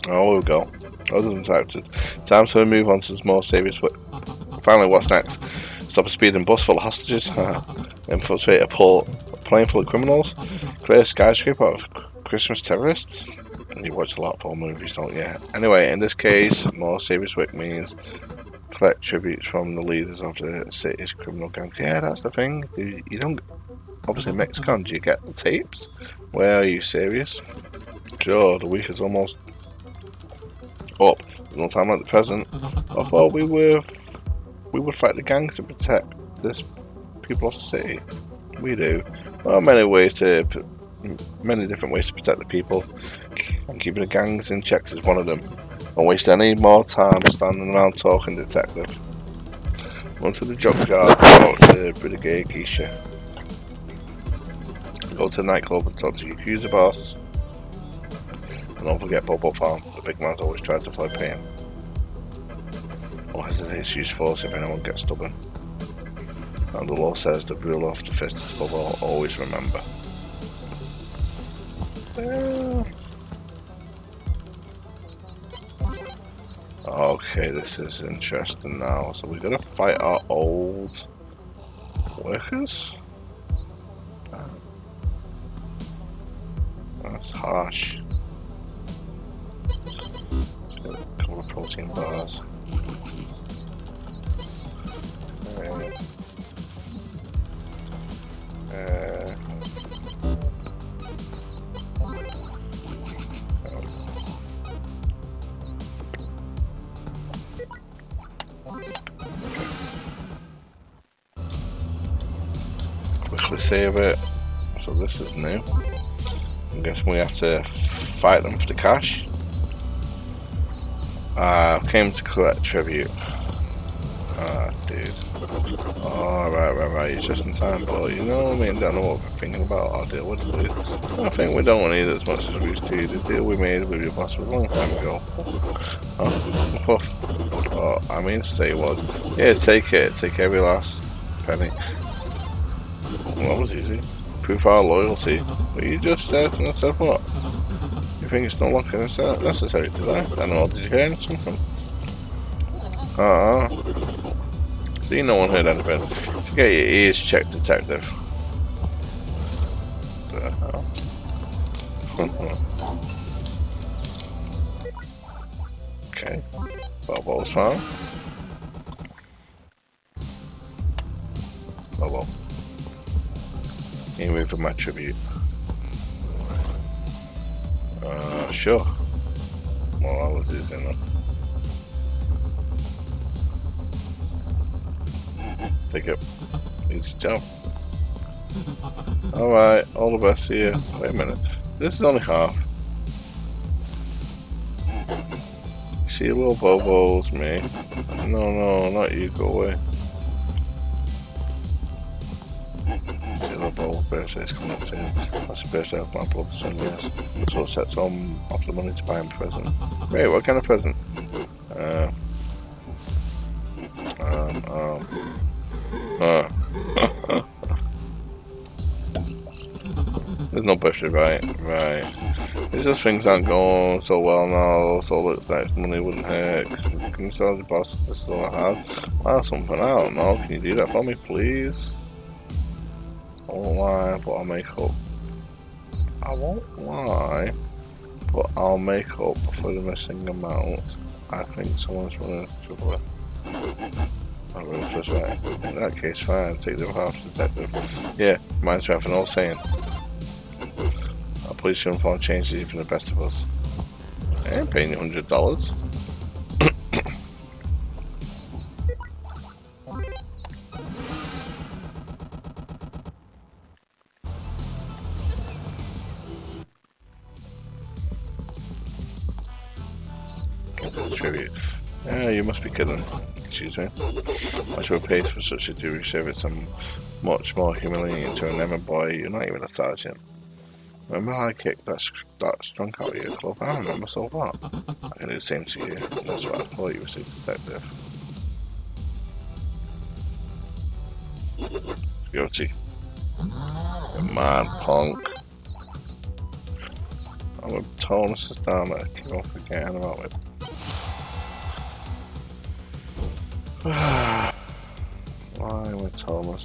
Oh, we'll go. Other than typed Time to move on to some more serious work. Finally, what's next? Stop a speeding bus full of hostages. Infiltrate a port, a plane full of criminals. Create a skyscraper of Christmas terrorists. You watch a lot of old movies, don't you? Anyway, in this case, more serious work means collect tributes from the leaders of the city's criminal gangs. Yeah, that's the thing. You, don't. Obviously, Mexican, do you get the tapes? Where are you serious? Sure, the week is almost up. no time like the present. I thought we were. We would fight the gangs to protect this people of the city. We do. There are many ways to. Many different ways to protect the people. And keeping the gangs in check is one of them. Don't waste any more time standing around talking, detective. Run to the junkyard, talk to Brigadier Geisha. Go to the nightclub and talk to your accuser boss. And don't forget Bobo Farm. The big man's always tried to fly pain. Or hesitate to use force if anyone gets stubborn. And the law says the rule of the fist is above all, always remember. Okay, this is interesting now. So we're gonna fight our old workers? That's harsh. all the protein bars. Uh, save it. So this is new. I guess we have to fight them for the cash. Uh, came to collect tribute. Ah, dude. Oh, right, right. You're just in time, but you know what I mean? Don't know what we're thinking about. I'll deal with it. I think we don't need as much as we used to. The deal we made with your boss was a long time ago. Oh, oh I mean to say was. Yeah, take it. Take every last penny. Well, that was easy. Prove our loyalty. But you just said, and what? Think it's no longer necessary to that? I know, did you hear something? Ah. Uh. See, no one heard anything. Get your ears checked, detective. Hell? okay. Bobo's found. Bobo. Anyway, for my tribute. Uh, sure. Well, I was using them. Pick up. Easy jump. Alright, all of us here. Wait a minute. This is only half. See a little bobos, me. No, no, not you, go away. See a little bobo birthday's coming up soon. That's the birthday of my brother son, yes. So it sets on off the money to buy him a present. Wait, what kind of present? Uh, um, um, uh. There's no pressure, right, right. It's just things aren't going so well now, so looks like money wouldn't hurt. Can you sell the boss the store I have? Well, something, I don't know. Can you do that for me, please? I won't lie, but I'll make up. I won't lie, but I'll make up for the missing amount. I think someone's running trouble. My room's just right. In that case, fine. Take the half detective. Yeah, mine's have an old saying. Our police uniform changes even the best of us. I ain't paying you hundred dollars. Tribute. Yeah, you must be kidding excuse me. Should have paid for such a duty service and much more humiliating to remember, boy, you're not even a sergeant. Remember how I kicked that, that strunk out of your club? I remember so what? I can do the same to you. That's what I thought you was a detective. Guilty. Mad punk. I'm a tone system that keep on forgetting about it. Why with Thomas?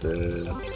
Pieces. Give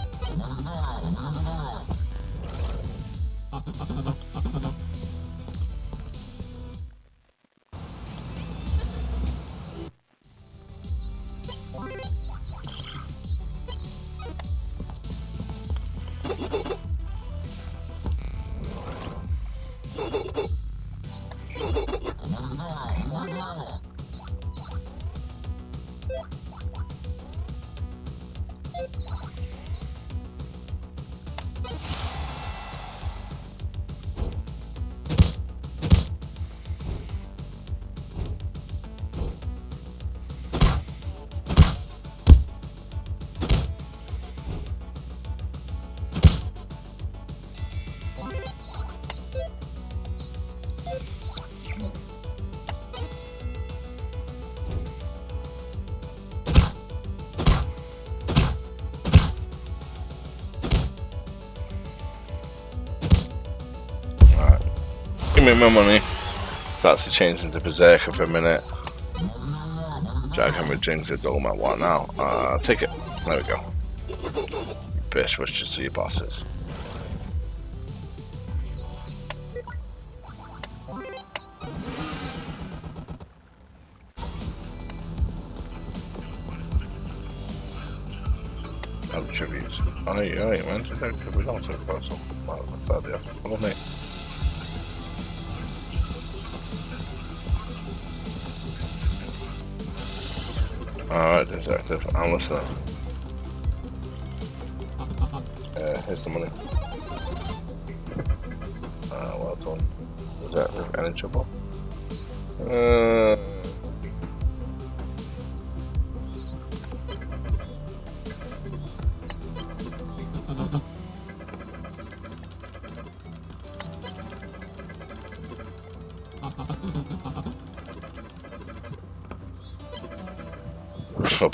me my money. Starts to change into Berserker for a minute. Jackhammer don't matter what now. Uh, take it. There we go. Best wishes to your bosses. Have tributes. Alright, alright, man. Just have we don't talk about some. Detective. I'm listening.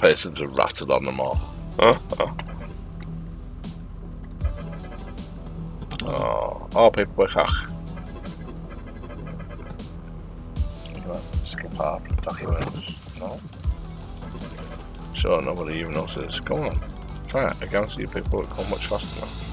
Person just rattled on them all. Huh? Oh. Oh, paperwork hack. Skip out documents. No. Sure, nobody even knows this. Come on. Try it. I guarantee you paperwork come much faster now.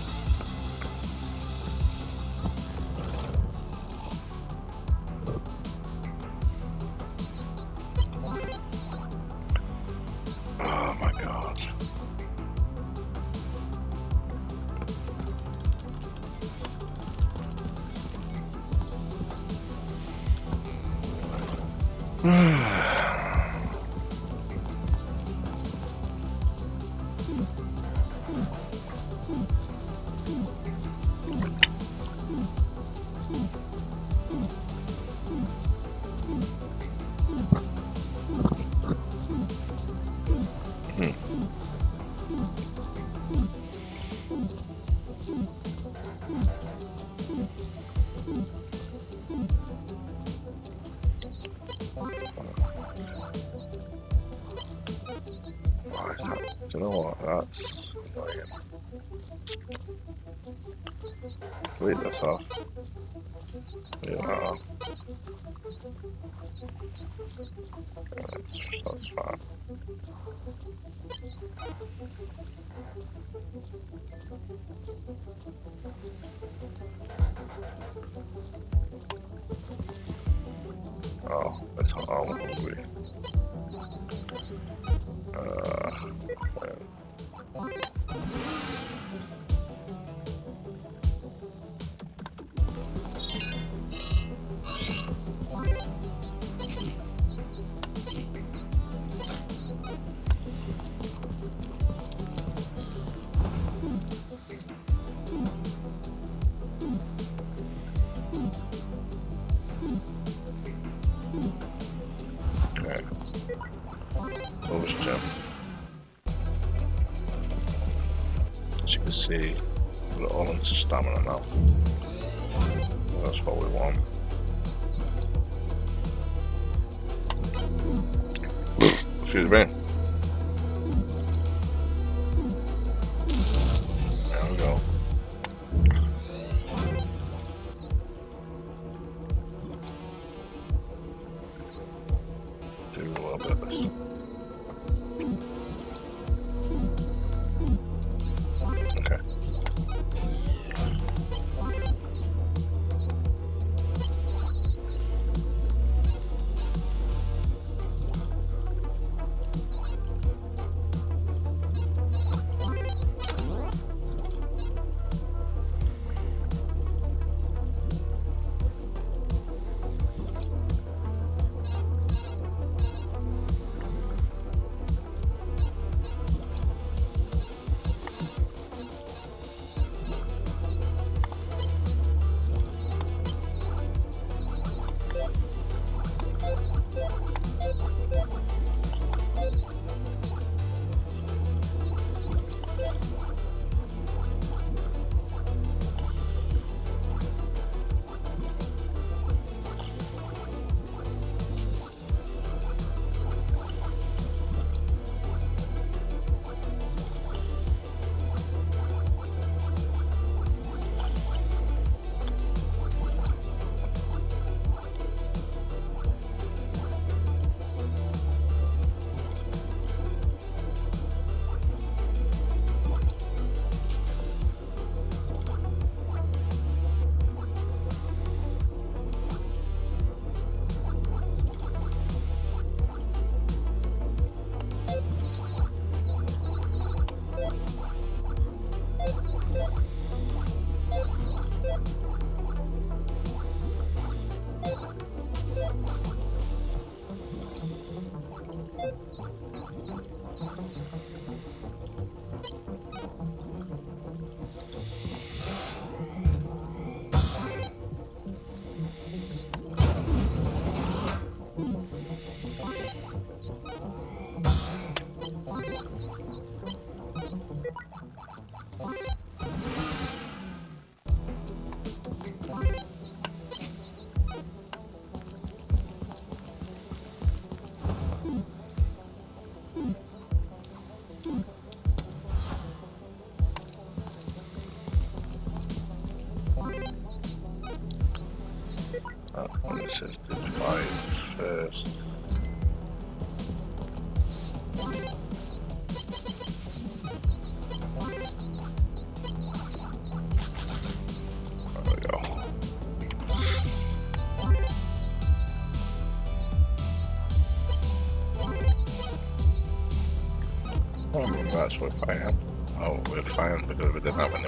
That's what I had. Oh, we're fine because we didn't have any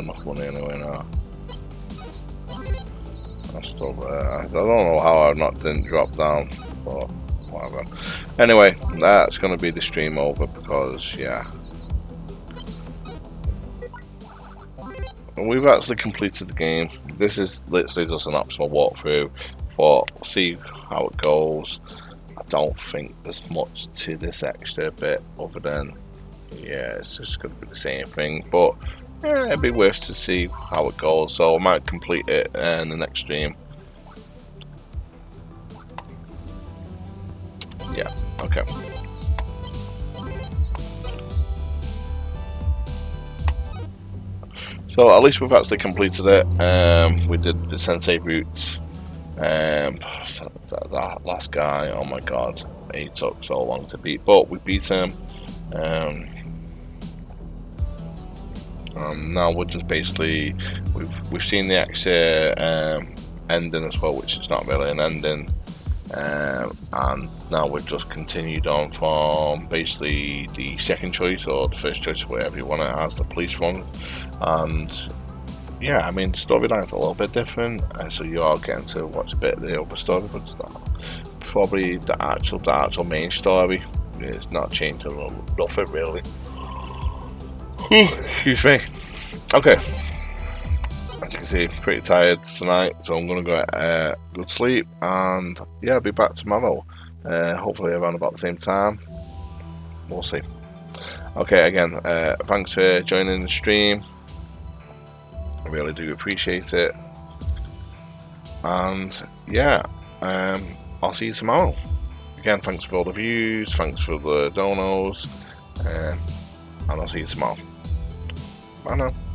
Enough money anyway now. I'm still there. I don't know how I not didn't drop down, but whatever. Anyway, that's gonna be the stream over because yeah. We've actually completed the game. This is literally just an optional walkthrough for see how it goes. I don't think there's much to this extra bit other than yeah, it's just gonna be the same thing. But yeah, it'd be worth to see how it goes. So I might complete it in the next stream. Yeah, okay. So at least we've actually completed it. Um, we did the sensei routes. Um, that, that, last guy, oh my god, he took so long to beat, but we beat him. Um, um, now we're just basically we've we've seen the exit um, ending as well, which is not really an ending. Um, and now we've just continued on from basically the second choice or the first choice, whatever you want to, as the police run. And yeah, I mean, storyline's a little bit different, uh, so you are getting to watch a bit of the other story, but it's not probably the actual, the actual main story. It's not changed changing nothing really. Excuse me. Okay. As you can see, pretty tired tonight, so I'm gonna go uh, go to sleep, and yeah, I'll be back tomorrow. Uh, hopefully around about the same time. We'll see. Okay, again, uh, thanks for joining the stream. I really do appreciate it. And yeah, um, I'll see you tomorrow. Again, thanks for all the views, thanks for the donos, uh, and I'll see you tomorrow. Bye now.